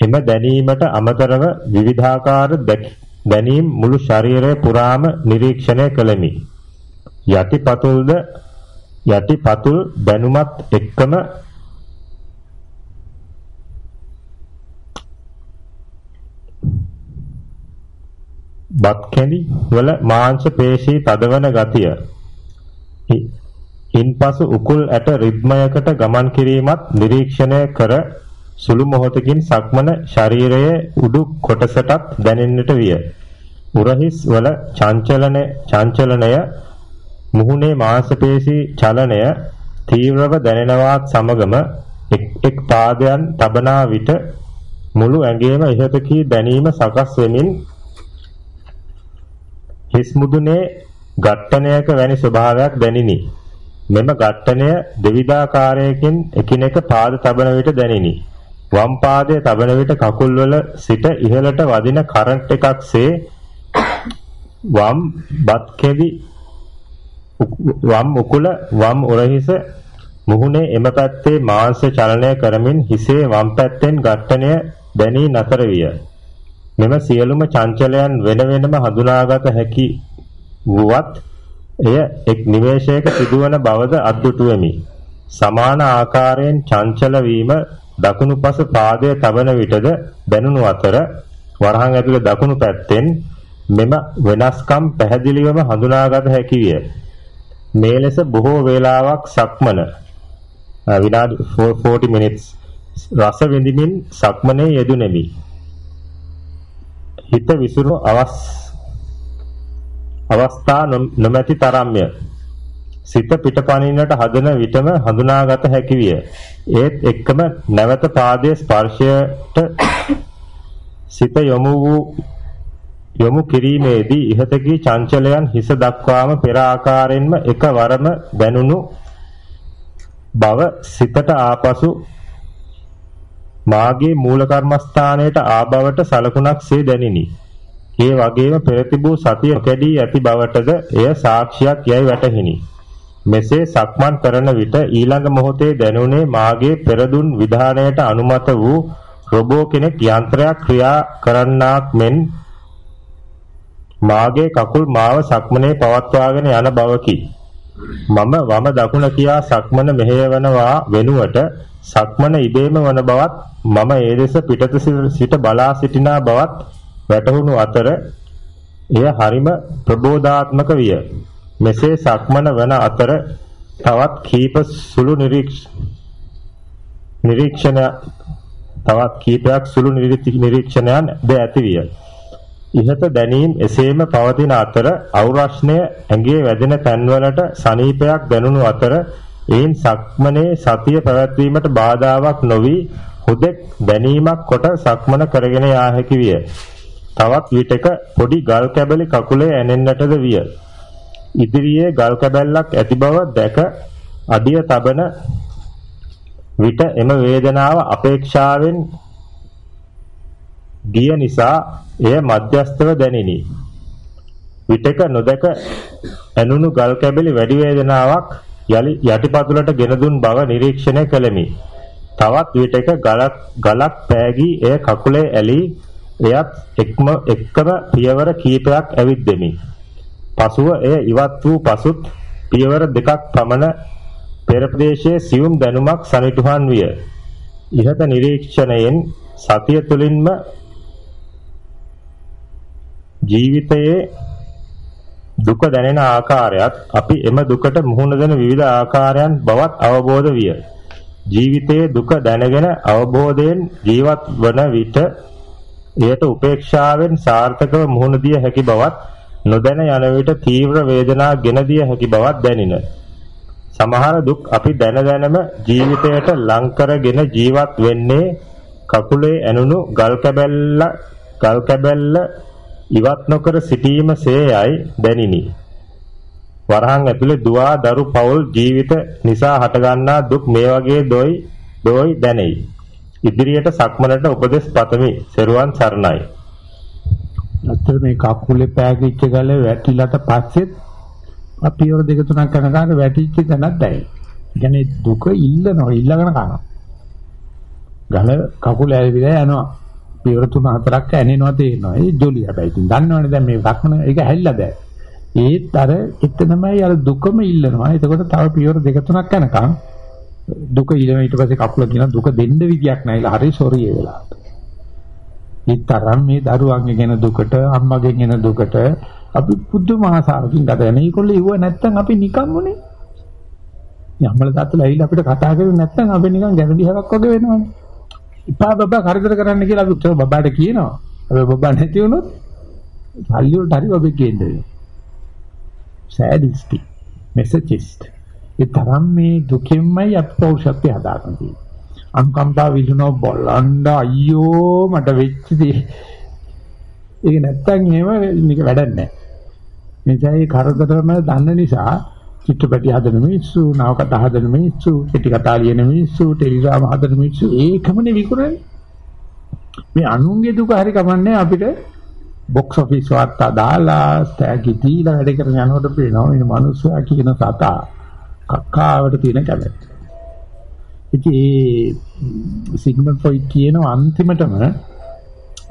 Speaker 2: එම දැනීමට අමතරව විවිධාකාර දැනීම් මුළු ශරීරය පුරාම නිරීක්ෂණය කළෙමි. යටිපතුල්ද යටිපතුල් දැනුමත් එක්කම බත් කැලි වල මාංශ පේශී තදවන ගතිය ඉන්පසු උකුල් ඇට රිද්මයකට ගමන් කිරීමත් නිරීක්ෂණය කර සුළු මොහොතකින් සක්මන ශරීරයේ උඩු කොටසටත් දැනෙන්නට විය. උරහිස් වල චංචලන චංචලනය මුහුණේ මාංශපේශී චලනය තීව්‍රව දැනෙනවත් සමගම එක් එක් පාදයන් තබනා විට මුළු ඇඟේම ඉහත කී දැනීම සකස් වෙමින් හිස් මුදුනේ ඝට්ටනයක වැනි ස්වභාවයක් දැනිනි. මෙම ඝට්ටනය දෙවිධාකාරයකින් එකිනෙක පාද තබන විට දැනිනි. වම් පාදයේ තබන විට කකුල්වල සිට ඉහළට වදින කරන්ට් එකක්සේ වම් බත් කෙඳි වම් උකුල වම් උරහිස මුහුණේ එම පැත්තේ මාංශ චලනය කරමින් හිසේ වම් පැත්තෙන් ඝට්ටනය දැනී නතර විය. මෙම සියලුම චංචලයන් වෙන වෙනම හඳුනාගත හැකි වුවත් එය එක් නිමේෂයක සිදුවන බවද අද්දුටුවෙමි. සමාන ආකාරයෙන් චංචල වීම දකුණු පස පාදයේ තබන විටද දැනුණු අතර වරහන් ඇතුලේ දකුණු පැත්තෙන් මෙම වෙනස්කම් පැහැදිලිවම හඳුනාගත හැකි විය. මේ ලෙස බොහෝ වේලාවක් සක්මන විනාඩි 40 minutes රස විඳිමින් සක්මනේ යෙදුණෙමි. හිත විසිරු අවස් අවස්ථා නොමැති තරම්ය. සිත පිටපණින්නට හදන විටම හඳුනාගත හැකි විය. ඒත් එක්කම නැවත පාදයේ ස්පර්ශයට සිත යොමු වූ යොමු කිරීමේදී ඉහතකී චංචලයන් හිස දක්වාම පෙර ආකාරයෙන්ම එකවරම දැනුණු බව සිතට ආපසු මාගේ මූල කර්මස්ථානයට ආබවට සලකුණක්සේ දැනිනි. ඒ වගේම පෙර තිබූ සතිය කැඩී ඇති බවටද එය සාක්ෂියක් යයි වැටහිනි. මෙසේ සක්මන් කරන විට ඊළඟ මොහොතේ දැනුනේ මාගේ පෙරදුන් විධානයට අනුමත වූ රොබෝ කෙනෙක් යන්ත්‍රයක් ක්‍රියා කරන්නාක් මෙන් මාගේ කකුල් මාව සක්මනේ පවත්වාගෙන යන බවකි. මම වම දකුණ කියා සක්මන මෙහෙයවනවා වෙනුවට සක්මන ඉබේම වන බවත් මම ඒ දෙස පිටත සිට බලා සිටිනා බවත් වැටහුණු අතර එය හරිම ප්‍රබෝධාත්මක විය. මෙසේ සක්මන වන අතර තවත් කීප සුළු නිරීක්ෂණ තවත් කීපයක් සුළු නිරීක්ෂණයන් ද ඇති විය. ඉහත දැනීම් එසේම පවතින අතර අවරශ්නය ඇඟේ වැදෙන තැන්වලට සනීපයක් දැනුණු අතර එයින් සක්මනේ සතිය පැවැත්වීමට බාධාාවක් නොවි හුදෙක් දැනීමක් කොට සක්මන කරගෙන යා හැකි විය. තවත් විටක පොඩි ගල් කැබලි කකුලේ ඇනෙන්නටද විය. ඉදිරියේ ගල් කැබැල්ලක් ඇති බව දැක අඩිය තබන විට එම වේදනාව අපේක්ෂාවෙන් ගිය නිසා එය මධ්‍යස්තව දැනිනි. විටක නොදක ඇනුණු ගල් කැබලි වැඩි වේදනාවක් යලි යටිපතුලට ගෙන දුන් බව නිරීක්ෂණය කළෙමි. තවත් විටක ගලක් ගලක් පෑගී එය කකුලේ ඇලී එයත් එක්ම එක්කම පියවර කීපයක් ඇවිද්දෙමි. පසුව එය ඉවත් වූ පසුත් පියවර දෙකක් පමණ පෙර ප්‍රදේශයේ සියුම් දැනුමක් සනිටුහන් විය. ඉහත නිරීක්ෂණයෙන් සතිය තුළින්ම ජීවිතයේ දුක දැනෙන ආකාරයත් අපි එම දුකට මුහුණ දෙන විවිධ ආකාරයන් බවත් අවබෝධ විය. ජීවිතයේ දුක දැනගෙන අවබෝධයෙන් ජීවත් වන විට එයට උපේක්ෂාවෙන් සාර්ථකව මුහුණ දිය හැකි බවත් නොදැන යන විට තීව්‍ර වේදනා ගෙන දිය හැකි බවත් දැනින. සමහර දුක් අපි දැන දැනම ජීවිතයට ලං කරගෙන ජීවත් වෙන්නේ කකුලේ ඇනුණු ගල් කැබැල්ල ගල් කැබැල්ල ඉවත් නොකර සිටීම සේයයි දැනිනි. වරහන් ඇතුලේ දුවා දරු පවුල් ජීවිත නිසා හටගන්නා දුක් මේ වගේ දොයි දොයි දැනෙයි. ඉදිරියට සක්මනට උපදෙස් පතමි. සෙරුවන් සරණයි.
Speaker 1: අතර මේ කකුලේ පෑගිච්ච ගල වැටිලාට පස්සෙත් අපි වර දෙක තුනක් යනකාට වැටිච්ච තැනක් දැයි. කියන්නේ දුක ඉල්ලනවා ඉල්ලගෙන කරනවා. ගල කකුල ඇවිල්ලා යනවා. පියවර තුන හතරක් ඇනෙනවා තේරෙනවා. ඒ ජොලි හැබැයි ඉතින් දන්නවනේ දැන් මේ රක්මන ඒක හැල්ලා බෑ. ඒත් අර එතනමයි අර දුකම ඉල්ලනවා. එතකොට තව පියවර දෙක තුනක් යනකම් දුක ඉල්ලන ඊට පස්සේ කකුල කියන දුක දෙන්න විදියක් නැහැ. හරි සෝරි ඒ වෙලාවට. ඊතරම් මේ දරුවන්ගේ ගැන දුකට අම්මගෙන් එන දුකට අපි පුදුම ආසාවකින් ගත වෙන. ඒකොල්ලෝ ඉව නැත්තම් අපි නිකම්මනේ. යම්මල තාත්තලා ඇවිල්ලා අපිට කතා කරේ නැත්තම් අපි නිකන් ගැරඩිහවක් වගේ වෙනවනේ. ඉපා බබා කරදර කරන්න කියලා අපි උත්තර බබාට කියනවා. හැබැයි බබා නැති වුණොත් සල්ලි වලට හරි ඔබ කියන්නේ. sadistic messages. ඒ තරම් මේ දුකෙන්මයි අපි පෞරුෂත්වය හදාගන්න තියෙන්නේ. අනුකම්පා විඳිනව බලන්න අයියෝ මට වෙච්ච දේ. ඒක නැත්තම් එහෙම මේක වැඩක් නැහැ. මෙතයි කරදරම දන්න නිසා චිත්‍රපටි හදන මිනිස්සු, නවකතා හදන මිනිස්සු, කෙටි කතා ලියන මිනිස්සු, ටෙලිග්‍රාම හදන මිනිස්සු ඒකමනේ විකුණන්නේ. මේ අනුන්ගේ දුක හරි කමන්නේ අපිට බොක්ස් ඔෆිස් වාර්තා දාලා ස්ටෑගි දීලා වැඩ කරන යනකොට පේනවා මේ මිනිස්සයා කියන සතා කක්කාවට තියෙන කැමැත්ත. ඉතින් ඒ සිග්මන්ඩ් ෆ්‍රොයිඩ් කියන අන්තිමටම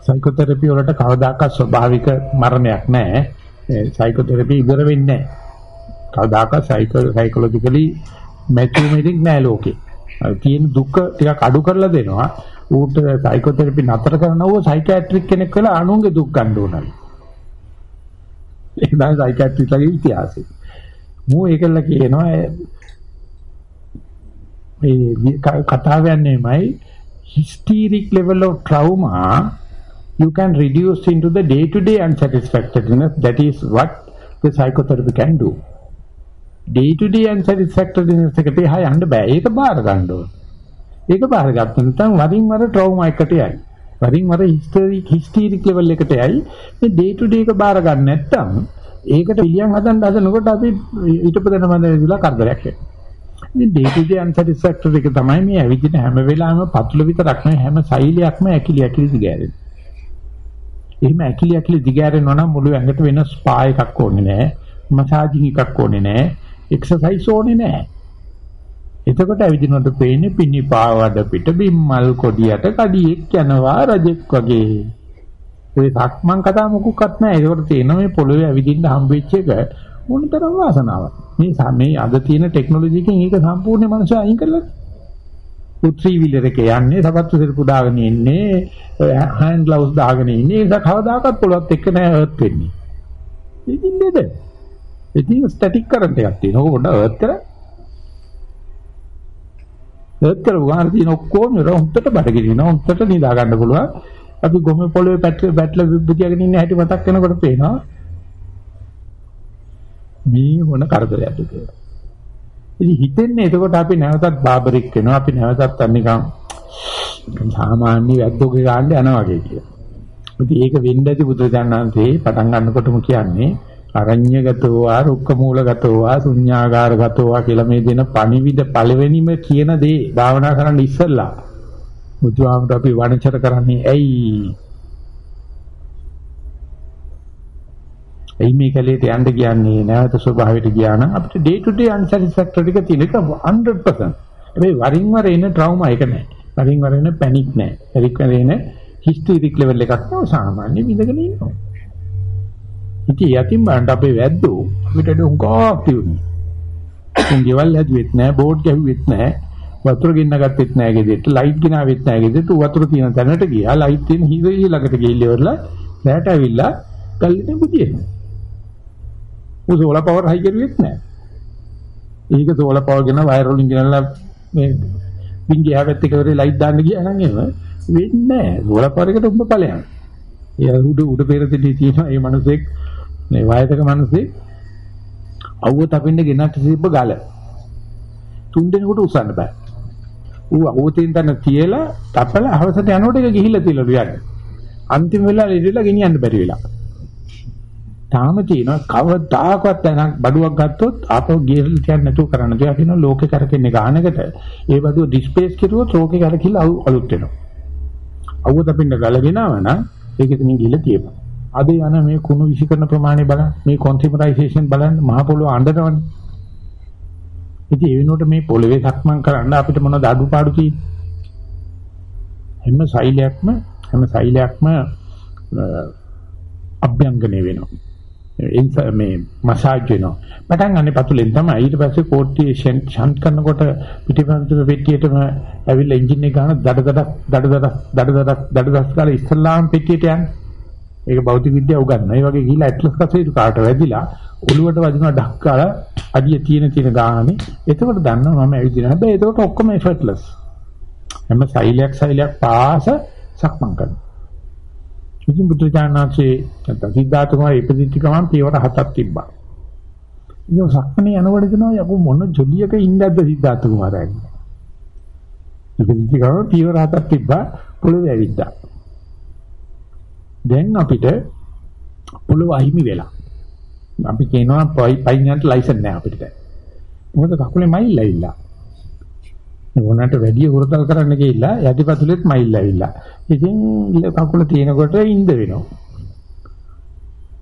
Speaker 1: සයිකෝതെරපි වලට කවදාකවත් ස්වභාවික මරණයක් නැහැ. සයිකෝതെරපි ඉවර වෙන්නේ නැහැ. කවදාකවත් සයිකෝ සයිකොලොජිකලි මැචුරිටික් නැහැ ලෝකේ. තියෙන දුක ටිකක් අඩු කරලා දෙනවා. ඌට සයිකෝതെරපි නතර කරනවෝ සයිකියාට්‍රික් කෙනෙක් වෙලා අනුන්ගේ දුක් ගන්න ඕනලු. ඒක තමයි සයිකියාට්‍රික්ලගේ ඉතිහාසය. මෝ ඒකල කියනවා මේ කතාව යන්නේමයි hysteric level of trauma you can reduce into the day to day unsatisfactoriness. That is what the psychotherapy can do. day to day unsatisfactoriness එකට එහා යන්න බෑ. ඒක බාර ගන්න ඕන. ඒක බාර ගත්ත නැත්නම් වරින් වර trauma එකට යයි. වරින් වර hysteric hysteric level එකට යයි. මේ day to day එක බාර ගන්න නැත්නම් ඒකට පිළියම් හදන්න හදනකොට අපි ඊටපදන මන්ද විලා කරදරයක් වෙනවා මේ day to day unsatisfactory එක තමයි මේ ඇවිදින හැම වෙලාවෙම පතුල විතරක් නෙවෙයි හැම සෛලයක්ම ඇකිලි ඇකිලි දිගෑරෙන. එහෙම ඇකිලි ඇකිලි දිගෑරෙනවා නම් මුළු ඇඟට වෙන ස්පා එකක් ඕනේ නැහැ. මසාජින් එකක් ඕනේ නැහැ. එක්සර්සයිස් ඕනේ නැහැ. එතකොට ඇවිදිනකොට පේන්නේ පින්නි පාවඩ පිට බිම්මල් කොඩියට කඩියෙක් යනවා රජෙක් වගේ. ඒ සක්මන් කතා මොකුක්වත් නැහැ. ඒකට තේරෙනවා මේ පොළවේ ඇවිදින්න හම්බෙච්ච එක මොනතරම් වාසනාවක්. මේ මේ අද තියෙන ටෙක්නොලොජි එකෙන් ඒක සම්පූර්ණ මනුස්සය අයින් කරලා උත්‍රී විලර එක යන්නේ සපත්තු සිරපු දාගෙන ඉන්නේ හෑන්ඩ් ග්ලව්ස් දාගෙන ඉන්නේ ඒක කවදාකවත් පොළොත් එක්ක නෑ හර්ට් වෙන්නේ. ඉතින් නේද? ඉතින් ස්ටැටික් කරන්ට් එකක් තියෙනවා. ඕක පොඩ්ඩක් හර්ට් කරා. හර්ට් කරලා තියෙන ඔක්කොම උන්ටට බඩගිනිනවා. උන්ටට නිදා ගන්න පුළුවන්. අපි ගොම පොළවේ පැටල පැටල විබ්බතියගෙන ඉන්න හැටි මතක් වෙනකොට පේනවා මේ මොන කරදරයක්ද කියලා. ඉතින් හිතෙන්නේ එතකොට අපි නැවතත් බාබරික් වෙනවා අපි නැවතත් නිකන් සාමාන්‍ය වැද්දෝගේ ගන්න යනවා වගේ කියලා. ඉතින් ඒක වෙන්න ඇති බුදුරජාණන්සේ පටන් ගන්නකොටම කියන්නේ අරඤ්‍යගතෝ ආ රුක්කමූලගතෝ ආ ශුඤ්ඤාගාරගතෝ ආ කියලා මේ දෙන පණිවිඩ පළවෙනිම කියන දේ භාවනා කරන්න ඉස්සෙල්ලා බුදුහාමුදුර අපි වණචර කරන්නේ ඇයි එයි මේ කැලේට යන්න කියන්නේ නැවත ස්වභාවයට ගියා නම් අපිට day to day unsatisfactory එක තියෙන එක 100%. හැබැයි වරින් වර එන trauma එක නැහැ. වරින් වර එන panic නැහැ. වරින් වර එන hysteric level එකක් නෝ සාමාන්‍ය විඳගෙන ඉන්නවා. ඉතින් යතිම් බණ්ඩ අපේ වැද්දෝ අපිට උංගා කියුනේ. උන්ගෙවල් හැදුවෙත් නැහැ, බෝඩ් ගැහුවෙත් නැහැ. වතුර ගෙන්න ගත්තෙත් නැහැ ගෙදෙට්ට ලයිට් ගෙනාවෙත් නැහැ ගෙදෙට්ට වතුර තියෙන තැනට ගියා ලයිට් තියෙන හිරේ ළඟට ගිහිල්ලා ඉවරලා දැයට ඇවිල්ලා ගල්ලේ බුදියෙන්නේ ඌ සෝලා පවර් හයි කරුවෙත් නැහැ. ඒක සෝලා පවර් ගෙන වයර් වලින් ගෙනල්ලා මේ වින්ගේ හැවෙත් එක වෙලේ ලයිට් දාන්න ගියා නම් එහෙම වෙන්නේ නැහැ. සෝලා පවර් එකට උඹ ඵලයන්. ඒ උඩ උඩ පෙරදිලි තියෙන මේ මිනිසෙක් මේ වයසක මිනිසෙක් අවුව තපින්න ගෙනත් තිබ්බ ගල. තුන් දෙනෙකුට උස්සන්න බෑ. ඌ අවුව තියෙන තැන තියලා තපලා හවසට යනකොට ඒක ගිහිල්ලා තියලා යන්නේ. අන්තිම වෙලාවේ ඉරිලා ගෙනියන්න බැරි වෙලා. තාම තියෙනවා කවදාකවත් දැනක් බඩුවක් ගත්තොත් ආපහු ගියල් කියන්නේ නැතුව කරන්න. ඒක කියනවා ලෝකේ කරකෙන්නේ ගානකට ඒ බඩුව ඩිස්පේස් කිරුවොත් ලෝකේ කරකිලා අලුත් වෙනවා. අවුව තපින්න ගලගෙනව නම් ඒක ඉතින් ගිහලා තියෙනවා. අද යන මේ කුණු විසිකරන ප්‍රමාණය බලන්න මේ කොන්සිමරයිසේෂන් බලන්න මහ පොළොව අඬනවනේ. ඉතින් ඒ වෙනුවට මේ පොළවේ සක්මන් කරන්න අපිට මොනවද අඩුපාඩු තියෙන්නේ? හැම සෛලයක්ම හැම සෛලයක්ම අභ්‍යංගනය වෙනවා. මේ මසාජ් වෙනවා. පටන් ගන්න පතුලෙන් තමයි. ඊට පස්සේ කෝට්ටිය ෂන්ට් කරනකොට පිටිපන්තුම පෙට්ටියටම ඇවිල්ලා එන්ජින් එක ගන්න දඩ දඩ දඩ දඩ දඩ දඩ දඩ දඩ කාලේ ඉස්ලාම් පෙට්ටියට යන්නේ. ඒක භෞතික විද්‍යාව උගන්වනවා. ඒ වගේ ගිහිලා ඇට්ලස් කසේට කාට වැදිලා ඔළුවට වදිනවා ඩක් කාලා අඩිය තියෙන තියෙන ගානේ. එතකොට දන්නවා මම ඇවිදින හැබැයි එතකොට ඔක්කොම effortless. හැම සෛලයක් සෛලයක් පාස සක්මන් කරනවා. ඉතින් බුදුචානන්සේ නැත්නම් සිද්ධාර්ථ කුමාරය ඉපදිච්ච ගමන් පියවර හතක් තිබ්බා. ඉතින් සක්මනේ යනකොට දෙනවා යකෝ මොන ජොලියක ඉඳද්ද සිද්ධාර්ථ කුමාරයා කියන්නේ. ඉපදිච්ච ගමන් පියවර හතක් තිබ්බා පොළවේ ඇවිද්දා. දැන් අපිට පොළව අහිමි වෙලා. අපි කියනවා පයින් යන්න ලයිසන් නැහැ අපිට. මොකද කකුලේ මයිල් ඇවිල්ලා. ඕනකට වැඩි හුරතල් කරන්න ගිහිල්ලා යටිපතුලෙත් මයිල් ඇවිල්ලා. ඉතින් කකුල තියෙනකොට ඉඳ වෙනවා.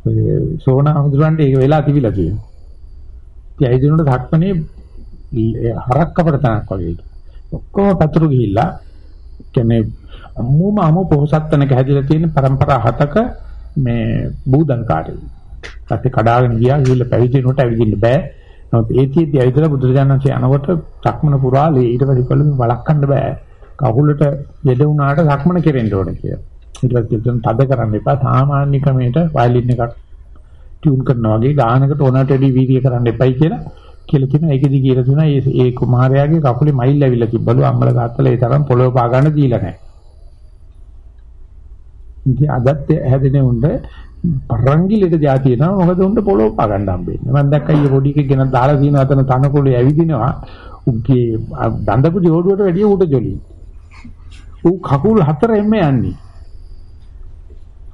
Speaker 1: ඒ සෝනා හඳුරන්නේ ඒක වෙලා තිබිලා තියෙනවා. ඉතින් ඇයි දිනුට ධක්මනේ හරක් කපට තනක් වගේ. ඔක්කොම පතුරු ගිහිල්ලා කියන්නේ අම්මුම අමු පොහසත්තනක හැදිලා තියෙන પરම්පරා හතක මේ බූදල් කාටේ. ඊපස්සේ කඩාගෙන ගියා ගිහිල්ලා පැවිදිනකොට ඇවිදින්න බෑ. නමුත් ඒතියෙදි ඇවිදලා බුදුරජාණන්සේ අනකොට සක්මන පුරා ඊට පස්සේ කළු වළක්වන්න බෑ. කකුලට යෙද වුණාට සක්මන කෙරෙන්න ඕනේ කියලා. ඊට පස්සේ කියන තද කරන්න එපා. සාමාන්‍ය ක්‍රමයට වයලින් එකක් ටියුන් කරනවා වගේ ගානකට ඕනට වැඩි වීර්ය කරන්න එපයි කියලා කියලා තියෙනවා. ඒකෙදි කියලා තියෙනවා මේ ඒ කුමාරයාගේ කකුලේ මයිල් ඇවිල්ලා තිබ්බලු අම්මලා තාත්තලා ඒ තරම් පොළොව පා ගන්න දීලා නැහැ. ඉතින් අදත් හැදෙනේ උණ්ඩ පරංගිලෙට જાතිය නම මොකද උන්ට පොළොව පා ගන්න හම්බෙන්නේ. මම දැක්කා ඊයේ පොඩි එකක් ගෙනත් දාලා තියෙනවා අතන තනකොළේ ඇවිදිනවා. උගේ දඬපු ජෝඩුවට වැඩිය ඌට ජොලි. ඌ කකුල් හතරෙන්ම යන්නේ.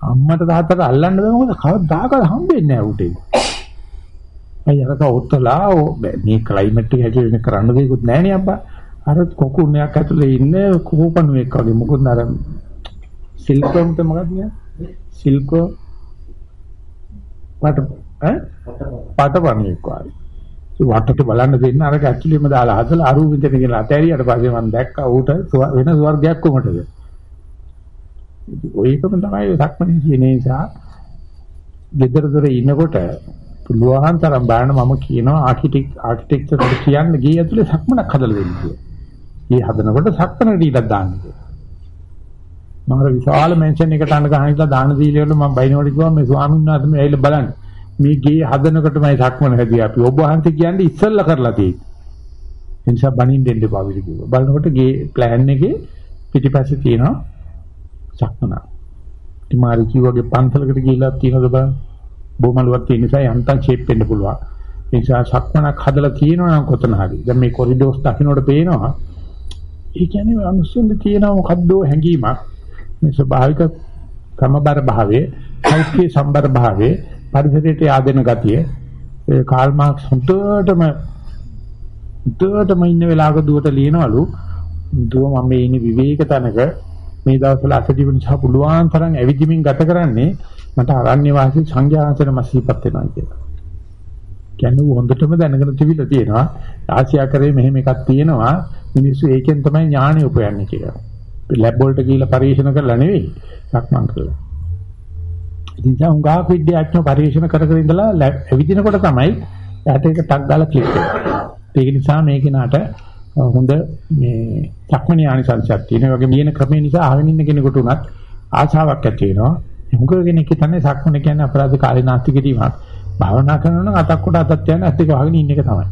Speaker 1: අම්මට තාත්තට අල්ලන්න බෑ මොකද කවදාකවත් හම්බෙන්නේ නැහැ ඌට. අය අරක උත්තලා මේ ක්ලයිමේට් එක හැටියට කරන්න දෙයක්වත් නැහැ නේ අබ්බා. අර කොකුණයක් ඇතුලේ ඉන්න කෝපණුවෙක් වගේ මොකද අර සිල්කම්ත මොකක්ද කියන්නේ? සිල්කෝ වට ඈ පටපණියෙක් වගේ. වටට බලන්න දෙන්න අර ඇක්චුලිම දාලා හදලා අරු විදිහට කියලා අතෑරියට පස්සේ මම දැක්කා ඌට වෙන ස්වර්ගයක් කොමටද. ඔයකම තමයි සක්මණේ කියන නිසා ගෙදර දොර ඉනකොට පුළුවන් තරම් බලන්න මම කියනවා ආකිටෙක් ආකිටෙක්චර් වල කියන්න ගියේ ඇතුලේ සක්මනක් හදලා දෙන්න කියලා. මේ හදනකොට සක්මන දීලා දාන්න කියලා. මම අර විශාල මෙන්ෂන් එකට අඬ ගහන ඉඳලා දාන දීලේ වල මම බයිනෝට කිව්වා මේ ස්වාමීන් වහන්සේ මේ ඇවිල්ලා බලන්න. මේ ගේ හදනකොටමයි සක්මන හැදී අපි ඔබ වහන්සේ කියන්නේ ඉස්සල්ලා කරලා තියෙන්නේ. ඒ නිසා බණින් දෙන්න එපා විදි කිව්වා. බලනකොට ගේ ප්ලෑන් එකේ පිටිපස්සේ තියෙනවා සක්මන. ඉතින් මාරි කිව්වාගේ පන්සලකට ගිහිල්ලා තියෙනවද බලන්න. බොමලුවක් තියෙන නිසා යන්තම් ෂේප් වෙන්න පුළුවන්. ඒ නිසා සක්මනක් හදලා තියෙනවා නම් කොතන හරි. දැන් මේ කොරිඩෝස් දකින්නට පේනවා. ඒ කියන්නේ අනුසුන්ද තියෙන මොකද්ද හැංගීමක්. මේ ස්වභාවික සමබර භාවයේ සෞඛ්‍ය සම්බර භාවයේ පරිසරයට yaadෙන ගතිය ඒ කාල් මාක්ස් හුදුටම හුදුටම ඉන්න වෙලාවක දුවට ලියනවලු දුව මම මේ ඉන්නේ විවේක තැනක මේ දවස්වල අසජීව නිසා පුළුවන් තරම් ඇවිදිමින් ගත කරන්නේ මට අරණ්‍ය වාසී සංඥාසන මසීපත් වෙනවා කියලා. කියන්නේ හොඳටම දැනගෙන තිබිලා තියෙනවා ආසියා කරේ මෙහෙම එකක් තියෙනවා මිනිස්සු ඒකෙන් තමයි ඥාණය උපයන්නේ කියලා. ලැබ් වලට ගිහිල්ලා පරීක්ෂණ කරලා නෙවෙයි සක්මන් කරලා. ඉතින් සමුගාක විද්‍යාඥයෝ පරීක්ෂණ කර කර ඉඳලා ඇවිදිනකොට තමයි යාට එක ටක් ගාලා ක්ලික් වෙන්නේ. ඒක නිසා මේ කෙනාට හොඳ මේ සක්මණේ ආනිසංසයක් තියෙන වගේ මියන ක්‍රමේ නිසා අහගෙන ඉන්න කෙනෙකුට උනත් ආශාවක් ඇති වෙනවා. මුග කෙනෙක් හිතන්නේ සක්මණ කියන්නේ අපරාධ කාලේ නාස්ති කිරීමක්. භාවනා කරනවා නම් අතක් කොට අතක් යන ඇත්ත එක වහගෙන ඉන්න එක තමයි.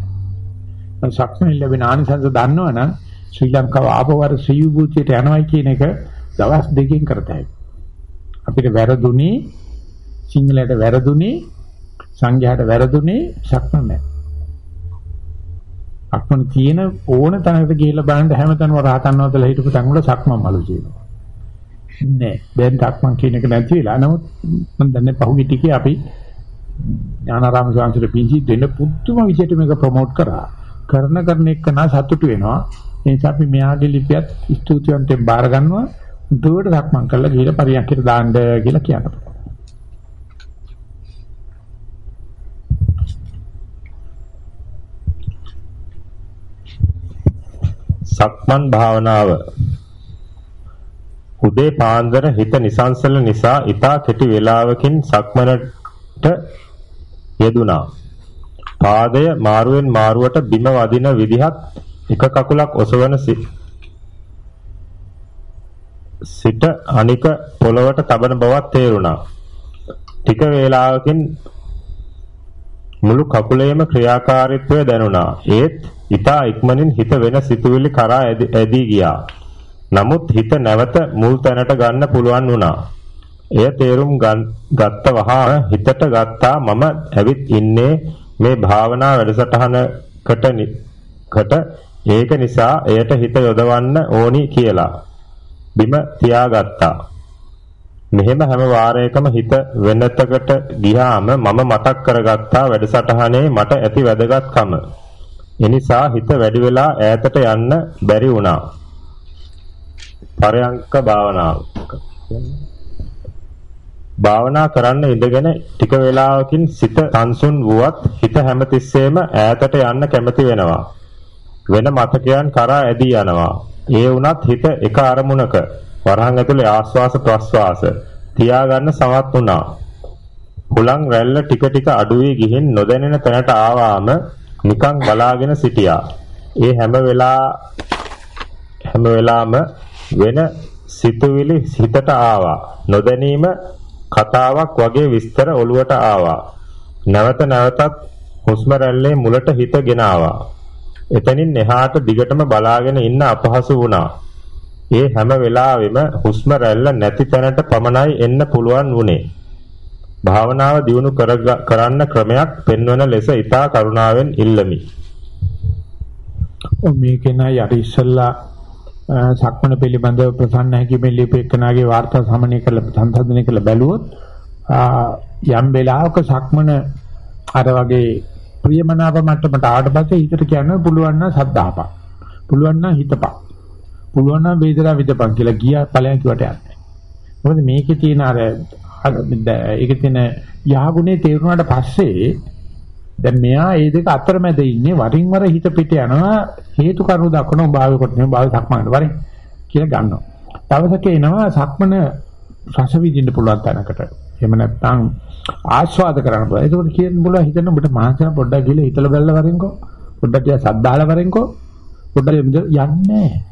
Speaker 1: සක්මණේ ලැබෙන ආනිසංස දන්නවනම් ශ්‍රී ලංකාව ආපවර ශ්‍රී විභූතියට යනවයි කියන එක දවස් දෙකකින් කරතයි. අපිට වැරදුනේ සිංහලයට වැරදුනේ සංඝයාට වැරදුනේ සක්මන් නැහැ. අක්මන් තියෙන ඕන තැනකට ගිහිල්ලා බලන්න හැමතැනම රහතන් වහන්සේලා හිටපු තැන් වල සක්මන් මලු තියෙනවා. නෑ දැන් සක්මන් කියන එක නැති වෙලා නමුත් මම දන්නේ පහුගිය ටිකේ අපි ඥානාරාම ස්වාමීන් පිංචි දෙන්න පුදුම විදිහට මේක ප්‍රොමෝට් කරා. කරන කරන එක නා සතුටු වෙනවා. ඒ නිසා අපි මෙයාගේ ලිපියත් ස්තුතිවන්තයෙන් බාර ගන්නවා. දුවට සක්මන් කරලා ගිහලා පරියන්කට දාන්න කියලා කියනවා.
Speaker 2: සක්මන් භාවනාව උදේ පාන්දර හිත නිසංසල නිසා ඊටා කෙටි වේලාවකින් සක්මනට යෙදුනා. පාදය මාරුවෙන් මාරුවට බිම වදින විදිහත් එක කකුලක් ඔසවන සිට අනික පොළවට තබන බවක් තේරුණා. ටික වේලාවකින් මුළු කකුලේම ක්‍රියාකාරීත්වය දැනුණා. ඒත් ඊතා ඉක්මනින් හිත වෙන සිතුවිලි කරා ඇදී ගියා. නමුත් හිත නැවත මුල් තැනට ගන්න පුළුවන් වුණා. එය තේරුම් ගත්ත වහා හිතට ගත්තා මම ඇවිත් ඉන්නේ මේ භාවනා වැඩසටහනකට කට ඒක නිසා එයට හිත යොදවන්න ඕනි කියලා බිම තියාගත්තා. මෙහෙම හැම වාරයකම හිත වෙනතකට ගියාම මම මතක් කරගත්තා වැඩසටහනේ මට ඇති වැදගත්කම. එනිසා හිත වැඩි වෙලා ඈතට යන්න බැරි වුණා. පරයන්ක භාවනාව. භාවනා කරන්න ඉඳගෙන ටික වේලාවකින් සිත සංසුන් වුවත් හිත හැමතිස්සෙම ඈතට යන්න කැමති වෙනවා. වෙන මතකයන් කරා ඇදී යනවා. ඒ වුණත් හිත එක අරමුණක වරහන් ඇතුලේ ආස්වාස ප්‍රස්වාස තියාගන්න සමත් වුණා. හුලං රැල්ල ටික ටික අඩු වී ගිහින් නොදැනෙන තැනට ආවාම නිකන් බලාගෙන සිටියා. ඒ හැම වෙලා හැම වෙලාම වෙන සිතුවිලි හිතට ආවා. නොදැනීම කතාවක් වගේ විස්තර ඔළුවට ආවා. නැවත නැවතත් හුස්ම රැල්ලේ මුලට හිතගෙන ආවා. එතනින් එහාට දිගටම බලාගෙන ඉන්න අපහසු වුණා. ඒ හැම වෙලාවෙම හුස්ම රැල්ල නැති තැනට පමණයි එන්න පුළුවන් වුණේ. භාවනාව දියුණු කරන්න ක්‍රමයක් පෙන්වන ලෙස ඊතා කරුණාවෙන් ඉල්ලමි.
Speaker 1: මේකේ නයි අර ඉස්සල්ලා සක්මණ පිළිබඳව ප්‍රසන්න හැකිමෙන් ලියපු එකනාගේ වාර්තා සමනය කරලා සංසන්දනය කරලා බැලුවොත් යම් වෙලාවක සක්මණ අර වගේ ප්‍රියමනාප මට්ටමට ආවට පස්සේ හිතට කියන්න පුළුවන් නම් සද්ධාපා. පුළුවන් නම් හිතපා. පුළුවන් නම් වේදනා විදපන් කියලා ගියා ඵලයන් කිවට යන්නේ. මොකද මේකේ තියෙන අර ඒකේ තියෙන යහගුණේ තේරුණාට පස්සේ දැන් මෙයා මේ දෙක අතරමැද ඉන්නේ වරින් වර හිත පිට යනවා හේතු කරුණු දක්වන භාවය කොට නෙමෙයි භාවය සක්මනට වරින් කියලා ගන්නවා. දවසක එනවා සක්මන රස විඳින්න පුළුවන් තැනකට. එහෙම නැත්නම් ආස්වාද කරන්න පුළුවන්. ඒකෝට කියන්න බුලා හිතන්න ඔබට මානසික පොඩ්ඩක් ගිහලා හිතලා බැලලා වරින්කෝ. පොඩ්ඩක් ටික සද්දාලා වරින්කෝ. පොඩ්ඩක් යන්නේ නැහැ.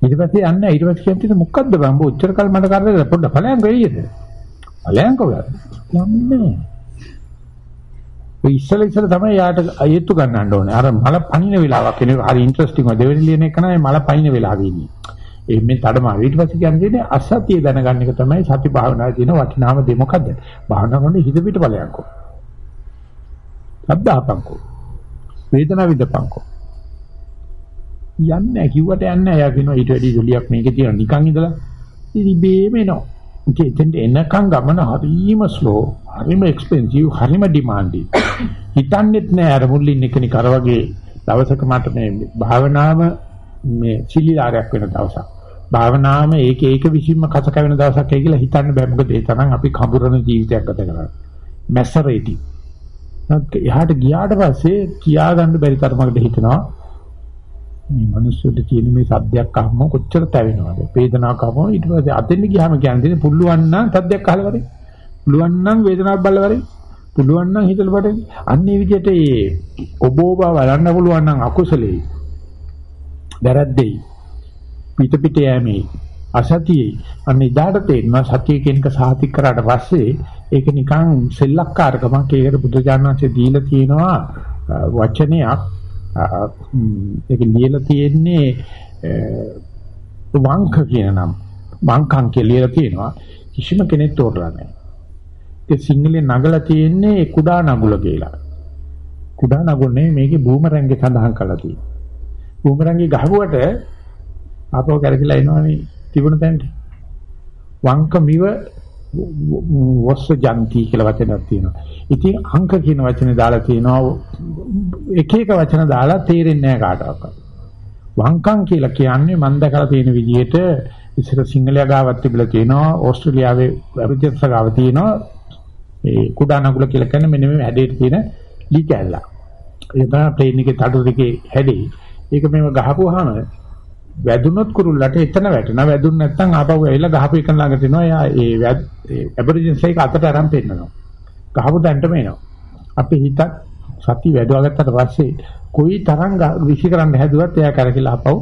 Speaker 1: ඊට පස්සේ යන්නේ ඊට පස්සේ කියන්නේ මොකද්ද බං ඔච්චර කල් මට කරදර පොඩ්ඩ ඵලයන් වෙයිද ඵලයන් කොහොමද යන්නේ ඔය ඉස්සල ඉස්සල තමයි යාට අයෙත්තු ගන්නන්න ඕනේ අර මල පනින වෙලාවක් කෙනෙක් හරි ඉන්ටරෙස්ටිං ඔය දෙවෙනි ලියන එක නයි මල පනින වෙලාවෙ ඉන්නේ ඒ මේ තඩම ඊට පස්සේ කියන්නේ අසතිය දැනගන්න එක තමයි සති භාවනාවේ තියෙන වටිනාම දේ. මොකද්ද? භාවනා කරනකොට හිත පිට ඵලයන්කෝ සද්දාපංකෝ වේදනාව විදපංකෝ. යන්නේ නැහැ. කිව්වට යන්නේ නැහැ. එයා කියනවා ඊට වැඩි ජොලියක් මේකේ තියෙන නිකන් ඉඳලා ඉතින් බේම එනවා. ඉතින් එනකන් ගමන හරිම ස්ලෝ, හරිම එක්ස්පෙන්සිව්, හරිම ඩිමාන්ඩි. හිතන්නේත් නැහැ. අර මුල්ලින් එක නිකර වගේ දවසක මට මේ භාවනාව මේ සිලිලාරයක් වෙන දවසක්. භාවනාවම ඒක ඒක විසින්ම කස කැවෙන දවසක් ඒ කියලා හිතන්න බෑ. මොකද ඒ තරම් අපි කඹරන ජීවිතයක් ගත කරන්නේ. මැසරේටි. එහාට ගියාට පස්සේ කියා ගන්න බැරි තරමකට හිතනවා. මේ මිනිස්සුන්ට තියෙන මේ සද්දයක් අහම කොච්චර තැවෙනවද? වේදනාවක් අහම ඊට පස්සේ අතෙන් ගියාම කියන්නේ පුළුවන් නම් සද්දයක් අහලා වරේ. පුළුවන් නම් වේදනාවක් බලලා වරේ. පුළුවන් නම් හිතලා වරේ අන්නේ විදිහට ඒ ඔබෝබ බලන්න පුළුවන් නම් අකුසලේ වැරද්දේ පිට පිට යෑමේ අසතියේ අන්න ඉදාට තේරෙනවා සතිය කියන එක සාතික් කරාට පස්සේ ඒක නිකන් සෙල්ලක්කාරකමක් ඒකට බුදුජානනාංශය දීලා තියෙනවා වචනයක් ඒක ලියලා තියෙන්නේ වංක කියන නම. වංකම් කියලා ලියලා තියෙනවා. කිසිම කෙනෙක් තෝරලා නැහැ. ඒ සිංහලේ නගලා තියෙන්නේ කුඩා නගුල කියලා. කුඩා නගුල නෙමෙයි මේකේ බූමරැංගේ සඳහන් කරලා තියෙන්නේ. බූමරැංගේ ගහුවට ආපහු කරකිලා එනවනේ තිබුණ තැනට. වංක මිව වස්ස ජන්ති කියලා වචනයක් තියෙනවා. ඉතින් අංක කියන වචනේ දාලා තියෙනවා එක එක වචන දාලා තේරෙන්නේ නැහැ කාටවත්. වංකම් කියලා කියන්නේ මම දැකලා තියෙන විදිහට ඉස්සර සිංහලයා ගාවත් තිබිලා තියෙනවා ඕස්ට්‍රේලියාවේ අරුජත්ස ගාව තියෙනවා ඒ කුඩා නගුල කියලා කියන්නේ මෙන්න මේ හැඩයට තියෙන ලී කැල්ල. ඒක තමයි ප්ලේන් එකේ තඩු දෙකේ හැඩේ. ඒක මේව ගහපුවාම වැදුනොත් කුරුල්ලට එතන වැටෙනවා. වැදුන් නැත්නම් ආපහු ඇවිල්ලා ගහපු එක ළඟට එනවා. එයා ඒ ඇබරිජින්ස් එක අතට අරන් පෙන්නනවා. ගහපු තැනටම එනවා. අපි හිතත් සති වැඩුවා ගත්තට පස්සේ කොයි තරම් විසි කරන්න හැදුවත් එයා කරකිලා ආපහු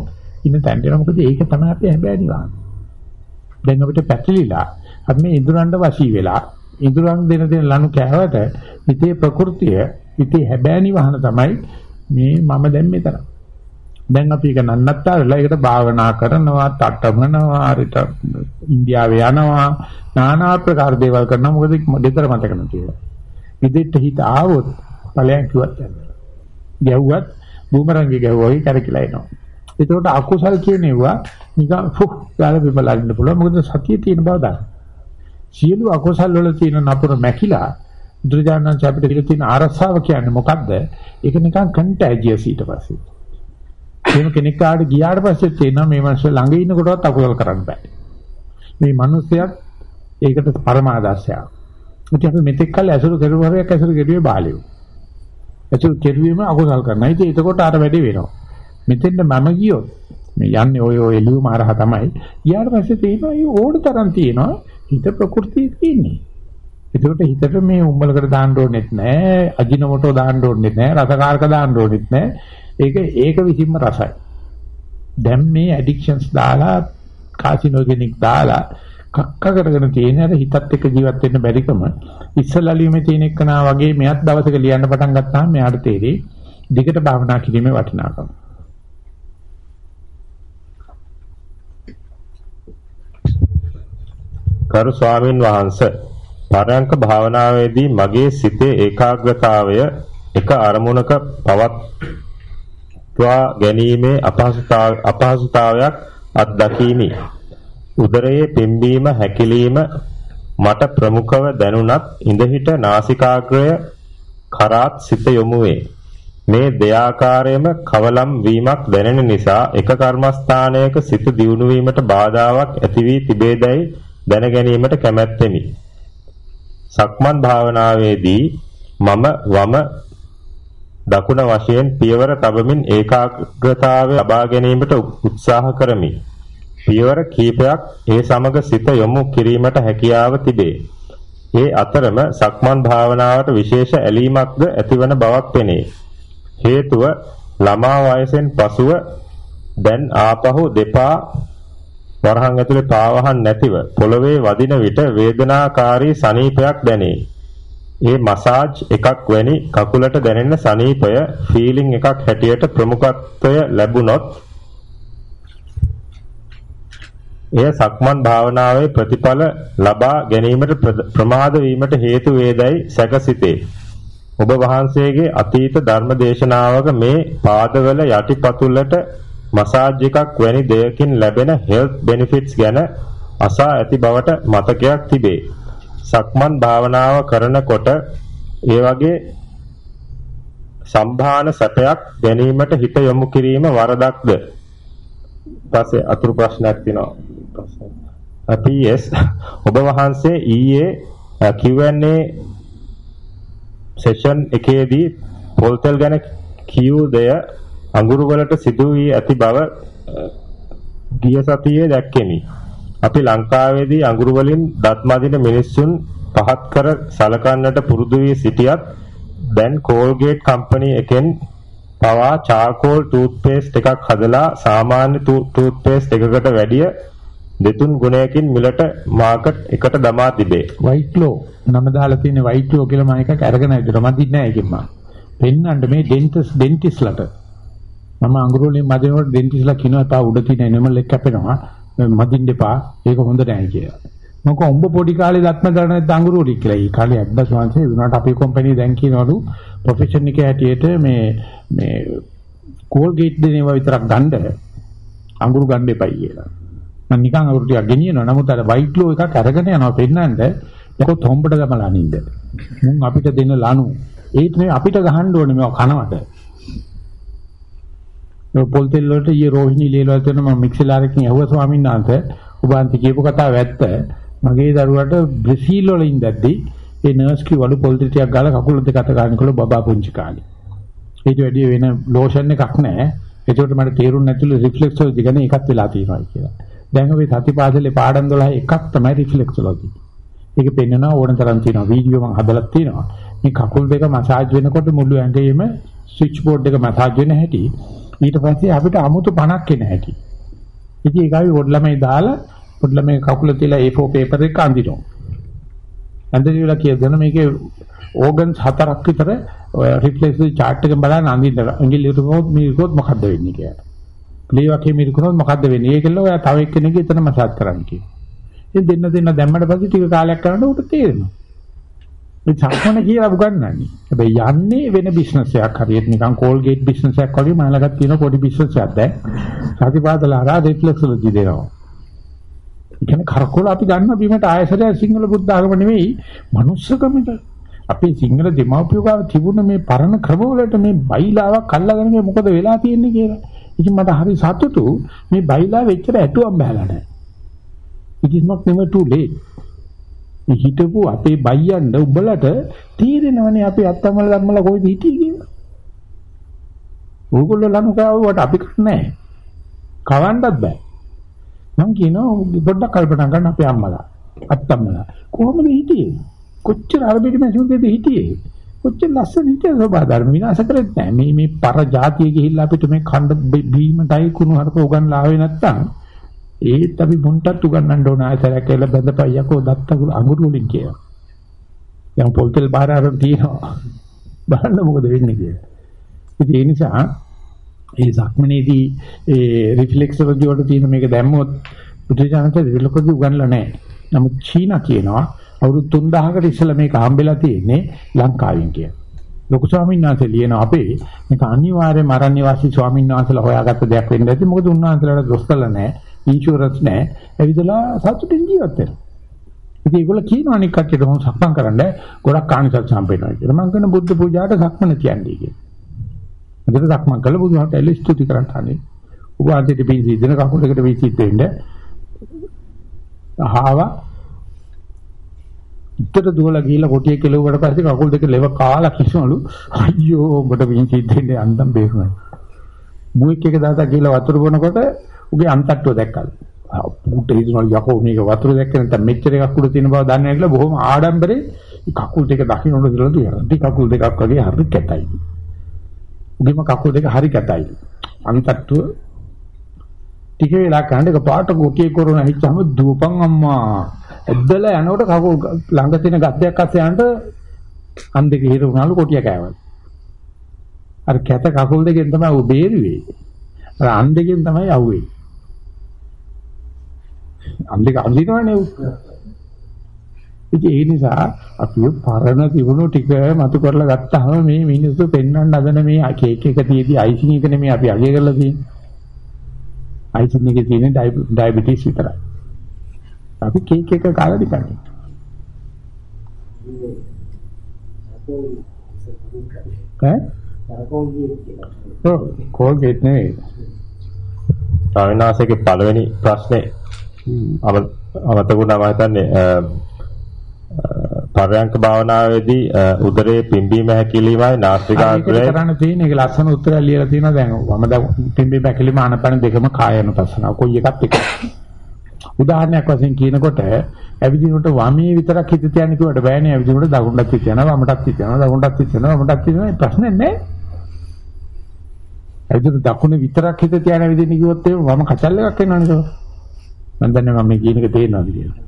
Speaker 1: ඉන්න තැනට එනවා. මොකද ඒක තමයි අපි හැබෑ නිවාන. දැන් අපිට පැටලිලා අපි මේ ඉදuranda වශී වෙලා ඉදurang දෙන දෙන ලනු කෑවට හිතේ ප්‍රകൃතිය හිතේ හැබෑ නිවහන තමයි මේ මම දැන් මෙතන. දැන් අපි ඒක නන්නත්තරලා ඒකට භාවනා කරනවා, තටමනවා, හරිට ඉන්දියාවේ යනවා, নানা ආකාර දේවල් කරනවා. මොකද දෙතර මතක නැතිව. ඉදිරියට හිත ආවොත් ඵලයන් කිව්වත් යනවා. ගැව්වත් බූමරංගේ ගැව්වා වගේ කරකිලා එනවා. ඒකට අකුසල් කියනේවා නිකන් ෆුක් ගාලා බිමලන්න පුළුවන්. මොකද සතිය තියෙන බව දන්න. සියලු අකුසල් වල තියෙන නපුර මැකිලා බුදුරජාණන් අපිට කියලා තියෙන ආරස්සාව කියන්නේ මොකද්ද? ඒක නිකන් කන්ටැජියස් ඊට පස්සේ. එහෙම කෙනෙක් ආඩ ගියාට පස්සේ තේනවා මේ මිනිස්සු ළඟ ඉන්නකොටවත් අකුසල කරන්න බෑ. මේ මිනිස්සයත් ඒකට පරමාදර්ශයක්. ඉතින් අපි මෙතෙක් කල් ඇසුරු කරුවරයක් ඇසුරු කෙරුවේ බාලියෝ. ඇසුරු කෙරුවේම අකුසල් කරනවා. ඉතින් එතකොට අර වැඩි වෙනවා. මෙතෙන්ද මම ගියොත් මේ යන්නේ ඔය ඔය එළුවම අරහ තමයි. ඊට පස්සේ තේිනවා මේ ඕන තරම් තියෙනවා. හිත ප්‍රകൃතිය තියෙන්නේ. ඒකට හිතට මේ උම්බලකට දාන්න ඕනෙත් නැහැ, අජිනමොටෝ දාන්න ඕනෙත් නැහැ, රසකාරක දාන්න ඕනෙත් නැහැ. ඒක ඒක විසින්ම රසයි. දැන් මේ ඇඩික්ෂන්ස් දාලා කාසිනෝජෙනික් දාලා කක්ක කරගෙන තියෙන අර හිතත් එක්ක ජීවත් වෙන්න බැරිකම ඉස්සලලියුමේ තියෙන එකනා වගේ මෙයත් දවසක ලියන්න පටන් ගත්තාම මෙයාට තේරෙයි දිගට භාවනා කිරීමේ වටිනාකම.
Speaker 2: කරු ස්වාමින් වහන්සේ පරයන්ක භාවනාවේදී මගේ සිතේ ඒකාග්‍රතාවය එක අරමුණක පවත්වා ගැනීමේ අපහසුතාවයක් අත්දැකීමි. උදරයේ පිම්බීම හැකිලිම මට ප්‍රමුඛව දැනුණත් ඉඳහිට නාසිකාග්‍රය කරාත් සිත යොමු වේ. මේ දෙයාකාරයේම කවලම් වීමක් දැනෙන නිසා එක කර්මස්ථානයක සිත දියුණු වීමට බාධාවක් ඇති වී තිබේදයි දැන ගැනීමට කැමැත්තෙමි. සක්මන් භාවනාවේදී මම වම දකුණ වශයෙන් පියවර තබමින් ඒකාග්‍රතාවය ලබා ගැනීමට උත්සාහ කරමි. පියවර කීපයක් ඒ සමග සිත යොමු කිරීමට හැකියාව තිබේ. ඒ අතරම සක්මන් භාවනාවට විශේෂ ඇලීමක්ද ඇතිවන බවක් පෙනේ. හේතුව ළමා වයසෙන් පසුව දැන් ආපහු දෙපා වරහන් ඇතුලේ පාවහන් නැතිව පොළවේ වදින විට වේදනාකාරී සනීපයක් දැනේ. ඒ මසාජ් එකක් වැනි කකුලට දැනෙන සනීපය ෆීලිං එකක් හැටියට ප්‍රමුඛත්වය ලැබුණොත් එය සක්මන් භාවනාවේ ප්‍රතිඵල ලබා ගැනීමට ප්‍රමාද වීමට හේතු වේදයි සැකසිතේ. ඔබ වහන්සේගේ අතීත ධර්ම දේශනාවක මේ පාදවල යටිපතුලට මසාජ් එකක් වැනි දෙයකින් ලැබෙන හෙල්ත් බෙනිෆිට්ස් ගැන අසා ඇති බවට මතකයක් තිබේ. සක්මන් භාවනාව කරනකොට ඒ වගේ සම්භාන සැපයක් ගැනීමට හිත යොමු කිරීම වරදක්ද? ඊපස්සේ අතුරු ප්‍රශ්නයක් තියෙනවා. PS ඔබ වහන්සේ ඊයේ Q&A සෙෂන් එකේදී පොල්තල් ගැන කියූ දෙය අඟුරු වලට සිදු වී ඇති බව ගිය සතියේ දැක්කෙමි. අපි ලංකාවේදී අඟුරු වලින් දත් මදින මිනිස්සුන් පහත් කර සලකන්නට පුරුදු වී සිටියත් දැන් කෝල්ගේට් කම්පැනි එකෙන් පවා චාකෝල් ටූත්පේස්ට් එකක් හදලා සාමාන්‍ය ටූත්පේස්ට් එකකට වැඩිය දෙතුන් ගුණයකින් මිලට මාකට් එකට දමා තිබේ.
Speaker 1: වයිට්ලෝ නම දාලා තියෙන වයිට්ලෝ කියලා මම එකක් අරගෙන ඉදලා මම දින්නේ නැහැ ඒකෙන් මම. පෙන්නන්න මේ ඩෙන්ටිස් ඩෙන්ටිස්ලට මම අඟුරු වලින් මදිනකොට ඩෙන්ටිස්ලා කියනවා තා උඩ තියෙන එනමල් එක කැපෙනවා මදින්න එපා ඒක හොඳ නැහැ කියලා. මොකද උඹ පොඩි කාලේ දත්ම දාන නැත්නම් අඟුරු වලින් කියලා. ඒ කාලේ අද්දස් වංශේ වුණාට අපේ කම්පැනි දැන් කියනවලු ප්‍රොෆෙෂන් එකේ හැටියට මේ මේ කෝල්ගේට් දෙනේවා විතරක් ගන්න අඟුරු ගන්න එපයි කියලා. මම නිකන් අඟුරු ටිකක් ගෙනියනවා. නමුත් අර වයිට් ලෝ එකක් අරගෙන යනවා පෙන්නන්න. ඒක තොම්බට ගමලා අනින්ද. මුන් අපිට දෙන ලනු ඒත් මේ අපිට ගහන්න ඕනේ මේවා කනවට. පොල් තෙල් වලට ඊයේ රෝහිණී ලීලවල තියෙන මම මික්සලාරකින් ඇහුවා ස්වාමීන් වහන්සේ ඔබ අන්ති කියපු කතාව ඇත්ත. මගේ දරුවාට බ්‍රසීල් වල ඉඳද්දි ඒ නර්ස් කිව්වලු පොල් තෙල් ටිකක් ගාලා කකුල දෙක අත ගන්නකොල බබා පුංචි කාලේ. ඊට වැඩි වෙන ලෝෂන් එකක් නැහැ. ඒකට මට තේරුන්නේ නැතිලු රිෆ්ලෙක්සොලොජි ගැන එකක් වෙලා තියෙනවා කියලා. දැන් අපි සතිපාසලේ පාඩම් 12 එකක් තමයි රිෆ්ලෙක්සොලොජි. ඒක පෙන්වනවා ඕන තරම් තියෙනවා. වීඩියෝ මම හදලා තියෙනවා. මේ කකුල් දෙක මසාජ් වෙනකොට මුළු ඇඟේම ස්විච් බෝඩ් එක මසාජ් වෙන හැටි ඊට පස්සේ අපිට 아무තු පණක් එන හැටි. ඉතින් ඒක අපි පොඩි ළමයි දාලා පොඩි ළමයි කකුල තියලා A4 පේපර් එක අඳිනවා. අඳිනවිලා කියදෙන මේකේ ඕගන්ස් හතරක් විතර රිෆ්ලෙක්ස් chart එකෙන් බලන්න අඳින්න. ඇඟිලි උරුමොත් මේකොත් මොකද්ද වෙන්නේ කියලා. ප්ලේ වගේ මිරිකුනොත් මොකද්ද වෙන්නේ? ඒකෙල්ල ඔයා තව එක්කෙනෙක්ගේ එතන මසාජ් කරන්න කියනවා. ඉතින් දෙන්න දෙන්න දැම්මට පස්සේ ටික කාලයක් කරනකොට උට තේරෙනවා. මේ සක්මන කියලා උගන්වන්නේ. හැබැයි යන්නේ වෙන බිස්නස් එකක් හරියට නිකන් කෝල්ගේට් බිස්නස් එකක් වගේ මලකට තියෙන පොඩි බිස්නස් එකක් දැන්. සතිපාදලා හරහා රිෆ්ලෙක්සොලොජි දෙනවා. ඒ කියන්නේ කරකොල අපි ගන්න බීමට ආයසරය සිංහල බුද්ධ ආගම නෙවෙයි මනුස්සකමට. අපේ සිංහල දෙමව්පියෝ ගාව තිබුණ මේ පරණ ක්‍රමවලට මේ බයිලාවක් අල්ලගෙන මොකද වෙලා තියෙන්නේ කියලා. ඉතින් මට හරි සතුටු මේ බයිලා වෙච්චර ඇටුවම් බහලා නැහැ. It is not never too late. මේ හිටපු අපේ බයියන්ද උඹලට තීරෙනවනේ අපේ අත්තමල ධම්මල කොයිද හිටියේ කියලා. ඕගොල්ලෝ ලනු කාවුවට අපි කන්නේ කවන්නත් බෑ. මං කියනවා පොඩ්ඩක් කල්පනා කරන්න අපේ අම්මලා අත්තම්මලා කොහොමද හිටියේ? කොච්චර අරබිටි මැසුම්කේද හිටියේ? කොච්චර ලස්සන හිටියද සබාධර්ම විනාශ කරෙත් නැහැ. මේ මේ පර જાතිය ගිහිල්ලා අපිට මේ ඛණ්ඩ බීමටයි කුණු හරක උගන්ලා ආවේ නැත්තම් ඒත් අපි මුන්ටත් උගන්නන්න ඕන ආයතරයක් කියලා බඳපයියකෝ දත්ත අඟුරු වලින් කියලා. දැන් පොල්තල් බාහිර අරන් තියෙනවා. බලන්න මොකද වෙන්නේ කියලා. ඉතින් ඒ නිසා ඒ සක්මනේදී ඒ රිෆ්ලෙක්සොලොජි වල තියෙන මේක දැම්මොත් බුදුචානන්ත රිෆ්ලෙක්සොලොජි උගන්ලා නැහැ. නමුත් චීනා කියනවා අවුරුදු 3000කට ඉස්සෙල්ලා මේක හම්බෙලා තියෙන්නේ ලංකාවෙන් කියන. ලොකු ස්වාමීන් වහන්සේ ලියන අපේ මේක අනිවාර්යයෙන්ම අරණ්‍ය වාසී ස්වාමීන් වහන්සේලා හොයාගත්ත දෙයක් වෙන්න ඇති. මොකද උන්වහන්සේලාට දොස් කළා නැහැ. ඉන්ෂුරන්ස් නැහැ. ඇවිදලා සතුටින් ජීවත් වෙනවා. ඉතින් ඒගොල්ලෝ කියනවා අනික් කට්ටියට මොහොම සක්මන් කරන්න ගොඩක් කාණිසත් සම්පේනවා කියලා. මම කියන බුද්ධ පූජාවට සක්මන කියන්නේ කියලා. අදට සක්මන් කළා බුදුහාට එල්ල ස්තුති කරන්න හන්නේ. ඔබ අන්තිට පිසි දෙන කකුලකට පිසිත් දෙන්න. අහවා උත්තර දුවලා ගිහිල්ලා කොටිය කෙලුවට පස්සේ කකුල් දෙක ලෙව කාලා කිසමලු අයියෝ ඔබට පිසිත් දෙන්නේ අන්දම් බේරුණා. මුවෙක් එක දාලා ගිහිල්ලා වතුර බොනකොට උගේ අන්තට්ටුව දැක්කලු. පුට හිතනවා යකෝ මේක වතුර දැක්ක නැත්නම් මෙච්චර එකක් උඩ තියෙන බව දන්නේ නැහැ කියලා බොහොම ආඩම්බරේ කකුල් දෙක දකින්නට කියලා දුවනවා. ටි කකුල් දෙකක් වගේ හරි කැතයි. උගේම කකුල් දෙක හරි කැතයි. අන්තට්ටුව ටික වෙලා කන්න එක පාට කොටියේ කරන හිච්චාම දුවපන් අම්මා. ඇද්දලා යනකොට කකුල් ළඟ තියෙන ගද්දයක් අස්සේ යනට අන් දෙක හිර වුණාලු කොටිය කෑවලු. අර කැත කකුල් දෙකෙන් තමයි උ බේරුවේ. අර අන් දෙකෙන් තමයි යව්වේ. අන් දෙක අඳිනවනේ. ඉතින් ඒ නිසා අපි පරණ තිබුණු ටික මතු කරලා ගත්තාම මේ මිනිස්සු පෙන්වන්න හදන මේ කේක් එක තියේදී අයිසිං එක නෙමෙයි අපි අගය කරලා තියෙන්නේ. අයිසිං එකේ තියෙන ඩයබටිස් විතරයි. අපි කේක් එක කාලා දිකන්නේ. ඈ? ඔව් කෝල්ගේට් නෙවෙයි.
Speaker 2: ස්වාමිනාසේගේ පළවෙනි ප්‍රශ්නේ අමතකුණා මම හිතන්නේ පරයන්ක භාවනාවේදී උදරයේ පිම්බීම හැකිලීමයි නාසිකාග්‍රය
Speaker 1: කරන්න තියෙන එක ලස්සන උත්තරයක් ලියලා තියෙනවා. දැන් වම පිම්බීම හැකිලීම ආනපන දෙකම කායනුපස්සනාව කොයි එකත් එක. උදාහරණයක් වශයෙන් කියනකොට ඇවිදිනකොට වමේ විතරක් හිත තියන්නේ කිව්වට බෑනේ. ඇවිදිනකොට දකුණටත් හිත යනවා වමටත් හිත යනවා දකුණටත් හිත යනවා වමටත් හිත යනවා. ප්‍රශ්නේ නැහැ. ඇවිදින දකුණ විතරක් හිත තියන ඇවිදින්න කිව්වොත් එහෙම වම කචල් එකක් එනවනේ මම දන්නේ මම මේ කියන එක තේරෙනවද කියලා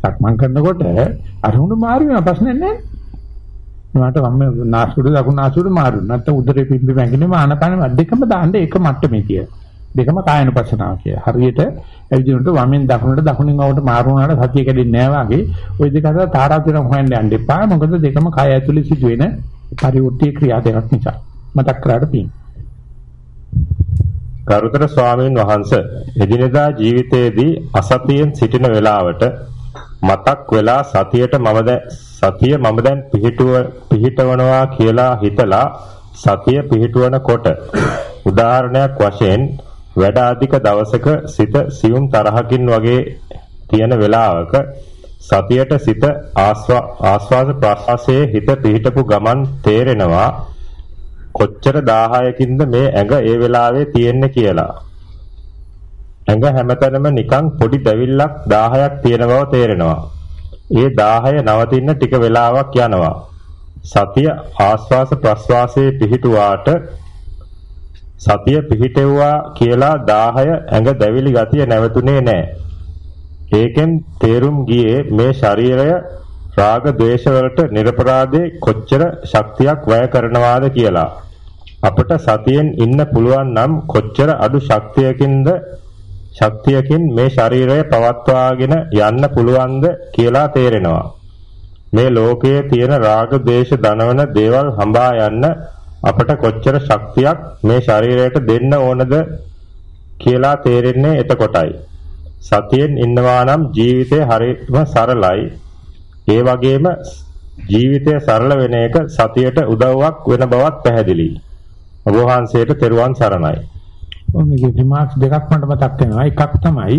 Speaker 1: සක්මන් කරනකොට අරමුණු මාරු වෙන ප්‍රශ්නයක් නැහැ. මට වම් නාසුඩු දකුණු නාසුඩු මාරු. නැත්නම් උදරේ පිම්බි වැංගිනේ ආනපාන දෙකම දාන්න එක මට්ටමේ කිය. දෙකම කායනුපස්සනාව කිය. හරියට ඇවිදිනකොට වමෙන් දකුණට දකුණෙන් වමට මාරු වුණාට සතිය කැඩෙන්නේ නැහැ වගේ. ওই දෙක අතර තාරාතිරම් හොයන්න යන්න එපා. මොකද දෙකම කය ඇතුලේ සිදුවෙන පරිවෘත්ති ක්‍රියා දෙකක් නිසා. මතක් කරාට පිං.
Speaker 2: ගරුතර ස්වාමීන් වහන්සේ එදිනෙදා ජීවිතයේදී අසතියෙන් සිටින වෙලාවට මතක් වෙලා සතියට මම දැන් සතිය මම දැන් පිහිටුව පිහිටවනවා කියලා හිතලා සතිය පිහිටුවනකොට උදාහරණයක් වශයෙන් වැඩ අධික දවසක සිත සියුම් තරහකින් වගේ තියෙන වෙලාවක සතියට සිත ආස්වාද ප්‍රසවාසයේ හිත පිහිටපු ගමන් තේරෙනවා කොච්චර 1000කින්ද මේ ඇඟ ඒ වෙලාවේ තියෙන්නේ කියලා ඇඟ හැමතැනම නිකන් පොඩි දැවිල්ලක් 1000ක් තියෙන බව තේරෙනවා. ඒ 1000 නවතින්න ටික වෙලාවක් යනවා. සතිය ආස්වාස ප්‍රස්වාසයේ පිහිටුවාට සතිය පිහිටෙව්වා කියලා 1000 ඇඟ දැවිලි ගතිය නැවතුනේ නැහැ. ඒකෙන් තේරුම් ගියේ මේ ශරීරය රාග ద్వේෂ වලට නිර්පරාදේ කොච්චර ශක්තියක් වැය කරනවාද කියලා. අපට සතියෙන් ඉන්න පුළුවන් නම් කොච්චර අඩු ශක්තියකින්ද ශක්තියකින් මේ ශරීරය පවත්වාගෙන යන්න පුළුවන්ද කියලා තේරෙනවා. මේ ලෝකයේ තියෙන රාග, දේශ, දනවන දේවල් හඹා යන්න අපට කොච්චර ශක්තියක් මේ ශරීරයට දෙන්න ඕනද කියලා තේරෙන්නේ එතකොටයි. සතියෙන් ඉන්නවා නම් ජීවිතය හරිම සරලයි. ඒ වගේම ජීවිතය සරල වෙන එක සතියට උදව්වක් වෙන බවත් පැහැදිලියි. ඔබ වහන්සේට තෙරුවන් සරණයි.
Speaker 1: මේකේ රිමාක්ස් දෙකක් මට මතක් වෙනවා. එකක් තමයි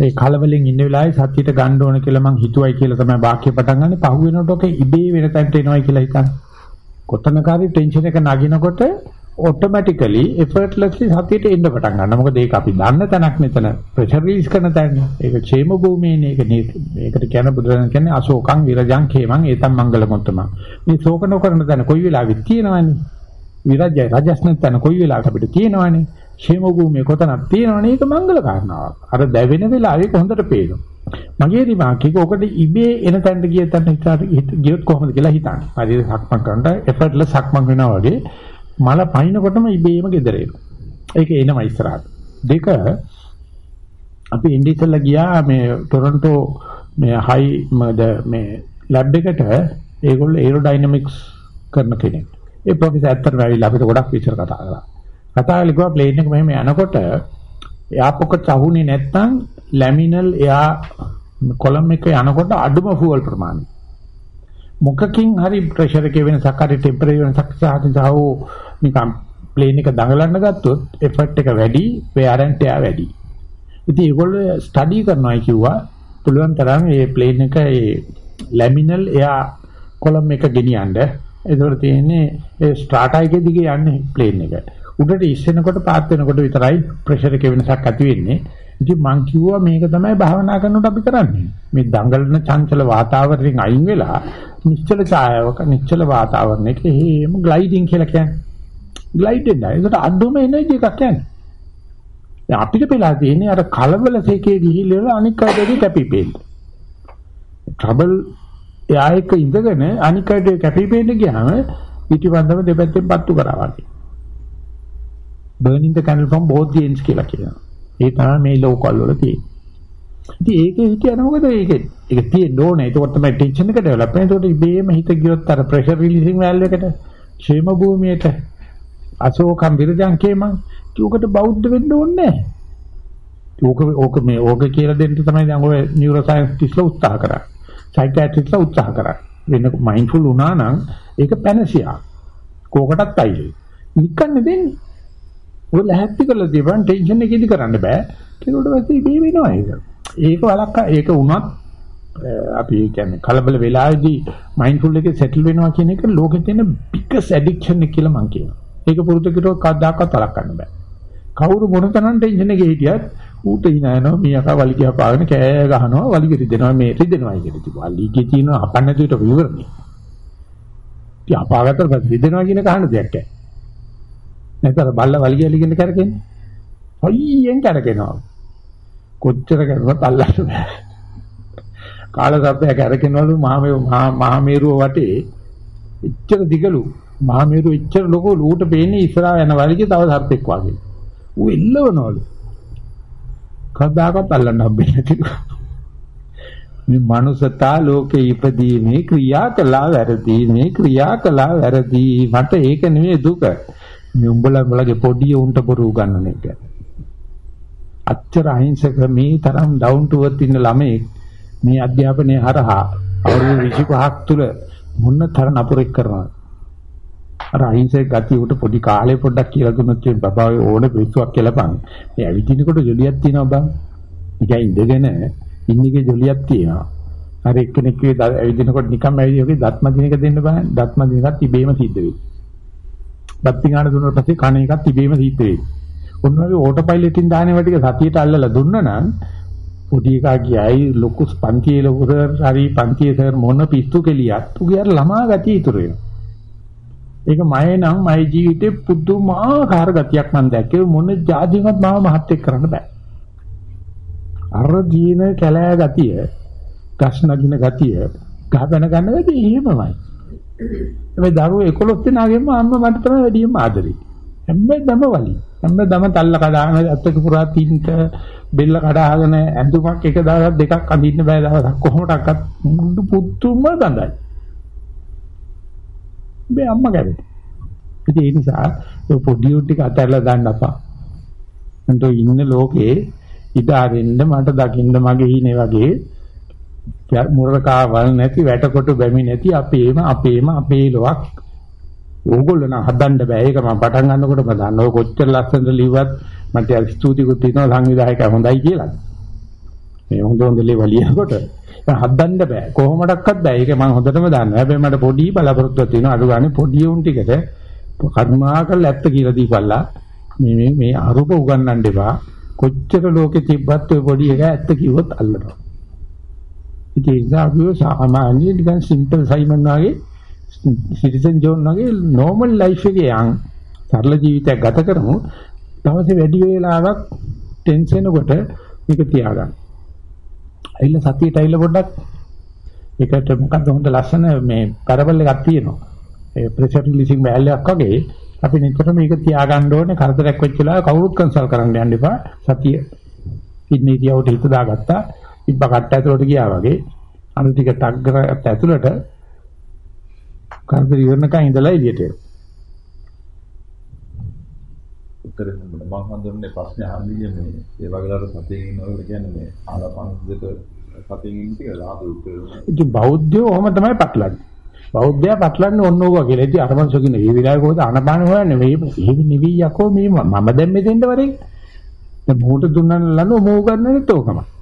Speaker 1: ඒ කලබලෙන් ඉන්න වෙලාවේ සතියට ගන්න ඕන කියලා මං හිතුවයි කියලා තමයි වාක්‍ය පටන් ගන්න. පහු වෙනකොට ඔක ඉබේ වෙන තැනට එනවයි කියලා හිතන්න. කොතනකාරී ටෙන්ෂන් එක නගිනකොට ඔටෝමැටිකලි effortlessly සතියට එන්න පටන් ගන්නවා. මොකද ඒක අපි දන්න තැනක් මෙතන ප්‍රෙෂර් රිලීස් කරන තැන. ඒක ക്ഷേම භූමියනේ. ඒක මේකට කියන බුදුරජාණන් කියන්නේ අශෝකං විරජං khේමං ඒතම් මංගල මොත්තම. මේ ශෝක නොකරන තැන කොයි වෙලාවෙත් තියෙනවනේ. විරජ්‍ය රජස්න තැන කොයි වෙලාවක අපිට තියෙනවනේ. ക്ഷേම භූමිය කොතනක් තියෙනවනේ. ඒක මංගල කාරණාවක්. අර දැවෙන වෙලාවේ හොඳට පේනවා. මගේ රිමාර්ක් ඔකට ඉබේ එන තැනට ගිය තැනට හිතාට ගියොත් කොහොමද කියලා හිතන්න. හරියට සක්මන් කරනකොට effortless සක්මන් වෙනවා වගේ මල පයින්නකොටම ඉබේම ගෙදර එනවා. ඒක එනවා ඉස්සරහට. දෙක අපි ඉන්දියසල්ලා ගියා මේ ටොරන්ටෝ මේ හයි මේ ලැබ් එකට ඒගොල්ලෝ ඒරෝඩයිනමික්ස් කරන කෙනෙක්. ඒ ප්‍රොෆෙසර් ඇත්තටම ඇවිල්ලා අපිට ගොඩක් විචාර කතා කරා. කතා කරලා කිව්වා ප්ලේන් එක මෙහෙම යනකොට එයා පොකට චහුනේ නැත්නම් ලැමිනල් එයා කොලම් එක යනකොට අඩුම ෆුවල් ප්‍රමාණය. මොකකින් හරි ප්‍රෙෂර් එකේ වෙනසක් හරි ටෙම්පරේචර් වෙනසක් සාහිතව නිකම් ප්ලේන් එක දඟලන්න ගත්තොත් එෆර්ට් එක වැඩි wear and tear වැඩි. ඉතින් ඒගොල්ලෝ ස්ටඩි කරනවා කිව්වා පුළුවන් තරම් මේ ප්ලේන් එක ඒ ලැමිනල් එයා කොලම් එක ගෙනියන්න. ඒතකොට තියෙන්නේ ඒ ස්ට්‍රාටා එකේ දිගේ යන්නේ ප්ලේන් එක. උඩට ඉස්සෙනකොට පාත් වෙනකොට විතරයි ප්‍රෙෂර් එකේ වෙනසක් ඇති වෙන්නේ. ඉතින් මං කිව්වා මේක තමයි භාවනා කරනකොට අපි කරන්නේ. මේ දඟලන චංචල වාතාවරණයෙන් අයින් වෙලා නිශ්චල ඡායාවක නිශ්චල වාතාවරණයක හේම ග්ලයිඩින් කියලා කියන්නේ. ග්ලයිඩ් වෙනවා. ඒකට අඩුම එනර්ජි එකක් කියන්නේ. දැන් අපිට වෙලා තියෙන්නේ අර කලබල සේකේ ගිහිල්ලා අනික් අයටදී කැපිපෙන්න. ට්‍රබල් එයා එක ඉඳගෙන අනික් අයට කැපිපෙන්න ගියාම පිටිපන්දම දෙපැත්තෙන් පත්තු කරා වගේ. burning the candle from both the ends කියලා කියනවා. ඒ තමයි මේ ලෝකල් වල තියෙන්නේ. ඉතින් ඒකේ හිතයන මොකද ඒකේ ඒක තියෙන්න ඕනේ. ඒකත් තමයි ටෙන්ෂන් එක ඩෙවලොප් වෙන්නේ. ඒකට ඉබේම හිත ගියොත් අර ප්‍රෙෂර් රිලීසින් වැල්ව් එකට ക്ഷേම භූමියට අශෝකම් විරජං කේමං උකට බෞද්ධ වෙන්න ඕනේ නැහැ. ඕක ඕක මේ ඕක කියලා දෙන්න තමයි දැන් ඔය නියුරෝ සයන්ටිස්ට්ලා උත්සාහ කරන්නේ. සයිකියාට්‍රිස්ට්ලා උත්සාහ කරන්නේ. වෙන මයින්ඩ්ෆුල් වුණා නම් ඒක පැනසියා. කෝකටත් අයිලයි. නිකන්නේ දෙන්නේ. ඔය ලැහැත්ති කරලා තියපන් ටෙන්ෂන් එක ඉදි කරන්න බෑ. ඒකට පස්සේ මේ වෙනවා ඒක. ඒක වලක්ක ඒක වුණත් අපි කියන්නේ කලබල වෙලාවේදී මයින්ඩ්ෆුල් එකේ සෙටල් වෙනවා කියන එක ලෝකෙ තියෙන බිග්ගස් ඇඩික්ෂන් එක කියලා මම කියනවා. ඒක පුරුදු කිරුවොත් කවදාකවත් වළක්වන්න බෑ. කවුරු මොන තරම් ටෙන්ෂන් එකේ හිටියත් ඌට hina යනවා මීයකා වලිගය පාගෙන කෑ ගහනවා වලිගය රිදෙනවා මේ රිදෙනවා කියලා තිබුණා. වලිගය තියෙන අපන්න නැතුවට විවරණේ. ඉතින් අපාගතට පස්සේ රිදෙනවා කියන කහන දෙයක් නැහැ. නැත්නම් බල්ල වලිගය ලිගෙන කරකෙන්නේ. හයියෙන් කරකිනවා. කොච්චර කරුවත් අල්ලන්න බෑ. කාලසර්පය කරකිනවලු මහා මේරුව වටේ එච්චර දිගලු මහා මේරුව එච්චර ලොකු ඌට පේන්නේ ඉස්සරහා යන වලිගේ තව සර්පෙක් වගේ. ඌ එල්ලවනවලු. කවදාකවත් අල්ලන්න හම්බෙන්නේ නැතිලු. මේ මනුසතා ලෝකේ ඉපදීමේ ක්‍රියා කළා වැරදි මේ ක්‍රියා කළා වැරදි මට ඒක නෙමෙයි දුක මේ උඹලා උඹලගේ පොඩි උන්ට බොරු උගන්නන එක. අච්චර අහිංසක මේ තරම් ඩවුන් ටු අර්ත් ඉන්න ළමයි මේ අධ්‍යාපනයේ හරහා අවුරුදු 25ක් තුල මොන තරම් අපුරෙක් කරනවා. අර අහිංසක ගතිය උට පොඩි කාලේ පොඩ්ඩක් කියලා දුන්නොත් මේ බබා ඔය ඕනේ පිස්සුවක් කියලා බං. මේ ඇවිදිනකොට ජොලියක් තියෙනවා බං. නිකන් ඉඳගෙන ඉන්නකේ ජොලියක් තියෙනවා. අර එක්කෙනෙක් කිව්වේ ඇවිදිනකොට නිකන් ඇවිදිනකොට දත්ම දින එක දෙන්න බෑ. දත්ම දින එකත් ඉබේම සිද්ධ වෙයි. බත් පිඟාන දුන්නාට පස්සේ කණ එකත් ඉබේම සිද්ධ වෙයි. ඔන්න ඔය ඕටෝ පයිලට්ින් දාන්නේ ටික සතියට අල්ලලා දුන්නා නම් පොඩි එකා කියයි ලොකු පන්තියේ ලොකු සර් හරි පන්තියේ සර් මොන පිස්සු කෙලියක් උගේ අර ළමා ගතිය ඉතුරු වෙනවා. ඒක මයේ නම් මගේ ජීවිතේ පුදුමාකාර ගතියක් මම දැක්කේ මොන જાතියවත් මාව මහත් එක්ක කරන්න බෑ. අර ජීන කැලෑ ගතිය, ගස් නගින ගතිය, ගහගෙන ගන්න ගතිය එහෙමමයි. හැබැයි දරුවෝ 11 දෙනාගෙම අම්මා මට තමයි වැඩිම ආදරේ. හැමදම වලි. හැමදම තල්ල කඩාගෙන අත්තක පුරා තින්ට බෙල්ල කඩාගෙන ඇඳුමක් එක දවසක් දෙකක් අඳින්න බෑ දවසක් කොහොමඩක්වත් මුඩු පුතුම ගඳයි. මේ අම්මා ගැවේ. ඉතින් ඒ නිසා ඒ පොඩි උන් ටික අතහැරලා දාන්න අපා. මන්ට ඉන්න ලෝකේ ඉදාරින්න මට දකින්න මගේ හිනේ වගේ මුරකාවල් නැති වැටකොටු බැමි නැති අපේම අපේම අපේ ලොක් ඕගොල්ලෝ නම් හදන්න බෑ ඒක මම පටන් ගන්නකොට මම දන්නවා කොච්චර ලස්සනට ලිව්වත් මට ස්තුතිකුත් තියෙනවා සංවිධායකයා හොඳයි කියලා. මේ හොඳ හොඳ ලේවල් ලියනකොට හදන්න බෑ. කොහොමඩක්වත් බෑ. ඒක මම හොඳටම දන්නවා. හැබැයි මට පොඩි බලාපොරොත්තුවක් තියෙනවා. අඩු ගානේ පොඩි උන් ටිකට කර්මාකල් ඇත්ත කියලා දීපල්ලා. මේ මේ මේ අරුප උගන්නන්න එපා. කොච්චර ලෝකෙ තිබ්බත් ඔය පොඩි එක ඇත්ත කිව්වොත් අල්ලනවා. ඉතින් ඒ නිසා අපි සාමාන්‍ය නිකන් සිම්පල් සයිමන් වගේ සිටිසන් ජෝන් වගේ නෝමල් ලයිෆ් එකේ යන් සරල ජීවිතයක් ගත කරමු. දවසේ වැඩි වේලාවක් ටෙන්ෂන් එකට මේක තියාගන්න. ඇවිල්ලා සතියට ඇවිල්ලා පොඩ්ඩක් ඒකට මොකක්ද හොඳ ලස්සන මේ කරබල් එකක් තියෙනවා. ඒ ප්‍රෙෂර් රිලීසින් බෑල් එකක් වගේ අපි නිතරම මේක තියාගන්න ඕනේ කරදරයක් වෙච්ච වෙලාව කවුරුත් කන්සල් කරන්න යන්න එපා. සතිය ඉන්නේ තියවට හිත දාගත්තා. ඉබ්බ කට්ට ඇතුලට ගියා වගේ අර ටික ටග් කරගත්ත ඇතුලට කරදර ඉවරනකන් ඉඳලා එළියට එනවා.
Speaker 5: උත්තර දෙන්න මම හඳුන්නේ ප්‍රශ්නේ අහන්නේ මේ ඒ වගේලාට සතියෙන් ඉන්නවල කියන්නේ මේ ආලාපන දෙක සතියෙන් ඉන්න ටික රාහත උත්තර
Speaker 1: ඉතින් බෞද්ධයෝ ඔහම තමයි පටලන්නේ. බෞද්ධයා පටලන්නේ ඔන්න ඕක කියලා. ඉතින් අර මංසෝ කියන මේ විලාය කොහොමද අනපාන හොයන්නේ? මේ මේ නිවි යකෝ මේ මම දැන් මෙතෙන්ද වරේ. දැන් මොහොත දුන්නාන ලනෝ මෝ ගන්නනෙත් ඕකම. ඒ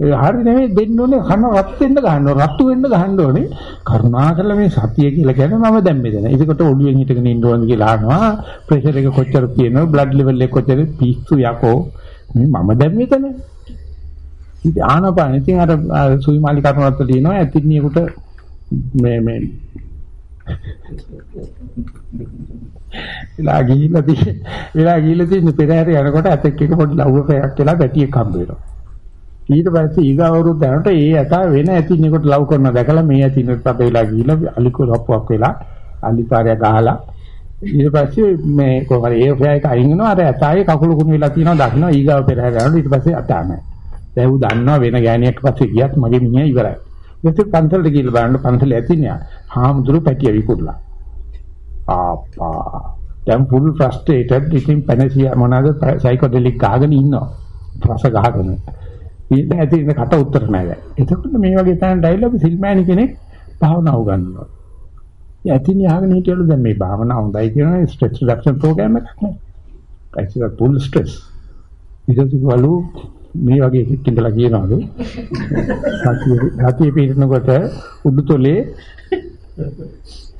Speaker 1: හරි නෙමෙයි දෙන්න ඕනේ කන රත් වෙන්න ගන්න ඕනේ රත්තු වෙන්න ගන්න ඕනේ කරුණාකරලා මේ සතිය කියලා කියන්නේ මම දැන් මෙතන. ඒකට ඔළුවෙන් හිටගෙන ඉන්න ඕනේ කියලා අහනවා. ප්‍රෙෂර් එක කොච්චර තියෙනවද? බ්ලඩ් ලෙවල් එක කොච්චර පිස්සු යකෝ. මේ මම දැන් මෙතන. ඉතින් ආනපාන ඉතින් අර සුයිමාලි කරුණාත් තියෙනවා ඇතින්නියෙකුට මේ මේ විලා ගිහිල්ලා තියෙන විලා ගිහිල්ලා තියෙන පෙරහැර යනකොට ඇතෙක් එක පොඩි ලව්ව පෑයක් කියලා පැටියෙක් හම්බ වෙනවා ඊට පස්සේ ඊගවරුත් දැනට ඒ ඇතා වෙන ඇතින්නෙකුට ලව් කරන දැකලා මේ ඇතින්නෙකුට අපේලා ගිහිල්ලා අලිකෝ රප්පුවක් වෙලා අලිපාරය ගහලා ඊට පස්සේ මේ කොහමද ඒ ෆෑයක අයින් වෙනවා අර ඇතායේ කකුල කුණු වෙලා තියෙනවා දකින්න ඊගව පෙරහැර යනවා ඊට පස්සේ අතා නැහැ දැන් ඌ දන්නවා වෙන ගෑණියක් පස්සේ ගියත් මගේ මිනිහා ඉවරයි. ඊට පන්සලට ගිහලා බලන්න පන්සලේ ඇතින්යා. හාමුදුරු පැටිය විකුණලා. ආප්පා. දැන් full frustrated ඉතින් පැනසියා මොනවාද සයිකෝඩෙලික් ගහගෙන ඉන්නවා. රස ගහගෙන. ඊට ඇති ඉන්න කට උත්තර නැහැ. එතකොට මේ වගේ තැනට ඇවිල්ලා අපි සිල්මෑනි කෙනෙක් භාවනාව උගන්වනවා. ඇතින් යහගෙන හිටියලු දැන් මේ භාවනාව හොඳයි කියන ස්ට්‍රෙස් රිඩක්ෂන් ප්‍රෝග්‍රෑම් එකක් නේ. ඒක full stress. ඊට පස්සේ මේ වගේ එකක් ඉඳලා කියනවාලු සතිය සතිය පිටනකොට උඩුතොලේ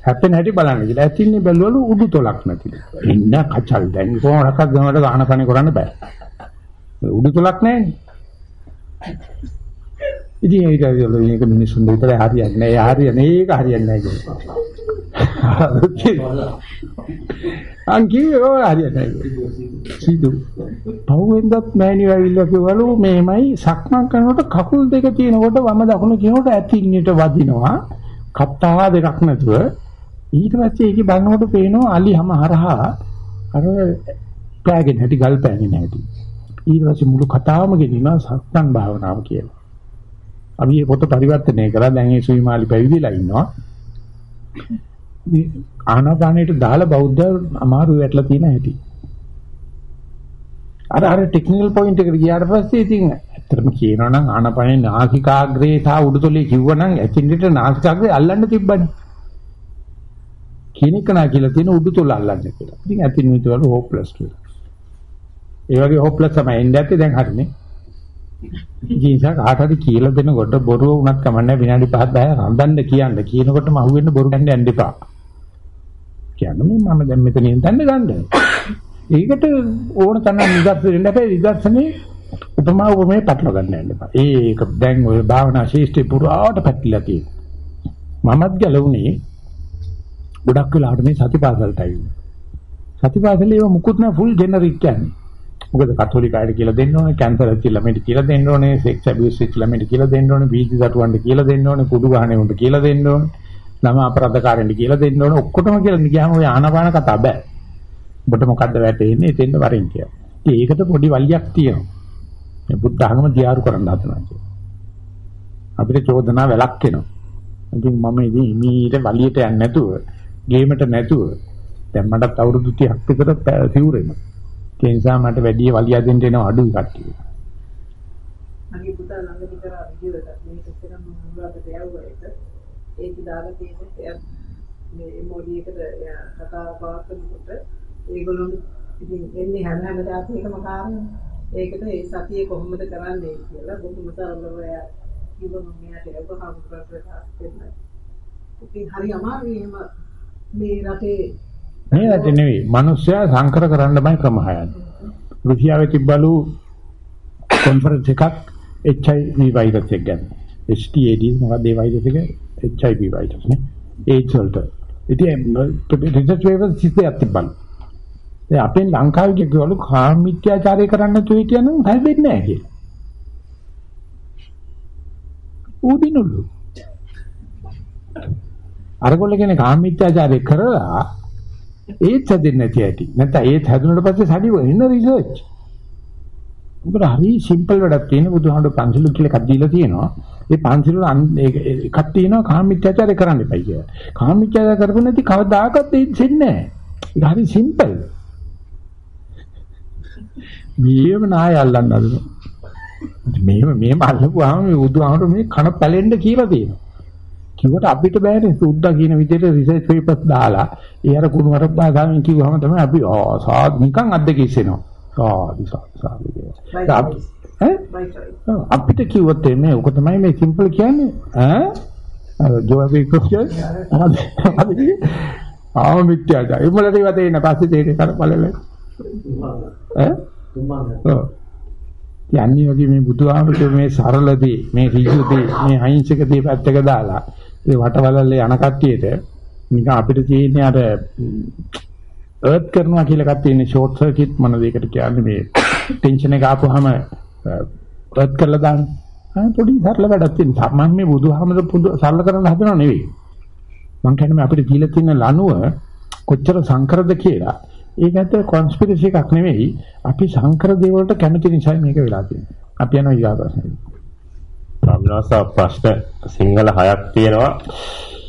Speaker 1: හැපෙන හැටි බලන්න කියලා. ඇතින්නේ බැලුවලු උඩුතොලක් නැතිලු. ඉන්න කචල් දැන් කොහොමඩක්වත් ගමකට ගාන කණේ කරන්න බෑ. උඩුතොලක් නැහැ. ඉතින් ඒක මේක මිනිස්සුන් විතර හරියන්නේ නැහැ. හරියන්නේ ඒක හරියන්නේ නැහැ අංකී ඔය හරියන්නේ සිදු. පහුවෙන්දත් මෑණියෝ ඇවිල්ලා කිව්වලු මේමයි සක්මන් කරනකොට කකුල් දෙක තියෙනකොට වම දකුණ කියනකොට ඇතින්නට වදිනවා. කත්තා දෙකක් නැතුව ඊට පස්සේ ඒකේ බලනකොට පේනවා අලි හැම හරහා අර පෑගෙන හැටි ගල් පෑගෙන හැටි. ඊට පස්සේ මුළු කතාවම ගෙනිනවා සක්මන් භාවනාව කියලා. අපි මේ පොත පරිවර්තනය කරලා දැන් ඒ සුවිමාලි පැවිදිලා ඉන්නවා. ආනාපානයට දාලා බෞද්ධ අමාරු වැටලා තියෙන හැටි. අර අර ටෙක්නිකල් පොයින්ට් එකට ගියාට පස්සේ ඉතින් ඇත්තටම කියනවා නම් ආනාපානේ නාසිකාග්‍රේ සහ උඩුතොලේ කිව්වනම් ඇතින්දිට නාසිකාග්‍රේ අල්ලන්න තිබ්බනේ. කෙනෙක් නා කියලා තියෙන උඩුතොල අල්ලන්න කියලා. ඉතින් ඇතින් විතර හොප්ලස් කියලා. ඒ වගේ හොප්ලස් තමයි එන්නේ නැත්තේ දැන් හරිනේ. ජීන්සා කාට හරි කියලා දෙනකොට බොරුව වුණත් කමන්නේ විනාඩි 5 10 රඳන්න කියන්න කියනකොටම අහුවෙන්න බොරු ගන්න යන්න එපා. කියන්නේ මම දැන් මෙතනින් තන්න ගන්න. ඒකට ඕන තරම් නිදර්ශන දෙන්න හැබැයි නිදර්ශනේ උපමා උපමේ පටල ගන්න යන්න එපා. ඒක දැන් ඔය භාවනා ශිෂ්ටි පුරාවට පැතිලා තියෙනවා. මමත් ගැලුණේ ගොඩක් වෙලාවට මේ සතිපාසලට ඇවිල්ලා. සතිපාසලේ ඒව මුකුත් නෑ ෆුල් ජෙනරික් කියන්නේ. මොකද කතෝලික අයට කියලා දෙන්න ඕනේ, කැන්සර් ඇති ළමයිට කියලා දෙන්න ඕනේ, සෙක්ස් ඇබියුස් වෙච්ච ළමයිට කියලා දෙන්න ඕනේ, බීජ දරුවන්ට කියලා දෙන්න ඕනේ, කුඩු ගහන උන්ට කියලා දෙන්න ඕනේ, ළම අපරාධකාරයන්ට කියලා දෙන්න ඕනේ. ඔක්කොටම කියලා ගියාම ඔය ආනපාන කතා බෑ. ඔබට මොකද්ද වැටෙන්නේ? එතෙන්ද වරින් කියලා. ඉතින් ඒකට පොඩි වලියක් තියෙනවා. මේ බුද්ධ ධර්ම දියාරු කරන්න හදනවා කියන්නේ. අපිට චෝදනා වැලක් එනවා. ඉතින් මම ඉතින් මීට වලියට යන්නේ නැතුව, ගේමට නැතුව දැන් මටත් අවුරුදු 30ක් විතර සිවුරෙම. ඒ නිසා මට වැඩි වලිය දෙන්න එන අඩුයි කට්ටිය.
Speaker 4: මගේ පුතා ළඟදී කරා වීඩියෝ එකක් මේක ඉස්සරහම මුලකට යවුවා ඒක. ඒක දාලා තියෙන්නේ එයා මේ මොඩි එකට එයා කතා පවත්වනකොට ඒගොල්ලෝ ඉතින් එන්නේ හැම හැමදාම එකම කාරණා. ඒකට ඒ සතිය කොහොමද කරන්නේ කියලා බොහොම සරලව එයා කිව්වම මෙයාට ඒක හම්බුරට දෙන්න. ඉතින් හරි අමාරුයි එහෙම මේ රටේ
Speaker 1: මේ රටේ නෙවෙයි. මිනිස්සයා සංකර කරන්නමයි ක්‍රම හයන්නේ. රුසියාවේ තිබ්බලු කොන්ෆරන්ස් එකක් HIV වෛරස් එක ගැන. STD මොකක්ද ඒ වෛරස් එක? HIV වෛරස් නේ. AIDS වලට. ඉතින් රිසර්ච් වේවර් සිස්ටයක් තිබ්බලු. දැන් අපේ ලංකාවේ කියවලු කාම මිත්‍යාචාරය කරන්න නැතුව හිටියනම් හැදෙන්නේ නැහැ කියලා. ඌදිනුලු. අරගොල්ල කියන්නේ කාම මිත්‍යාචාරය කරලා ඒත් හැදෙන්නේ නැති ඇති. නැත්නම් ඒත් හැදුනට පස්සේ සඩි වෙන රිසර්ච්. උඹට හරි සිම්පල් වැඩක් තියෙන බුදුහාමුදුර පන්සිල් කියලා එකක් දීලා තියෙනවා. ඒ පන්සිල් වල එකක් තියෙනවා කාමීත්‍යාචාරය කරන්න එපයි කියලා. කාමීත්‍යාචාරය කරපො නැති කවදාකවත් ඒත් වෙන්නේ නැහැ. ඒක හරි සිම්පල්. මේව නාය අල්ලන්න අද. මේව මේම අල්ලපුවාම මේ බුදුහාමුදුර මේ කන පැලෙන්න කියලා තියෙනවා. කිව්වට අපිට බෑනේ සුද්දා කියන විදිහට රිසර්ච් පේපර්ස් දාලා. ඒ අර කුණු වරක් භාෂාවෙන් කිව්වම තමයි අපි ආ සාද්. නිකන් අද්දක ඉස්සෙනවා. සාදු සාදු සාදු ඈ? අපිට කිව්වොත් මේ ඔක තමයි මේ සිම්පල් කියන්නේ. ඈ? අර ජෝබි ක්වස්චන් අද ආ මිත්‍යාචාර ඉමලට ඉවත එන්න පස්සේ තේරෙන්නේ කර බලල. ඈ? යන්නේ වගේ මේ බුදුහාමුදුරුවෝ මේ සරලදී මේ ඍජුදී මේ අහිංසකදී පැත්තක දාලා ඒ වටවලල්ලේ යන කට්ටියට නිකන් අපිට තියෙන්නේ අර අර්ත් කරනවා කියලා එකක් තියෙන ෂෝට් සර්කිට් මොන දෙයකට කියන්නේ මේ ටෙන්ෂන් එක ආපුවාම අර්ත් කරලා දාන්න. ආ පොඩි සරල වැඩක් තියෙනවා. මම මේ බුදුහාමුදුරුවෝ සරල කරන්න හදනව නෙවෙයි. මම කියන්නේ අපිට දීලා තියෙන ලනුව කොච්චර සංකරද කියලා ඒක ඇත්ත කොන්ස්පිරසි එකක් නෙවෙයි. අපි සංකර දේවල්ට කැමති නිසා මේක වෙලා තියෙන්නේ. අපි යනවා ඊගා ප්‍රශ්නෙට.
Speaker 2: ස්වාමිනාස ප්‍රශ්න සිංහල 6ක් තියෙනවා.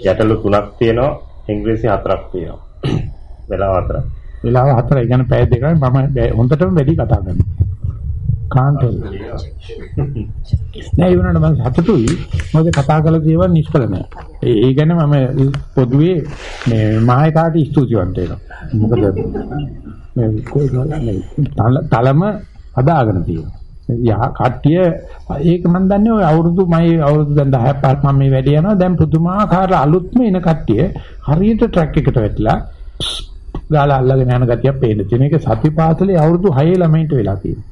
Speaker 2: යටලු 3ක් තියෙනවා. ඉංග්‍රීසි 4ක් තියෙනවා. <clears throat> වෙලාව 4ක්.
Speaker 1: වෙලාව 4 ඒ කියන්නේ පැය දෙකයි මම හොඳටම වැඩි කතා කරනවා. කාන්තල්. <laughs> නෑ ඒ වුණාට මම සතුටුයි. මොකද කතා කළ දේවල් නිෂ්ඵල නෑ. ඒ ගැන මම පොදුවේ මේ මහේකාට ස්තුතිවන්ත වෙනවා. මොකද මේ කොයි තලම හදාගෙන තියෙනවා. යා කට්ටිය ඒක මම දන්නේ ඔය අවුරුදු මම අවුරුදු දැන් 10ක් පාක් මම මේ වැඩ යනවා දැන් පුදුමාකාර අලුත්ම එන කට්ටිය හරියට ට්‍රැක් එකට වැටලා ගාලා අල්ලගෙන යන ගතියක් පේන්න තියෙන එක සතිපාසලේ අවුරුදු 6 ළමයින්ට වෙලා තියෙනවා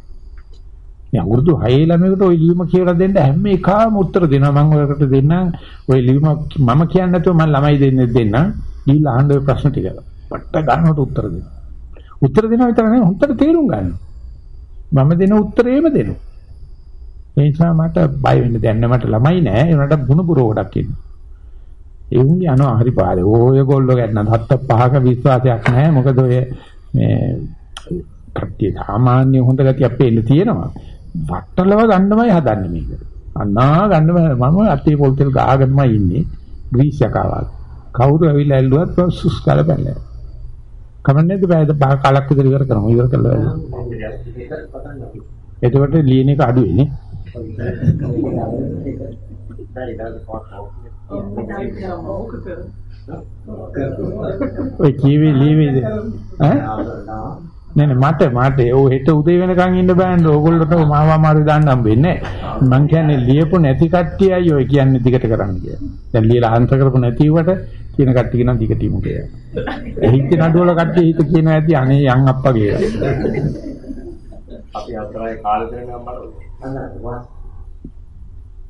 Speaker 1: මේ අවුරුදු 6 ළමයෙකුට ওই ලියුම කියලා දෙන්න හැම එකම උත්තර දෙනවා මම ඔයකට දෙන්නම් ওই ලියුම මම කියන්නේ නැතුව මම ළමයි දෙන්නේ දෙන්නම් ගිහිල්ලා අහන්න ඔය ප්‍රශ්න ටික පට්ට ගන්නකොට උත්තර දෙනවා උත්තර දෙනවා විතර නෙවෙයි හොඳට තේරුම් ගන්නවා මම දෙන උත්තරේම දෙනවා. ඒ නිසා මට බය වෙන්න දැන් මට ළමයි නෑ ඒ උනට බුණු පුරෝ ගොඩක් ඉන්නවා. ඒ උන්ගේ යනවා හරි පාරේ. ඔයගොල්ලෝ ගැන හත්ත පහක විශ්වාසයක් නැහැ. මොකද ඔය මේ කට්ටිය සාමාන්‍ය හොඳ ගතියක් පේන්න තියෙනවා. වට්ටලව ගන්නමයි හදන්නේ මේක. අන්නා ගන්නම මම අතේ පොල් තෙල් ගාගෙනමයි ඉන්නේ. ග්‍රීස් යකාවක්. කවුරු ඇවිල්ලා ඇල්ලුවත් සුස් කාලා බැලලා. කමන්නේද බෑද පහ කාලක් විතර ඉවර කරමු ඉවර කළා. එතකොට ලියන එක අඩු වෙන්නේ. ඔය කීවේ ලියවේද? ඈ? නෑ නෑ මට මට. ඔය හෙට උදේ වෙනකන් ඉන්න බෑනේ. ඕගොල්ලෝට මාව අමාරු දාන්න හම්බෙන්නේ මං කියන්නේ ලියපො නැති කට්ටියයි ඔය කියන්නේ දිගට කරන්න කියලා. දැන් ලියලා අන්ත කරපො නැතිවට කියන කට්ටිය නම් දිගටීමු කියලා. එහිච්ච නඩුවල කට්ටිය හිත කියන ඇති අනේ යන් අප්පා කියලා.
Speaker 2: අපි අතරයි කාලේ දෙනකම් බලමු.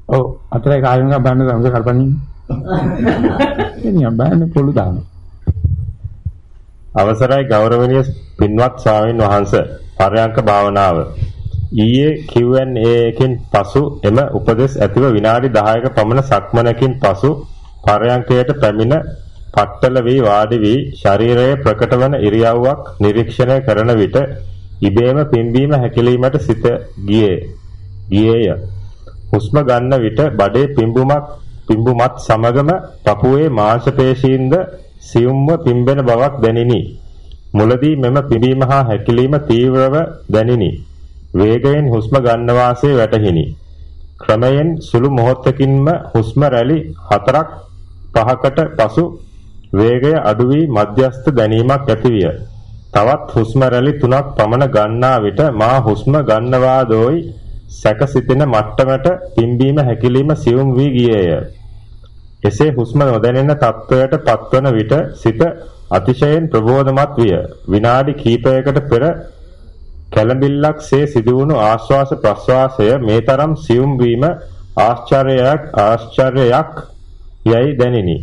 Speaker 1: ඔව් අතරයි කාලේ වෙනකම් බලන්න තමයි කරපන්නේ එනියම් <laughs> බෑනේ පොළු දානවා
Speaker 2: අවසරයි ගෞරවනීය පින්වත් ස්වාමීන් වහන්ස. පරයන්ක භාවනාව. ඊයේ Q&A එකකින් පසු එම උපදෙස් ඇතිව විනාඩි 10ක පමණ සක්මනකින් පසු පරයන්කයට පැමිණ පట్టල වී වාඩි වී ශරීරයේ ප්‍රකට වන ඉරියව්වක් නිරීක්ෂණය කරන විට ඉබේම පිම්බීම හැකිලීමට සිත ගියේ. ගියේය. හුස්ම ගන්න විට බඩේ පිම්බුමක් පිම්බුමත් සමගම පපුවේ මාංශ පේශීන්ද සියුම්ව පිම්බෙන බවක් දැනිනි මුලදී මෙම පිඹීම හා හැකිලීම තීව්‍රව දැනිනි වේගයෙන් හුස්ම ගන්න වාසේ වැටහිනි ක්‍රමයෙන් සුළු මොහොතකින්ම හුස්ම රැලි හතරක් පහකට පසු වේගය අඩු වී මධ්‍යස්ථ දැනීමක් ඇතිවිය. තවත් හුස්ම රැලි තුනක් පමණ ගන්නා විට මා හුස්ම ගන්නවා දෝයි සැකසිතෙන මට්ටමට පිම්බීම හැකිලිම සියුම් වී ගියේය. එසේ හුස්ම නොදැනෙන තත්වයට පත්වන විට සිත අතිශයින් ප්‍රබෝධමත් විය. විනාඩි කිහිපයකට පෙර කැළඹිල්ලක්සේ සිදුවුණු ආශ්වාස ප්‍රශ්වාසය මේ තරම් සියුම් වීම ආශ්චර්යයක් ආශ්චර්යයක් යයි දැනිනි.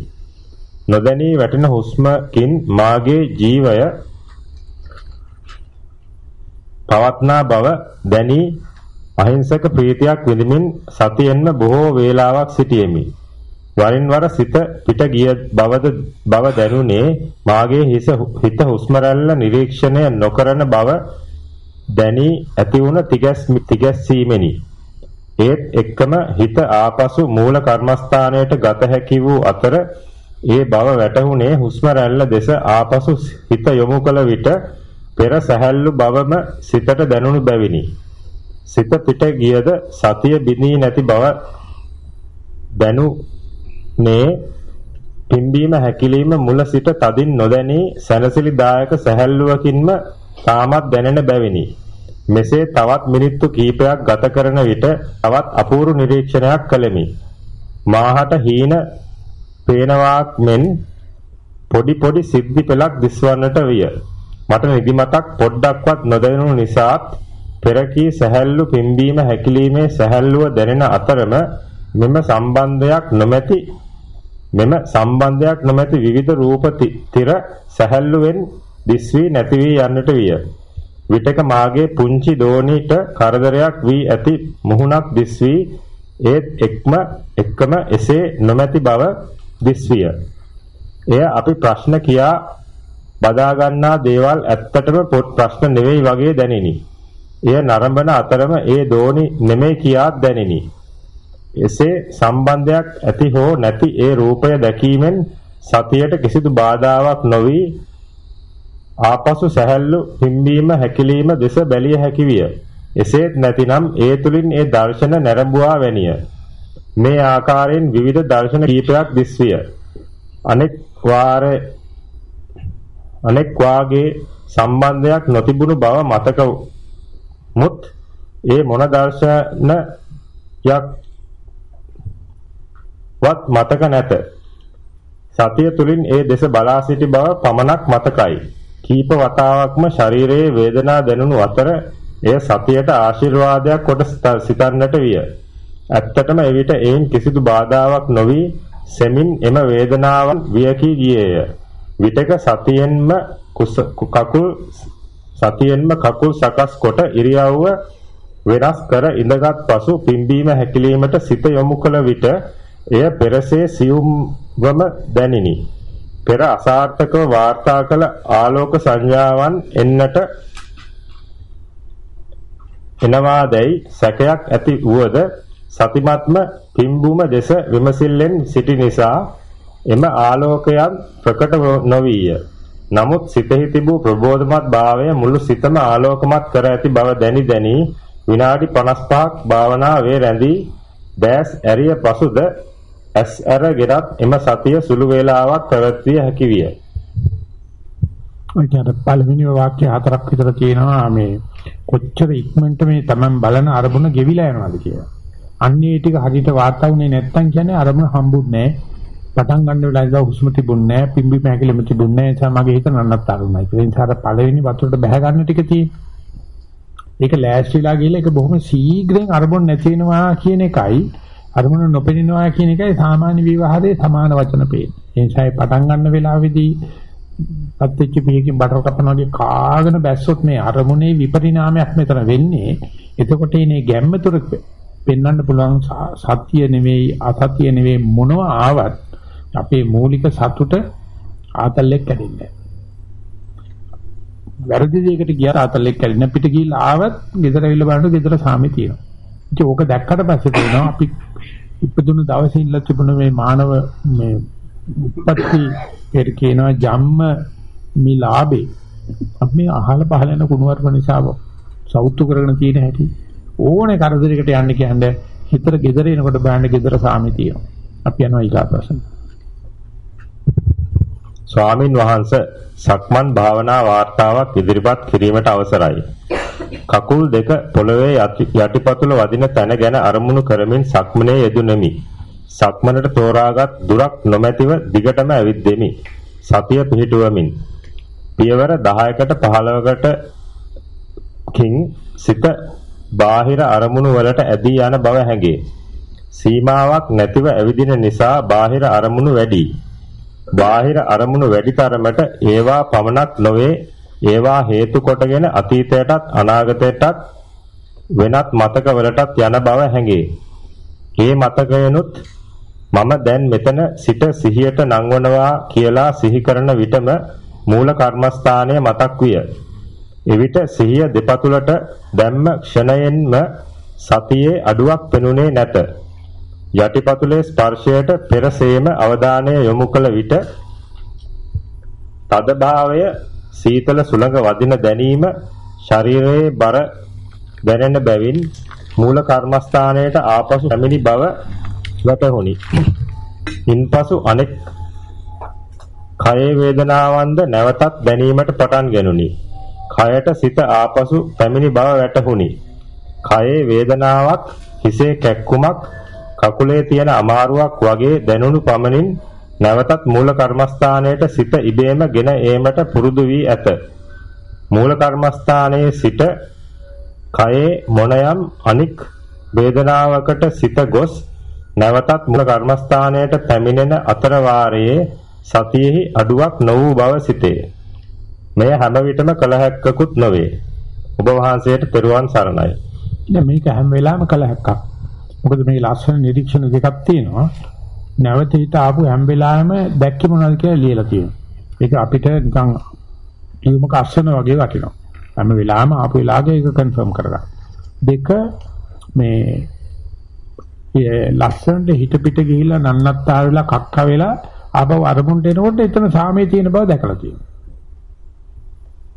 Speaker 2: නොදැනී වැටෙන හුස්මකින් මාගේ ජීවය පවත්නා බව දැනී අහිංසක ප්‍රීතියක් විඳමින් සතියෙන්ම බොහෝ වේලාවක් සිටියෙමි. වරින් වර සිත පිට ගිය බවද බව දැනුනේ මාගේ හිස හිත හුස්ම නිරීක්ෂණය නොකරන බව දැනී ඇති වුණ තිගැස් තිගැස්සීමෙනි. ඒත් එක්කම හිත ආපසු මූල කර්මස්ථානයට ගත හැකි වූ අතර ඒ බව වැටහුනේ හුස්ම රැල්ල දෙස ආපසු හිත යොමු කළ විට පෙර සැහැල්ලු බවම සිතට දැනුණු බැවිනි. සිත පිට ගියද සතිය බිනී නැති බව දැනුනේ පිම්බීම හැකිලිම මුල සිට තදින් නොදැනී සැනසිලිදායක සැහැල්ලුවකින්ම තාමත් දැනෙන බැවිනි. මෙසේ තවත් මිනිත්තු කිහිපයක් ගත කරන විට තවත් අපූර්ව නිරීක්ෂණයක් කළෙමි. මාහට හීන පේනවාක් මෙන් පොඩි පොඩි සිද්ධි පෙළක් දිස්වන්නට විය. මට නිදිමතක් පොඩ්ඩක්වත් නොදැනුණු නිසාත් පෙරකී සැහැල්ලු පිම්බීම හැකිලීමේ සැහැල්ලුව දැනෙන අතරම මෙම සම්බන්ධයක් නොමැති මෙම සම්බන්ධයක් නොමැති විවිධ රූප තිර සැහැල්ලුවෙන් දිස් වී නැති වී යන්නට විය. විටක මාගේ පුංචි දෝණිට කරදරයක් වී ඇති මුහුණක් දිස් වී ඒත් එක්ම එක්කම එසේ නොමැති බව දිස්විය. එය අපි ප්‍රශ්න කියා බදා ගන්නා දේවල් ඇත්තටම පොත් ප්‍රශ්න නෙවෙයි වගේ දැනිනි. එය නරඹන අතරම ඒ දෝනි නෙමෙයි කියාත් දැනිනි. එසේ සම්බන්ධයක් ඇති හෝ නැති ඒ රූපය දැකීමෙන් සතියට කිසිදු බාධාවක් නොවි ආපසු සැහැල්ලු හිම්බීම හැකිලිම දෙස බැලිය හැකි විය. එසේත් නැතිනම් ඒ තුලින් ඒ දර්ශන නැරඹුවා වැනිය. මේ ආකාරයෙන් විවිධ දර්ශන කීපයක් දිස්විය. අනෙක් වාර අනෙක් වාගේ සම්බන්ධයක් නොතිබුණු බව මතක මුත් ඒ මොන දර්ශනයක් වත් මතක නැත. සතිය තුලින් ඒ දෙස බලා සිටි බව පමණක් මතකයි. කීප වතාවක්ම ශරීරයේ වේදනා දැනුණු අතර එය සතියට ආශිර්වාදයක් කොට සිතන්නට විය. ඇත්තටම එවිට එයින් කිසිදු බාධාවක් නොවි සෙමින් එම වේදනාවන් වියකී ගියේය. විටක සතියෙන්ම කකුල් සතියෙන්ම කකුල් සකස් කොට ඉරියව්ව වෙනස් කර ඉඳගත් පසු පිම්බීම හැකිලීමට සිත යොමු කළ විට එය පෙරසේ සියුම්වම දැනිනි. පෙර අසාර්ථකව වාර්තා කළ ආලෝක සංඥාවන් එන්නට එනවාදැයි සැකයක් ඇති වුවද සතිමත්ම පිම්බුම දෙස විමසිල්ලෙන් සිටි නිසා එම ආලෝකයන් ප්‍රකට නොවිය. නමුත් සිතෙහි තිබූ ප්‍රබෝධමත් භාවය මුළු සිතම ආලෝකමත් කර ඇති බව දැනි දැනි විනාඩි 55ක් භාවනාවේ රැඳී දැස් ඇරිය පසුද ඇස් ඇර ගෙරත් එම සතිය සුළු වේලාවක් පැවැත්විය හැකි විය.
Speaker 1: ඔය කියන්නේ පළවෙනි වාක්‍ය හතරක් විතර තියෙනවා මේ කොච්චර ඉක්මනට මේ Taman බලන අරමුණ ගෙවිලා යනවාද කියලා. අන්නේ ටික හරියට වාර්තා වුණේ නැත්තම් කියන්නේ අරමුණ හම්බුන්නේ නැහැ. පටන් ගන්න වෙලාවේදී හුස්ම තිබුණේ නැහැ, පිම්බි මහැකිලිම තිබුණේ නැහැ. ඒ නිසා මගේ හිත නන්නත්තරුණයි. ඒ නිසා අර පළවෙනි වතුරට බැහැ ගන්න ටික තියෙන්නේ. ඒක ලෑස්තිලා ගිහලා ඒක බොහොම ශීඝ්‍රයෙන් අරමුණ නැති වෙනවා කියන එකයි අරමුණ නොපෙනෙනවා කියන එකයි සාමාන්‍ය විවාහයේ සමාන වචන පේන්නේ. ඒ නිසා පටන් ගන්න වෙලාවේදී පත්‍ච්ච පියකින් බටර් කපනවා වගේ කාගෙන බැස්සොත් මේ අරමුණේ විපරිණාමයක් මෙතන වෙන්නේ. එතකොට ඉනේ ගැම්ම තුර පෙන්වන්න පුළුවන් සත්‍ය නෙවෙයි අසත්‍ය නෙවෙයි මොනවා ආවත් අපේ මූලික සතුට ආතල්ලෙක් කැඩෙන්නේ වැරදි දෙයකට ගියා ආතල්ලෙක් කැඩෙන්න පිට ගිහිල්ලා ආවත් ගෙදර ඇවිල්ලා බලනකොට ගෙදර සාමේ තියෙනවා. ඉතින් ඕක දැක්කට පස්සේ තේරෙනවා අපි ඉපදුණු දවසේ ඉඳලා තිබුණ මේ මානව මේ උපත්ති ඒකට කියනවා ජම්ම මිලාබේ අපි මේ අහල පහල යන කුණුවarp නිසා සෞතු කරගෙන තියෙන හැටි ඕනේ කරදරයකට යන්න කියන්නේ හිතර ගෙදර එනකොට බෑන්න ගෙදර සාමි තියෙනවා අපි යනවා ඊගා ප්‍රශ්න
Speaker 2: ස්වාමින් වහන්සේ සක්මන් භාවනා වාර්තාවක් ඉදිරිපත් කිරීමට අවසරයි. කකුල් දෙක පොළවේ යටිපතුල වදින තැන ගැන අරමුණු කරමින් සක්මනේ යෙදුණෙමි. සක්මනට තෝරාගත් දුරක් නොමැතිව දිගටම ඇවිද්දෙමි. සතිය පිහිටුවමින් පියවර 10කට 15කට කින් සිත බාහිර අරමුණු වලට ඇදී යන බව හැඟේ. සීමාවක් නැතිව ඇවිදින නිසා බාහිර අරමුණු වැඩි. බාහිර අරමුණු වැඩි තරමට ඒවා පමණක් නොවේ ඒවා හේතු කොටගෙන අතීතයටත් අනාගතයටත් වෙනත් මතකවලටත් යන බව හැඟේ. ඒ මතකයනුත් මම දැන් මෙතන සිට සිහියට නංවනවා කියලා සිහි කරන විටම මූල කර්මස්ථානය මතක් විය. එවිට සිහිය දෙපතුලට දැම්ම ක්ෂණයෙන්ම සතියේ අඩුවක් පෙනුනේ නැත. යටිපතුලේ ස්පර්ශයට පෙරසේම අවධානය යොමු කළ විට තද භාවය සීතල සුළඟ වදින දැනීම ශරීරයේ බර දැනෙන බැවින් මූල කර්මස්ථානයට ආපසු පැමිණි බව වැටහුණි. ඉන්පසු අනෙක් කයේ වේදනාවන්ද නැවතත් දැනීමට පටන් ගැනුනි. කයට සිත ආපසු පැමිණි බව වැටහුණි. කයේ වේදනාවක් හිසේ කැක්කුමක් කකුලේ තියෙන අමාරුවක් වගේ දැනුණු පමණින් නැවතත් මූල කර්මස්ථානයට සිත ඉබේම ගෙන ඒමට පුරුදු වී ඇත. මූල කර්මස්ථානයේ සිට කයේ මොනයම් අනික් වේදනාවකට සිත ගොස් නැවතත් මූල කර්මස්ථානයට පැමිණෙන අතර වාරයේ සතියෙහි අඩුවක් නො වූ බව සිතේ. මෙය හැම විටම කළ හැක්කකුත් නොවේ. ඔබ වහන්සේට පෙරුවන් සරණයි.
Speaker 1: දැන් මේක හැම වෙලාවෙම කළ හැක්කක්. මොකද මේ ලස්සන නිරීක්ෂණ දෙකක් තියෙනවා. නැවත හිත ආපු හැම වෙලාවෙම දැක්කේ මොනවද කියලා ලියලා තියෙනවා. ඒක අපිට නිකන් ලියුමක අස්සන වගේ වටිනවා. හැම වෙලාවෙම ආපු වෙලාවක ඒක කන්ෆර්ම් කරගන්න. දෙක මේ ලස්සනට හිත පිට ගිහිල්ලා නන්නත්තා වෙලා කක්ක වෙලා ආපහු අරමුණට එනකොට එතන සාමයේ තියෙන බව දැකලා තියෙනවා.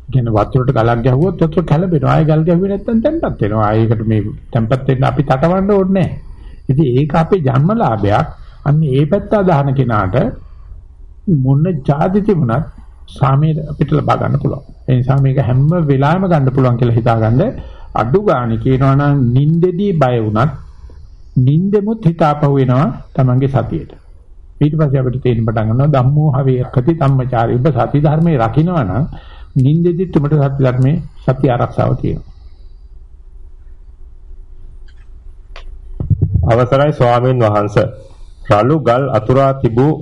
Speaker 1: කියන වතුරට ගලක් ගැහුවොත් වතුර කැළඹෙනවා. ආයෙ ගල් ගැහුවේ නැත්නම් තැම්පත් වෙනවා. ආයෙකට මේ තැම්පත් වෙන්න අපි තටවන්න ඕනේ නැහැ. ඉතින් ඒක අපේ ජන්මලාභයක්. අන්න ඒ පැත්ත අදහන කෙනාට මොන જાති තිබුණත් සාමයේ අපිට ලබා ගන්න පුළුවන්. ඒ නිසා මේක හැම වෙලාවෙම ගන්න පුළුවන් කියලා හිතාගන්න අඩු ගානේ කියනවා නම් නින්දෙදී බය වුණත් නින්දෙමුත් හිතාපහුව වෙනවා Tamange සතියේට. ඊට පස්සේ අපිට තේරෙන්න පටන් ගන්නවා ධම්මෝ හවේ කති ධම්මචාරී ඔබ සති ධර්මයේ රකින්නවා නම් නින්දෙදිත් උඹට සති ධර්මයේ සති ආරක්ෂාව තියෙනවා.
Speaker 2: අවසරයි ස්වාමීන් වහන්ස රළු ගල් අතුරා තිබූ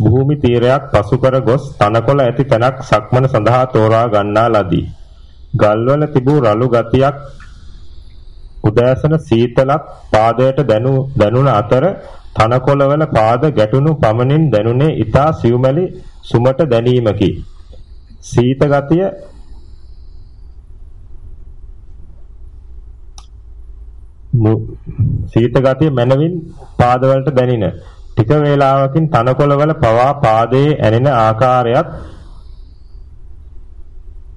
Speaker 2: භූමි තීරයක් පසු කර ගොස් තනකොළ ඇති තැනක් සක්මන සඳහා තෝරා ගන්නා ලදී. ගල්වල තිබූ රළු ගතියක් උදෑසන සීතලක් පාදයට දැනු දැනුණ අතර තනකොළවල පාද ගැටුණු පමණින් දැනුනේ ඊතා සියුමැලි සුමට දැනීමකි. සීත ගතිය සීත ගතිය මනවින් පාදවලට දැනින ටික වේලාවකින් තනකොළවල පවා පාදයේ ඇනෙන ආකාරයත්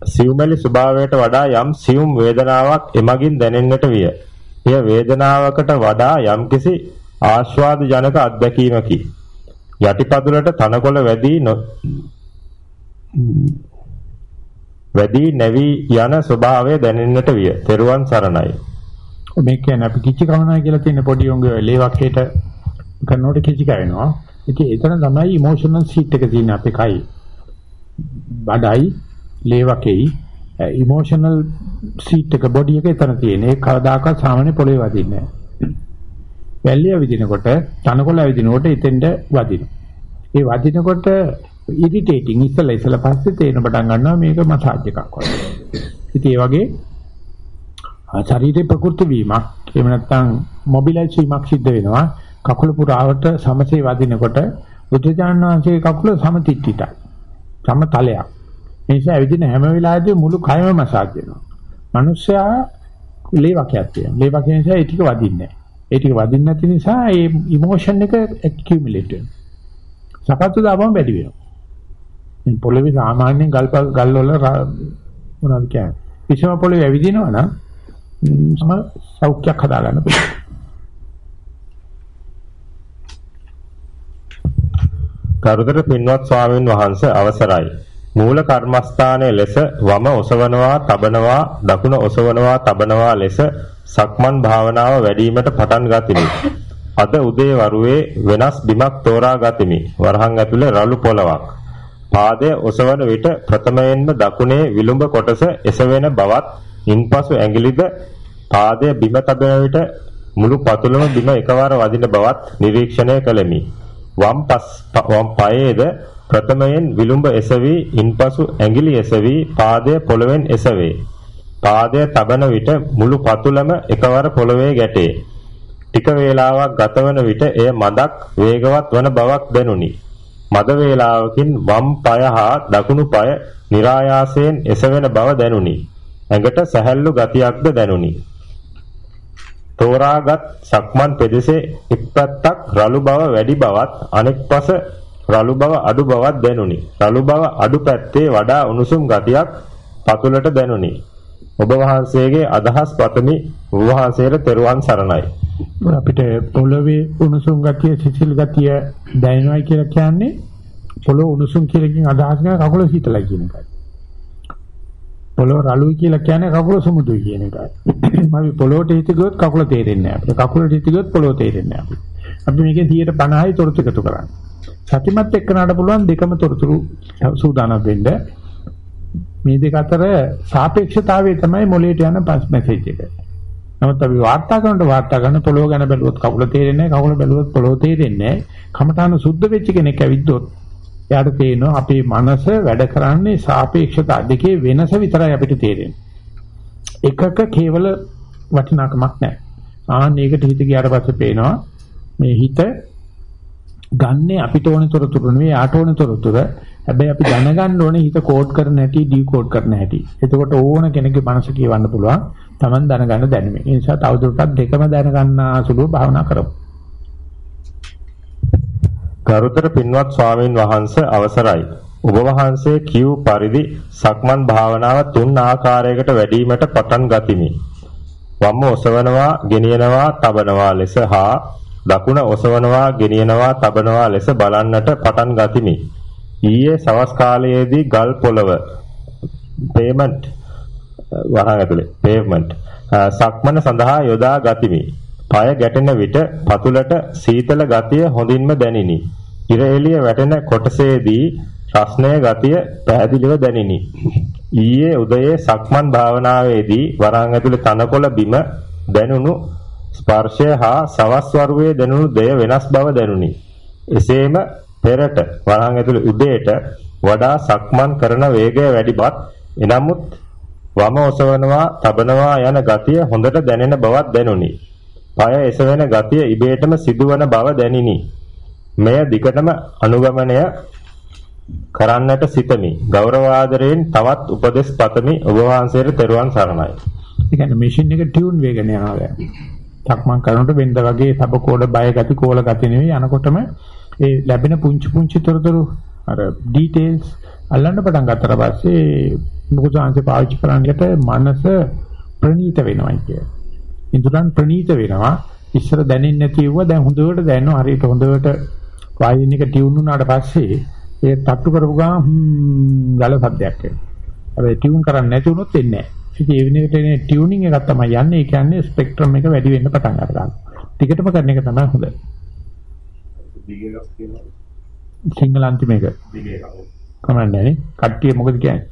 Speaker 2: සියුමැලි ස්වභාවයට වඩා යම් සියුම් වේදනාවක් එමගින් දැනෙන්නට විය. එය වේදනාවකට වඩා යම්කිසි ආස්වාද ජනක අත්දැකීමකි. යටිපතුලට තනකොළ වැඩි වැඩි නැවි යන ස්වභාවය දැනෙන්නට විය. තෙරුවන් සරණයි.
Speaker 1: මේ කියන්නේ අපි කිචි කවනා කියලා තියෙන පොඩි උංගේ ලේවක්කේට කරනකොට කිචි කවෙනවා. ඉතින් එතන තමයි ඉමෝෂනල් සීට් එක තියෙන අපේ කයි. බඩයි ලේවකෙයි ඉමෝෂනල් සීට් එක බොඩි එක එතන තියෙන. ඒක කවදාකවත් සාමාන්‍ය පොළවේ වදින්නේ නැහැ. වැල්ලිය විදිනකොට, තනකොළ විදිනකොට එතෙන්ද වදිනවා. ඒ වදිනකොට ඉරිටේටිං ඉස්සලා ඉස්සලා පස්සේ තේරෙන පටන් ගන්නවා මේක මසාජ් එකක් වගේ. ඉතින් ඒ වගේ ශරීරේ ප්‍රකෘති වීමක් එහෙම නැත්නම් මොබිලයිස් වීමක් සිද්ධ වෙනවා. කකුල පුරාවට සමසේ වදිනකොට බුදුජානක වහන්සේගේ කකුල සමතිට්ටිතයි. සමතලයක්. ඒ නිසා ඇවිදින හැම වෙලාවෙදී මුළු කයම මසාජ් වෙනවා. මිනිස්සයා ලේවකයක් තියෙනවා. ලේවක නිසා ඒ ටික වදින්නේ නැහැ. ඒ ටික වදින්නේ නැති නිසා ඒ ඉමෝෂන් එක ඇකියුමුලේට් වෙනවා. සපත්තු දාපම වැඩි වෙනවා. මේ පොළවේ සාමාන්‍යයෙන් ගල් ගල් වල මොනවද කියන්නේ? විෂම පොළවේ ඇවිදිනවා නම් සම සෞඛ්‍යයක් හදාගන්න පුළුවන්.
Speaker 2: කරුතර පින්වත් ස්වාමීන් වහන්සේ අවසරයි. මූල කර්මස්ථානයේ ලෙස වම ඔසවනවා, තබනවා, දකුණ ඔසවනවා, තබනවා ලෙස සක්මන් භාවනාව වැඩිවීමට පටන් ගතිමි. අද උදේ වරුවේ වෙනස් බිමක් තෝරා ගතිමි. වරහන් ඇතුලේ රළු පොලවක්. පාදයේ ඔසවන විට ප්‍රථමයෙන්ම දකුණේ විලුඹ කොටස එසවෙන බවත්, ඉන්පසු ඇඟිලිද පාදයේ බිම තබන විට මුළු පතුලම බිම එකවර වදින බවත් නිරීක්ෂණය කළෙමි. වම් පස් වම් පායේද ප්‍රථමයෙන් විලුඹ එසවි, ඉන්පසු ඇඟිලි එසවි, පාදය පොළවෙන් එසවේ. පාදය තබන විට මුළු පතුලම එකවර පොළවේ ගැටේ. ටික වේලාවක් ගතවන විට එය මදක් වේගවත් වන බවක් දැනුනි. මද වේලාවකින් වම් පාය හා දකුණු පාය નિરાයාසයෙන් එසවෙන බව දැනුනි. ඇඟට සැහැල්ලු ගතියක්ද දැනුනි. තෝරාගත් සක්මන් පෙදෙසේ එක් පැත්තක් රළු බව වැඩි බවත් අනෙක් පස රළු බව අඩු බවක් දැනුනි. රළු බව අඩු පැත්තේ වඩා උණුසුම් ගතියක් පතුලට දැනුනි. ඔබ වහන්සේගේ අදහස් පතමි ඔබ වහන්සේට තෙරුවන් සරණයි.
Speaker 1: අපිට පොළවේ උණුසුම් ගතිය සිසිල් ගතිය දැනෙනවා කියලා කියන්නේ පොළොව උණුසුම් කියලාකින් අදහස් කරන කකුල සීතලයි කියන එකයි. පොළොව රළුයි කියලා කියන්නේ කකුල සුමුදුයි කියන එකයි. අපි පොළොවට හිත ගියොත් කකුල තේරෙන්නේ නැහැ. අපිට කකුලට හිත ගියොත් පොළොව තේරෙන්නේ නැහැ. අපි මේකේ 150යි තොරතුරු එකතු කරන්නේ. සතිමත් එක්කනට පුළුවන් දෙකම තොරතුරු සූදානම් වෙන්න. මේ දෙක අතර සාපේක්ෂතාවය තමයි මොලේට යන පස් මැසේජ් එක. නමුත් අපි වාර්තා කරනකොට වාර්තා කරන පොළොව ගැන බැලුවොත් කකුල තේරෙන්නේ නැහැ. කකුල බැලුවොත් පොළොව තේරෙන්නේ නැහැ. කමඨාන සුද්ධ වෙච්ච කෙනෙක් ඇවිද්දොත් එයාට තේරෙනවා අපේ මනස වැඩ කරන්නේ සාපේක්ෂතා දෙකේ වෙනස විතරයි අපිට තේරෙන්නේ. එකක කේවල වටිනාකමක් නැහැ. ආන්න ඒකට හිත ගියාට පස්සේ පේනවා මේ හිත ගන්නේ අපිට ඕන තොරතුරු නෙවෙයි ආට ඕන තොරතුරු. හැබැයි අපි දැනගන්න ඕනේ හිත කෝඩ් කරන හැටි, ඩිකෝඩ් කරන හැටි. එතකොට ඕන කෙනෙක්ගේ මනස කියවන්න පුළුවන්. Taman දැනගන්න දැනුම. ඒ නිසා තවදුරටත් දෙකම දැනගන්න අසුලව භාවනා කරමු.
Speaker 2: ගරුතර පින්වත් ස්වාමින් වහන්සේ අවසරයි. ඔබ වහන්සේ කියූ පරිදි සක්මන් භාවනාව තුන් ආකාරයකට වැඩිවීමට පටන් ගතිමි. වම් ඔසවනවා, ගෙනියනවා, තබනවා ලෙස හා දකුණ ඔසවනවා, ගෙනියනවා, තබනවා ලෙස බලන්නට පටන් ගතිමි. ඊයේ සවස් කාලයේදී ගල් පොළව පේමන්ට් වරහන් ඇතුලේ පේමන්ට් සක්මන සඳහා යොදා ගතිමි. পায় ගැටෙන විට පතුලට සීතල ගතිය හොඳින්ම දැනිනි. ඉර එළිය වැටෙන කොටසේදී රස්නය ගතිය පැහැදිලිව දැනිනි. ඊයේ උදයේ සක්මන් භාවනාවේදී වරහන් ඇතුලේ තනකොළ බිම දැනුණු ස්පර්ශය හා සවස් වරුවේ දැනුණු දෙය වෙනස් බව දැනුනි. එසේම පෙරට වරහන් ඇතුලේ උදේට වඩා සක්මන් කරන වේගය වැඩිපත් එනමුත් වම ඔසවනවා, තබනවා යන ගතිය හොඳට දැනෙන බවක් දැනුනි. পায় එසවෙන ගතිය ඉබේටම සිදුවන බව දැනිනි. මෙය දිගටම අනුගමනය කරන්නට සිතමි. ගෞරව ආදරයෙන් තවත් උපදෙස් පතමි. ඔබ වහන්සේට තෙරුවන් සරණයි.
Speaker 1: ඒ කියන්නේ මැෂින් එක ටියුන් වෙගෙන යනවා. සක්මන් කරනකොට වෙනද වගේ සබකෝඩ බය ගති කෝල ගති නෙවෙයි යනකොටම ඒ ලැබෙන පුංචි පුංචි තොරතුරු අර ඩීටේල්ස් අල්ලන්න පටන් ගත්තට පස්සේ මොකද අන්තිම පාවිච්චි කරන්නට මනස ප්‍රනීත වෙනවා කිය. ඉදurang ප්‍රනීත වෙනවා. ඉස්සර දැනෙන්නේ නැති වුණා දැන් හොඳට දැනෙනවා හරියට හොඳට වයින් එක ටියුන් වුණාට පස්සේ ඒ තට්ටු කරපු ගමන් හ්ම් ගල සද්දයක් එනවා. හැබැයි ටියුන් කරන්නේ නැති වුණොත් එන්නේ නැහැ. ඉතින් ඒ වෙනකොට එන්නේ ටියුනින් එකක් තමයි යන්නේ. ඒ කියන්නේ ස්පෙක්ට්‍රම් එක වැඩි වෙන්න පටන් ගන්නවා. ටිකටම කරන එක තමයි හොඳ. සිංහල අන්තිම එක. කමන්නේ නේ. කට්ටිය මොකද කියන්නේ?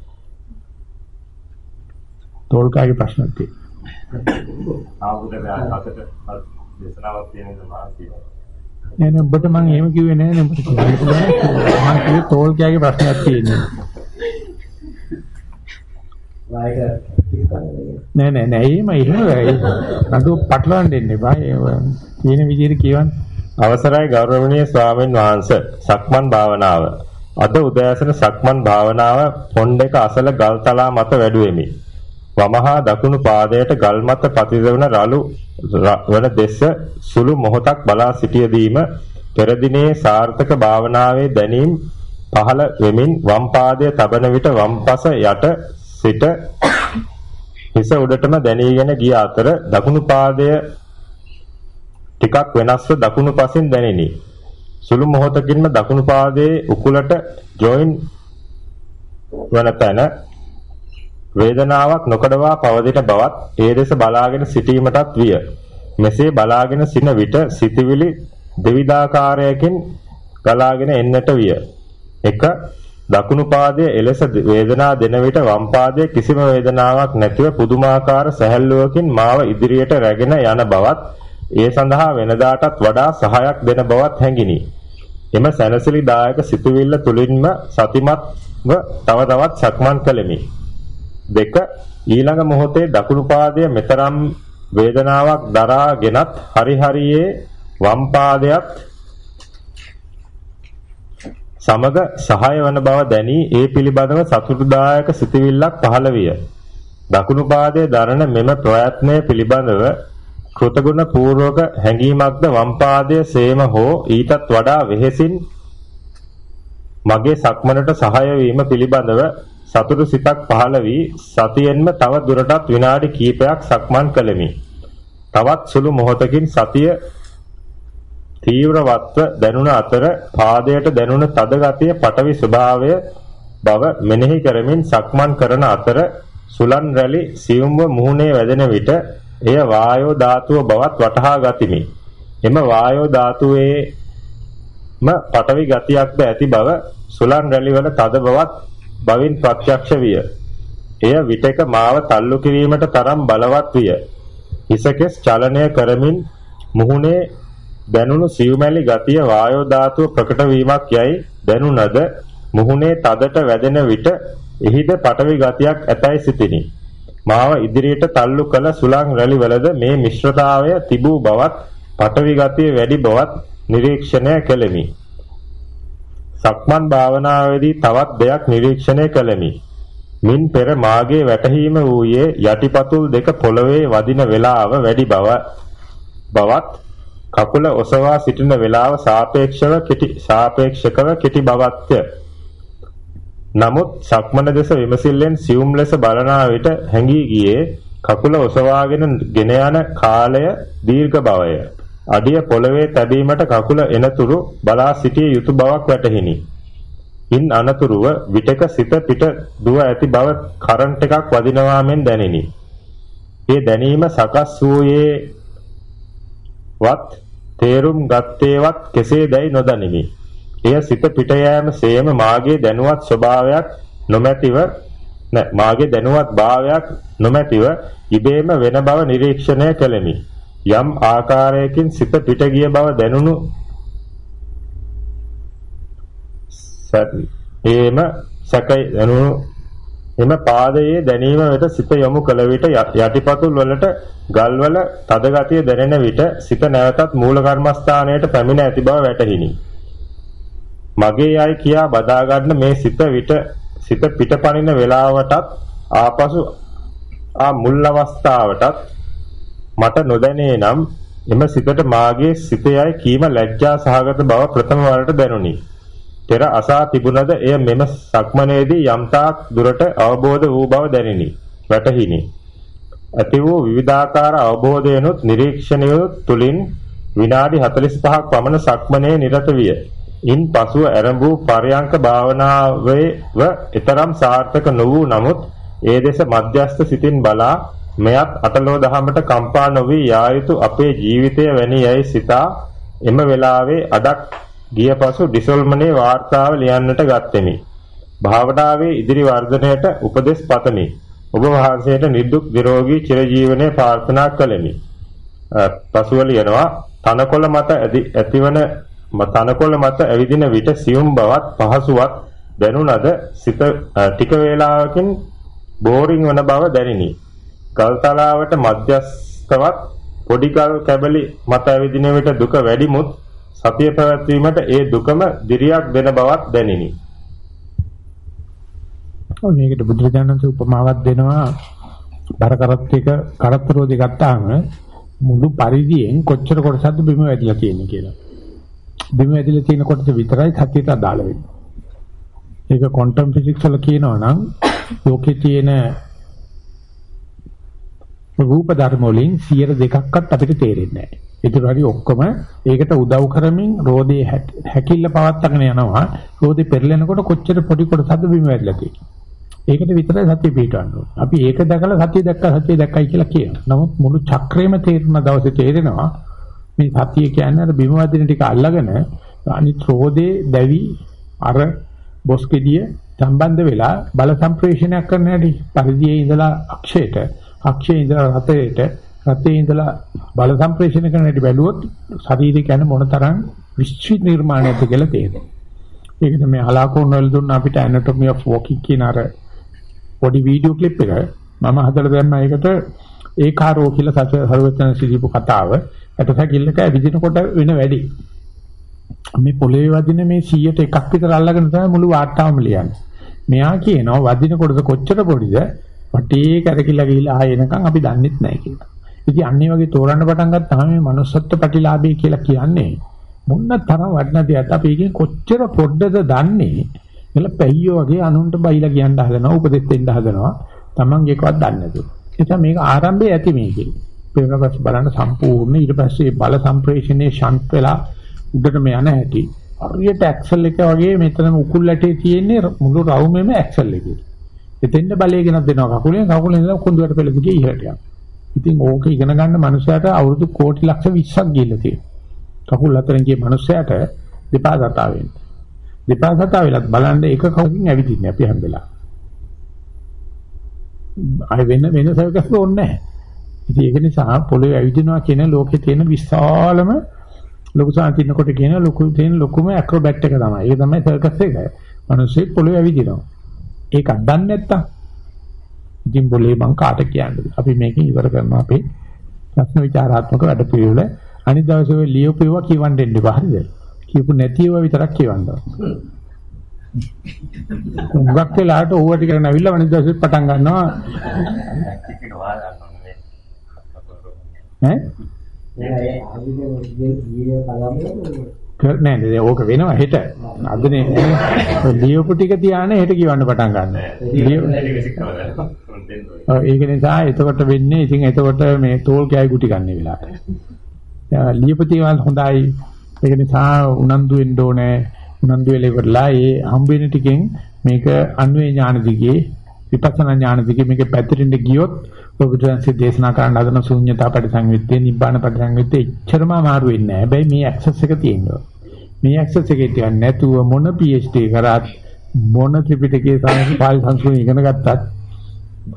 Speaker 1: තෝල්කාගේ ප්‍රශ්නක් තියෙනවා.
Speaker 2: ආවුද අතට දේශනාවක් තියෙනවා මානසික.
Speaker 1: නෑ නෑ ඔබට මම එහෙම කිව්වේ නෑ නේ. මම කිව්වේ තෝල් කියාගේ ප්‍රශ්නයක් තියෙනවා. නෑ නෑ නෑ එහෙම එහෙම නඩුව පටලවන්න දෙන්න එපා. තියෙන විදිහට කියවන්න.
Speaker 2: අවසරයි ගෞරවනීය ස්වාමීන් වහන්ස. සක්මන් භාවනාව. අද උදෑසන සක්මන් භාවනාව පොණ්ඩ එක අසල ගල් තලා මත වැඩුවෙමි. වමහා දකුණු පාදයට ගල් මත පතිතවන රළු වන දෙස සුළු මොහොතක් බලා සිටියදීම පෙර දිනේ සාර්ථක භාවනාවේ දැනීම් පහළ වෙමින් වම් පාදයේ තබන විට වම් පස යට සිට හිස උඩටම දැනීගෙන ගිය අතර දකුණු පාදය ටිකක් වෙනස්ව දකුණු පසින් දැනිනි. සුළු මොහොතකින්ම දකුණු පාදයේ උකුලට ජොයින් වන තැන වේදනාවක් නොකඩවා පවතින බවත් ඒ දෙස බලාගෙන සිටීමටත් විය. මෙසේ බලාගෙන සින විට සිතවිලි දෙවිධාකාරයකින් ගලාගෙන එන්නට විය. 1 දකුණු පාදයේ එලෙස වේදනා දෙන විට වම් පාදයේ කිසිම වේදනාවක් නැතිව පුදුමාකාර සැහැල්ලුවකින් මාව ඉදිරියට රැගෙන යන බවත් ඒ සඳහා වෙනදාටත් වඩා සහායක් දෙන බවත් හැඟිනි. එම සැනසිලිදායක සිතුවිල්ල තුලින්ම සතිමත්ව තව තවත් සක්මන් කළෙමි. දෙක ඊළඟ මොහොතේ දකුණු පාදයේ මෙතරම් වේදනාවක් දරාගෙනත් හරි හරියේ වම් පාදයට සමග සහාය වන බව දැනී ඒ පිළිබඳව සතුටුදායක සිතුවිල්ලක් පහළ විය. දකුණු පාදයේ දරන මෙම ප්‍රයත්නය පිළිබඳව කෘතගුණ පූර්වක හැඟීමක්ද වම් පාදයේ සේම හෝ ඊටත් වඩා වෙහෙසින් මගේ සක්මනට සහාය වීම පිළිබඳව සතුටු සිතක් පහළ වී සතියෙන්ම තව දුරටත් විනාඩි කිහිපයක් සක්මන් කළෙමි. තවත් සුළු මොහොතකින් සතිය තීව්‍රවත්ව දැනුණ අතර පාදයට දැනුණ තද ගතිය පටවි ස්වභාවය බව මෙනෙහි කරමින් සක්මන් කරන අතර සුලන් රැලි සියුම්ව මුහුණේ වැදෙන විට එය වායෝ ධාතුව බවත් වටහා ගතිමි. එම වායෝ ධාතුවේම පටවි ගතියක්ද ඇති බව සුලන් රැලිවල තද බවත් බවින් ප්‍රත්‍යක්ෂ විය. එය විටක මාව තල්ලු කිරීමට තරම් බලවත් විය. හිසකෙස් චලනය කරමින් මුහුණේ දැනුණු සිව්මැලි ගතිය වායෝ ධාතුව ප්‍රකට වීමක් යයි දැනුණද මුහුණේ තදට වැදෙන විට එහිද පටවි ගතියක් ඇතැයි සිතිනි. මාව ඉදිරියට තල්ලු කළ සුළං රැලිවලද මේ මිශ්‍රතාවය තිබූ බවත් පටවි ගතිය වැඩි බවත් නිරීක්ෂණය කළෙමි. සක්මන් භාවනාවේදී තවත් දෙයක් නිරීක්ෂණය කළෙමි. මින් පෙර මාගේ වැටහීම වූයේ යටිපතුල් දෙක පොළවේ වදින වේලාව වැඩි බව බවත් කකුල ඔසවා සිටින වේලාව සාපේක්ෂව කෙටි සාපේක්ෂකව කෙටි බවත්ය. නමුත් සක්මන දෙස විමසිල්ලෙන් සියුම් ලෙස බලනා විට හැඟී ගියේ කකුල ඔසවාගෙන ගෙන යන කාලය දීර්ඝ බවය. අඩිය පොළවේ තැබීමට කකුල එනතුරු බලා සිටිය යුතු බවක් වැටහිනි. ඉන් අනතුරුව විටක සිත පිට දුව ඇති බව කරන්ට් එකක් වදිනවා මෙන් දැනිනි. ඒ දැනීම සකස් වූයේ වත් තේරුම් ගත්තේවත් කෙසේදැයි නොදනිමි. එය සිත පිට යෑම සේම මාගේ දැනුවත් ස්වභාවයක් නොමැතිව නැ මාගේ දැනුවත් භාවයක් නොමැතිව ඉබේම වෙන බව නිරීක්ෂණය කළෙමි. යම් ආකාරයකින් සිත පිට ගිය බව දැනුණු එම සැකයි දැනුණු එම පාදයේ දැනීම වෙත සිත යොමු කළ විට යටිපතුල් වලට ගල්වල තද ගතිය දැනෙන විට සිත නැවතත් මූල කර්මස්ථානයට පැමිණ ඇති බව වැටහිණි. මගේ යයි කියා බදා ගන්න මේ සිත විට සිත පිටපනින වේලාවටත් ආපසු ආ මුල් අවස්ථාවටත් මට නොදැනේ නම් එම සිතට මාගේ සිතයයි කීම ලැජ්ජා සහගත බව ප්‍රථම වරට දැනුනි. පෙර අසා තිබුණද එය මෙම සක්මනේදී යම්තාක් දුරට අවබෝධ වූ බව දැනිනි. වැටහිනි. ඇති වූ විවිධාකාර අවබෝධයනොත් නිරීක්ෂණයොත් තුලින් විනාඩි 45ක් පමණ සක්මනේ නිරත විය. ඉන් පසුව ආරම්භ වූ පරයන්ක භාවනාවේව ඊතරම් සාර්ථක නොවූ නමුත් ඒ දෙස මධ්‍යස්ථ සිතින් බලා මෙයත් අටලෝ දහමට කම්පා නොවි යා යුතු අපේ ජීවිතය වැනි යයි සිතා එම වෙලාවේ අඩක් ගිය පසු ඩිසොල්මනේ වාර්තාව ලියන්නට ගත්ෙමි. භාවනාවේ ඉදිරි වර්ධනයට උපදෙස් පතමි. ඔබ වහන්සේට නිදුක් නිරෝගී චිරජීවනයේ ප්‍රාර්ථනා කළෙමි. පසුව ලියනවා තනකොළ මත ඇතිවන තනකොළ මත ඇවිදින විට සියුම් බවත් පහසුවක් දැනුණද සිත ටික වේලාවකින් බෝරින් වන බව දැනිනි. ගල්තලාවට මධ්‍යස්තවත් පොඩි ගල් කැබලි මත ඇවිදින විට දුක වැඩිමුත් සතිය පැවැත්වීමට ඒ දුකම දිරියක් දෙන බවක් දැනිනි.
Speaker 1: ඔය මේකට බුදුරජාණන් උපමාවක් දෙනවා බර කරත් එක කරත්තරෝදි ගත්තාම මුළු පරිදියෙන් කොච්චර කොටසක්ද බිම වැදිලා තියෙන්නේ කියලා. බිම වැදිලා තියෙන කොටස විතරයි සතියට අදාළ වෙන්නේ. ඒක ක්වොන්ටම් ෆිසික්ස් වල කියනවා නම් ලෝකේ තියෙන රූප ධර්ම වලින් 102ක්වත් අපිට තේරෙන්නේ නැහැ. ඒතර හරි ඔක්කොම ඒකට උදව් කරමින් රෝදේ හැකිල්ල පවත්වාගෙන යනවා. රෝදේ පෙරලෙනකොට කොච්චර පොඩි කොටසක්ද බිම වැදලා තියෙන්නේ. ඒකට විතරයි සතිය පිටවන්න ඕනේ. අපි ඒක දැකලා සතිය දැක්කා සතිය දැක්කයි කියලා කියනවා. නමුත් මුළු චක්‍රේම තේරෙන දවසේ තේරෙනවා මේ සතිය කියන්නේ අර බිම වදින ටික අල්ලගෙන අනිත් රෝදේ දැවි අර බොස්කෙඩිය සම්බන්ධ වෙලා බල සම්ප්‍රේෂණයක් කරන හැටි පරිදියේ ඉඳලා අක්ෂයට අක්ෂයේ ඉඳලා රතේට රතේ ඉඳලා බල සම්ප්‍රේෂණය කරන හැටි බැලුවොත් ශරීරය කියන්නේ මොනතරම් විශ්චි නිර්මාණයක්ද කියලා තේරෙනවා. ඒකද මේ හලාකෝන් වල දුන්න අපිට anatomy of walking කියන අර පොඩි වීඩියෝ ක්ලිප් එක මම හදලා දැම්මා ඒකට ඒකාරෝ කියලා සරුවචන සිදීපු කතාව ඇටසැකිල්ලක ඇවිදිනකොට වෙන වැඩි. මේ පොළවේ වදින මේ 100ට එකක් විතර අල්ලගෙන තමයි මුළු වාට්ටාවම ලියන්නේ. මෙයා කියනවා වදිනකොටද කොච්චර පොඩිද වටේ කරකිලා ගිහිලා ආයෙ එනකන් අපි දන්නෙත් නැහැ කියලා. ඉතින් අන්නේ වගේ තෝරන්න පටන් ගත්තාම මේ manussත්ත්ව ප්‍රතිලාභය කියලා කියන්නේ මොන්න තරම් වටින දෙයක් අපි එකෙන් කොච්චර පොඩ්ඩද දන්නේ කියලා පැయ్యෝ වගේ අනුන්ට බයිලා කියන්න හදනවා උපදෙස් දෙන්න හදනවා Tamange එකවත් දන්නේ නැතුව. එතන මේක ආරම්භයේ ඇති මේකේ. ඊට පස්සේ බලන්න සම්පූර්ණ ඊට පස්සේ බල සම්ප්‍රේෂණයේ ෂන්ට් වෙලා උඩටම යන හැටි. හරියට ඇක්සල් එක වගේ මෙතන උකුල් ඇටේ තියෙන්නේ මුළු රවුමේම ඇක්සල් එකේ. එතෙන්ද බලය ගෙනත් දෙනවා කකුලෙන් කකුලෙන් ඉඳලා කොඳුරට පෙළ දිගේ ඉහළට යනවා. ඉතින් ඕක ඉගෙන ගන්න මනුස්සයාට අවුරුදු කෝටි ලක්ෂ 20ක් ගිහිල්ලා තියෙනවා. කකුල් හතරෙන් ගිය මනුස්සයාට දෙපා සතා වෙන්න. දෙපා සතා වෙලත් බලන්න එක කකුලකින් ඇවිදින්නේ අපි හැම වෙලාවෙම. අය වෙන වෙන සර්කස් ඕනේ නැහැ. ඉතින් ඒක නිසා පොළවේ ඇවිදිනවා කියන ලෝකේ තියෙන විශාලම ලොකු සාන්තිනකොට කියන ලොකු තියෙන ලොකුම ඇක්‍රොබැට් එක තමයි. ඒක තමයි සර්කස් එක. මිනිස්සෙක් පොළවේ ඇවිදිනවා. ඒක අඩන්නේ නැත්තම් ඉතින් બોලේ මං කාට කියන්නේ. අපි මේකෙන් ඉවර කරනවා අපේ ප්‍රශ්න විචාරාත්මක වැඩ පිළිවෙල. අනිත් දවසේ ඔය ලියුපේව කියවන්න දෙන්න එපා. හරිද? කියපු නැතිව විතරක් කියවන්න. උගක් වෙලාට ඕව ටික නැවිලා අනිත් දවසේ පටන් ගන්නවා. ඈ? නෑ නෑ ඕක වෙනවා හෙට. අදනේ ලියපු ටික තියානේ හෙට කියවන්න පටන් ගන්න. ඒක නිසා එතකොට වෙන්නේ ඉතින් එතකොට මේ තෝල් කෑයි ගුටි ගන්න වෙලාවට. ලියපු තියවල් හොඳයි. ඒක නිසා උනන්දු වෙන්න ඕනේ. උනන්දු වෙලා ඉවරලා ඒ හම්බ වෙන ටිකෙන් මේක අන්වේ ඥාන දිගේ විපස්සනා ඥාන දිගේ මේක පැතිරෙන්න ගියොත් බුදුන්සේ දේශනා කරන්න හදන ශූන්‍යතා පරිසංවිත්තේ නිබ්බාන පරිසංවිත්තේ ඉච්චරම අමාරු වෙන්නේ නැහැ. හැබැයි මේ ඇක්සස් එක තියෙනවා. මේ ඇක්සස් එකේ තියන්නේ නැතුව මොන PhD කරත් මොන ත්‍රිපිටකයේ පාලි සංස්කෘතිය ඉගෙන ගත්තත්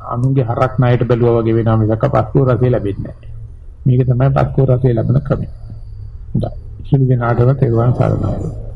Speaker 1: අනුන්ගේ හරක් ණයට බැලුවා වගේ වෙනවා මිසක පස්කෝ රසය ලැබෙන්නේ නැහැ. මේක තමයි පස්කෝ රසය ලැබෙන ක්‍රමය. හොඳයි. සිළු දෙනාටම තෙරුවන් සරණයි.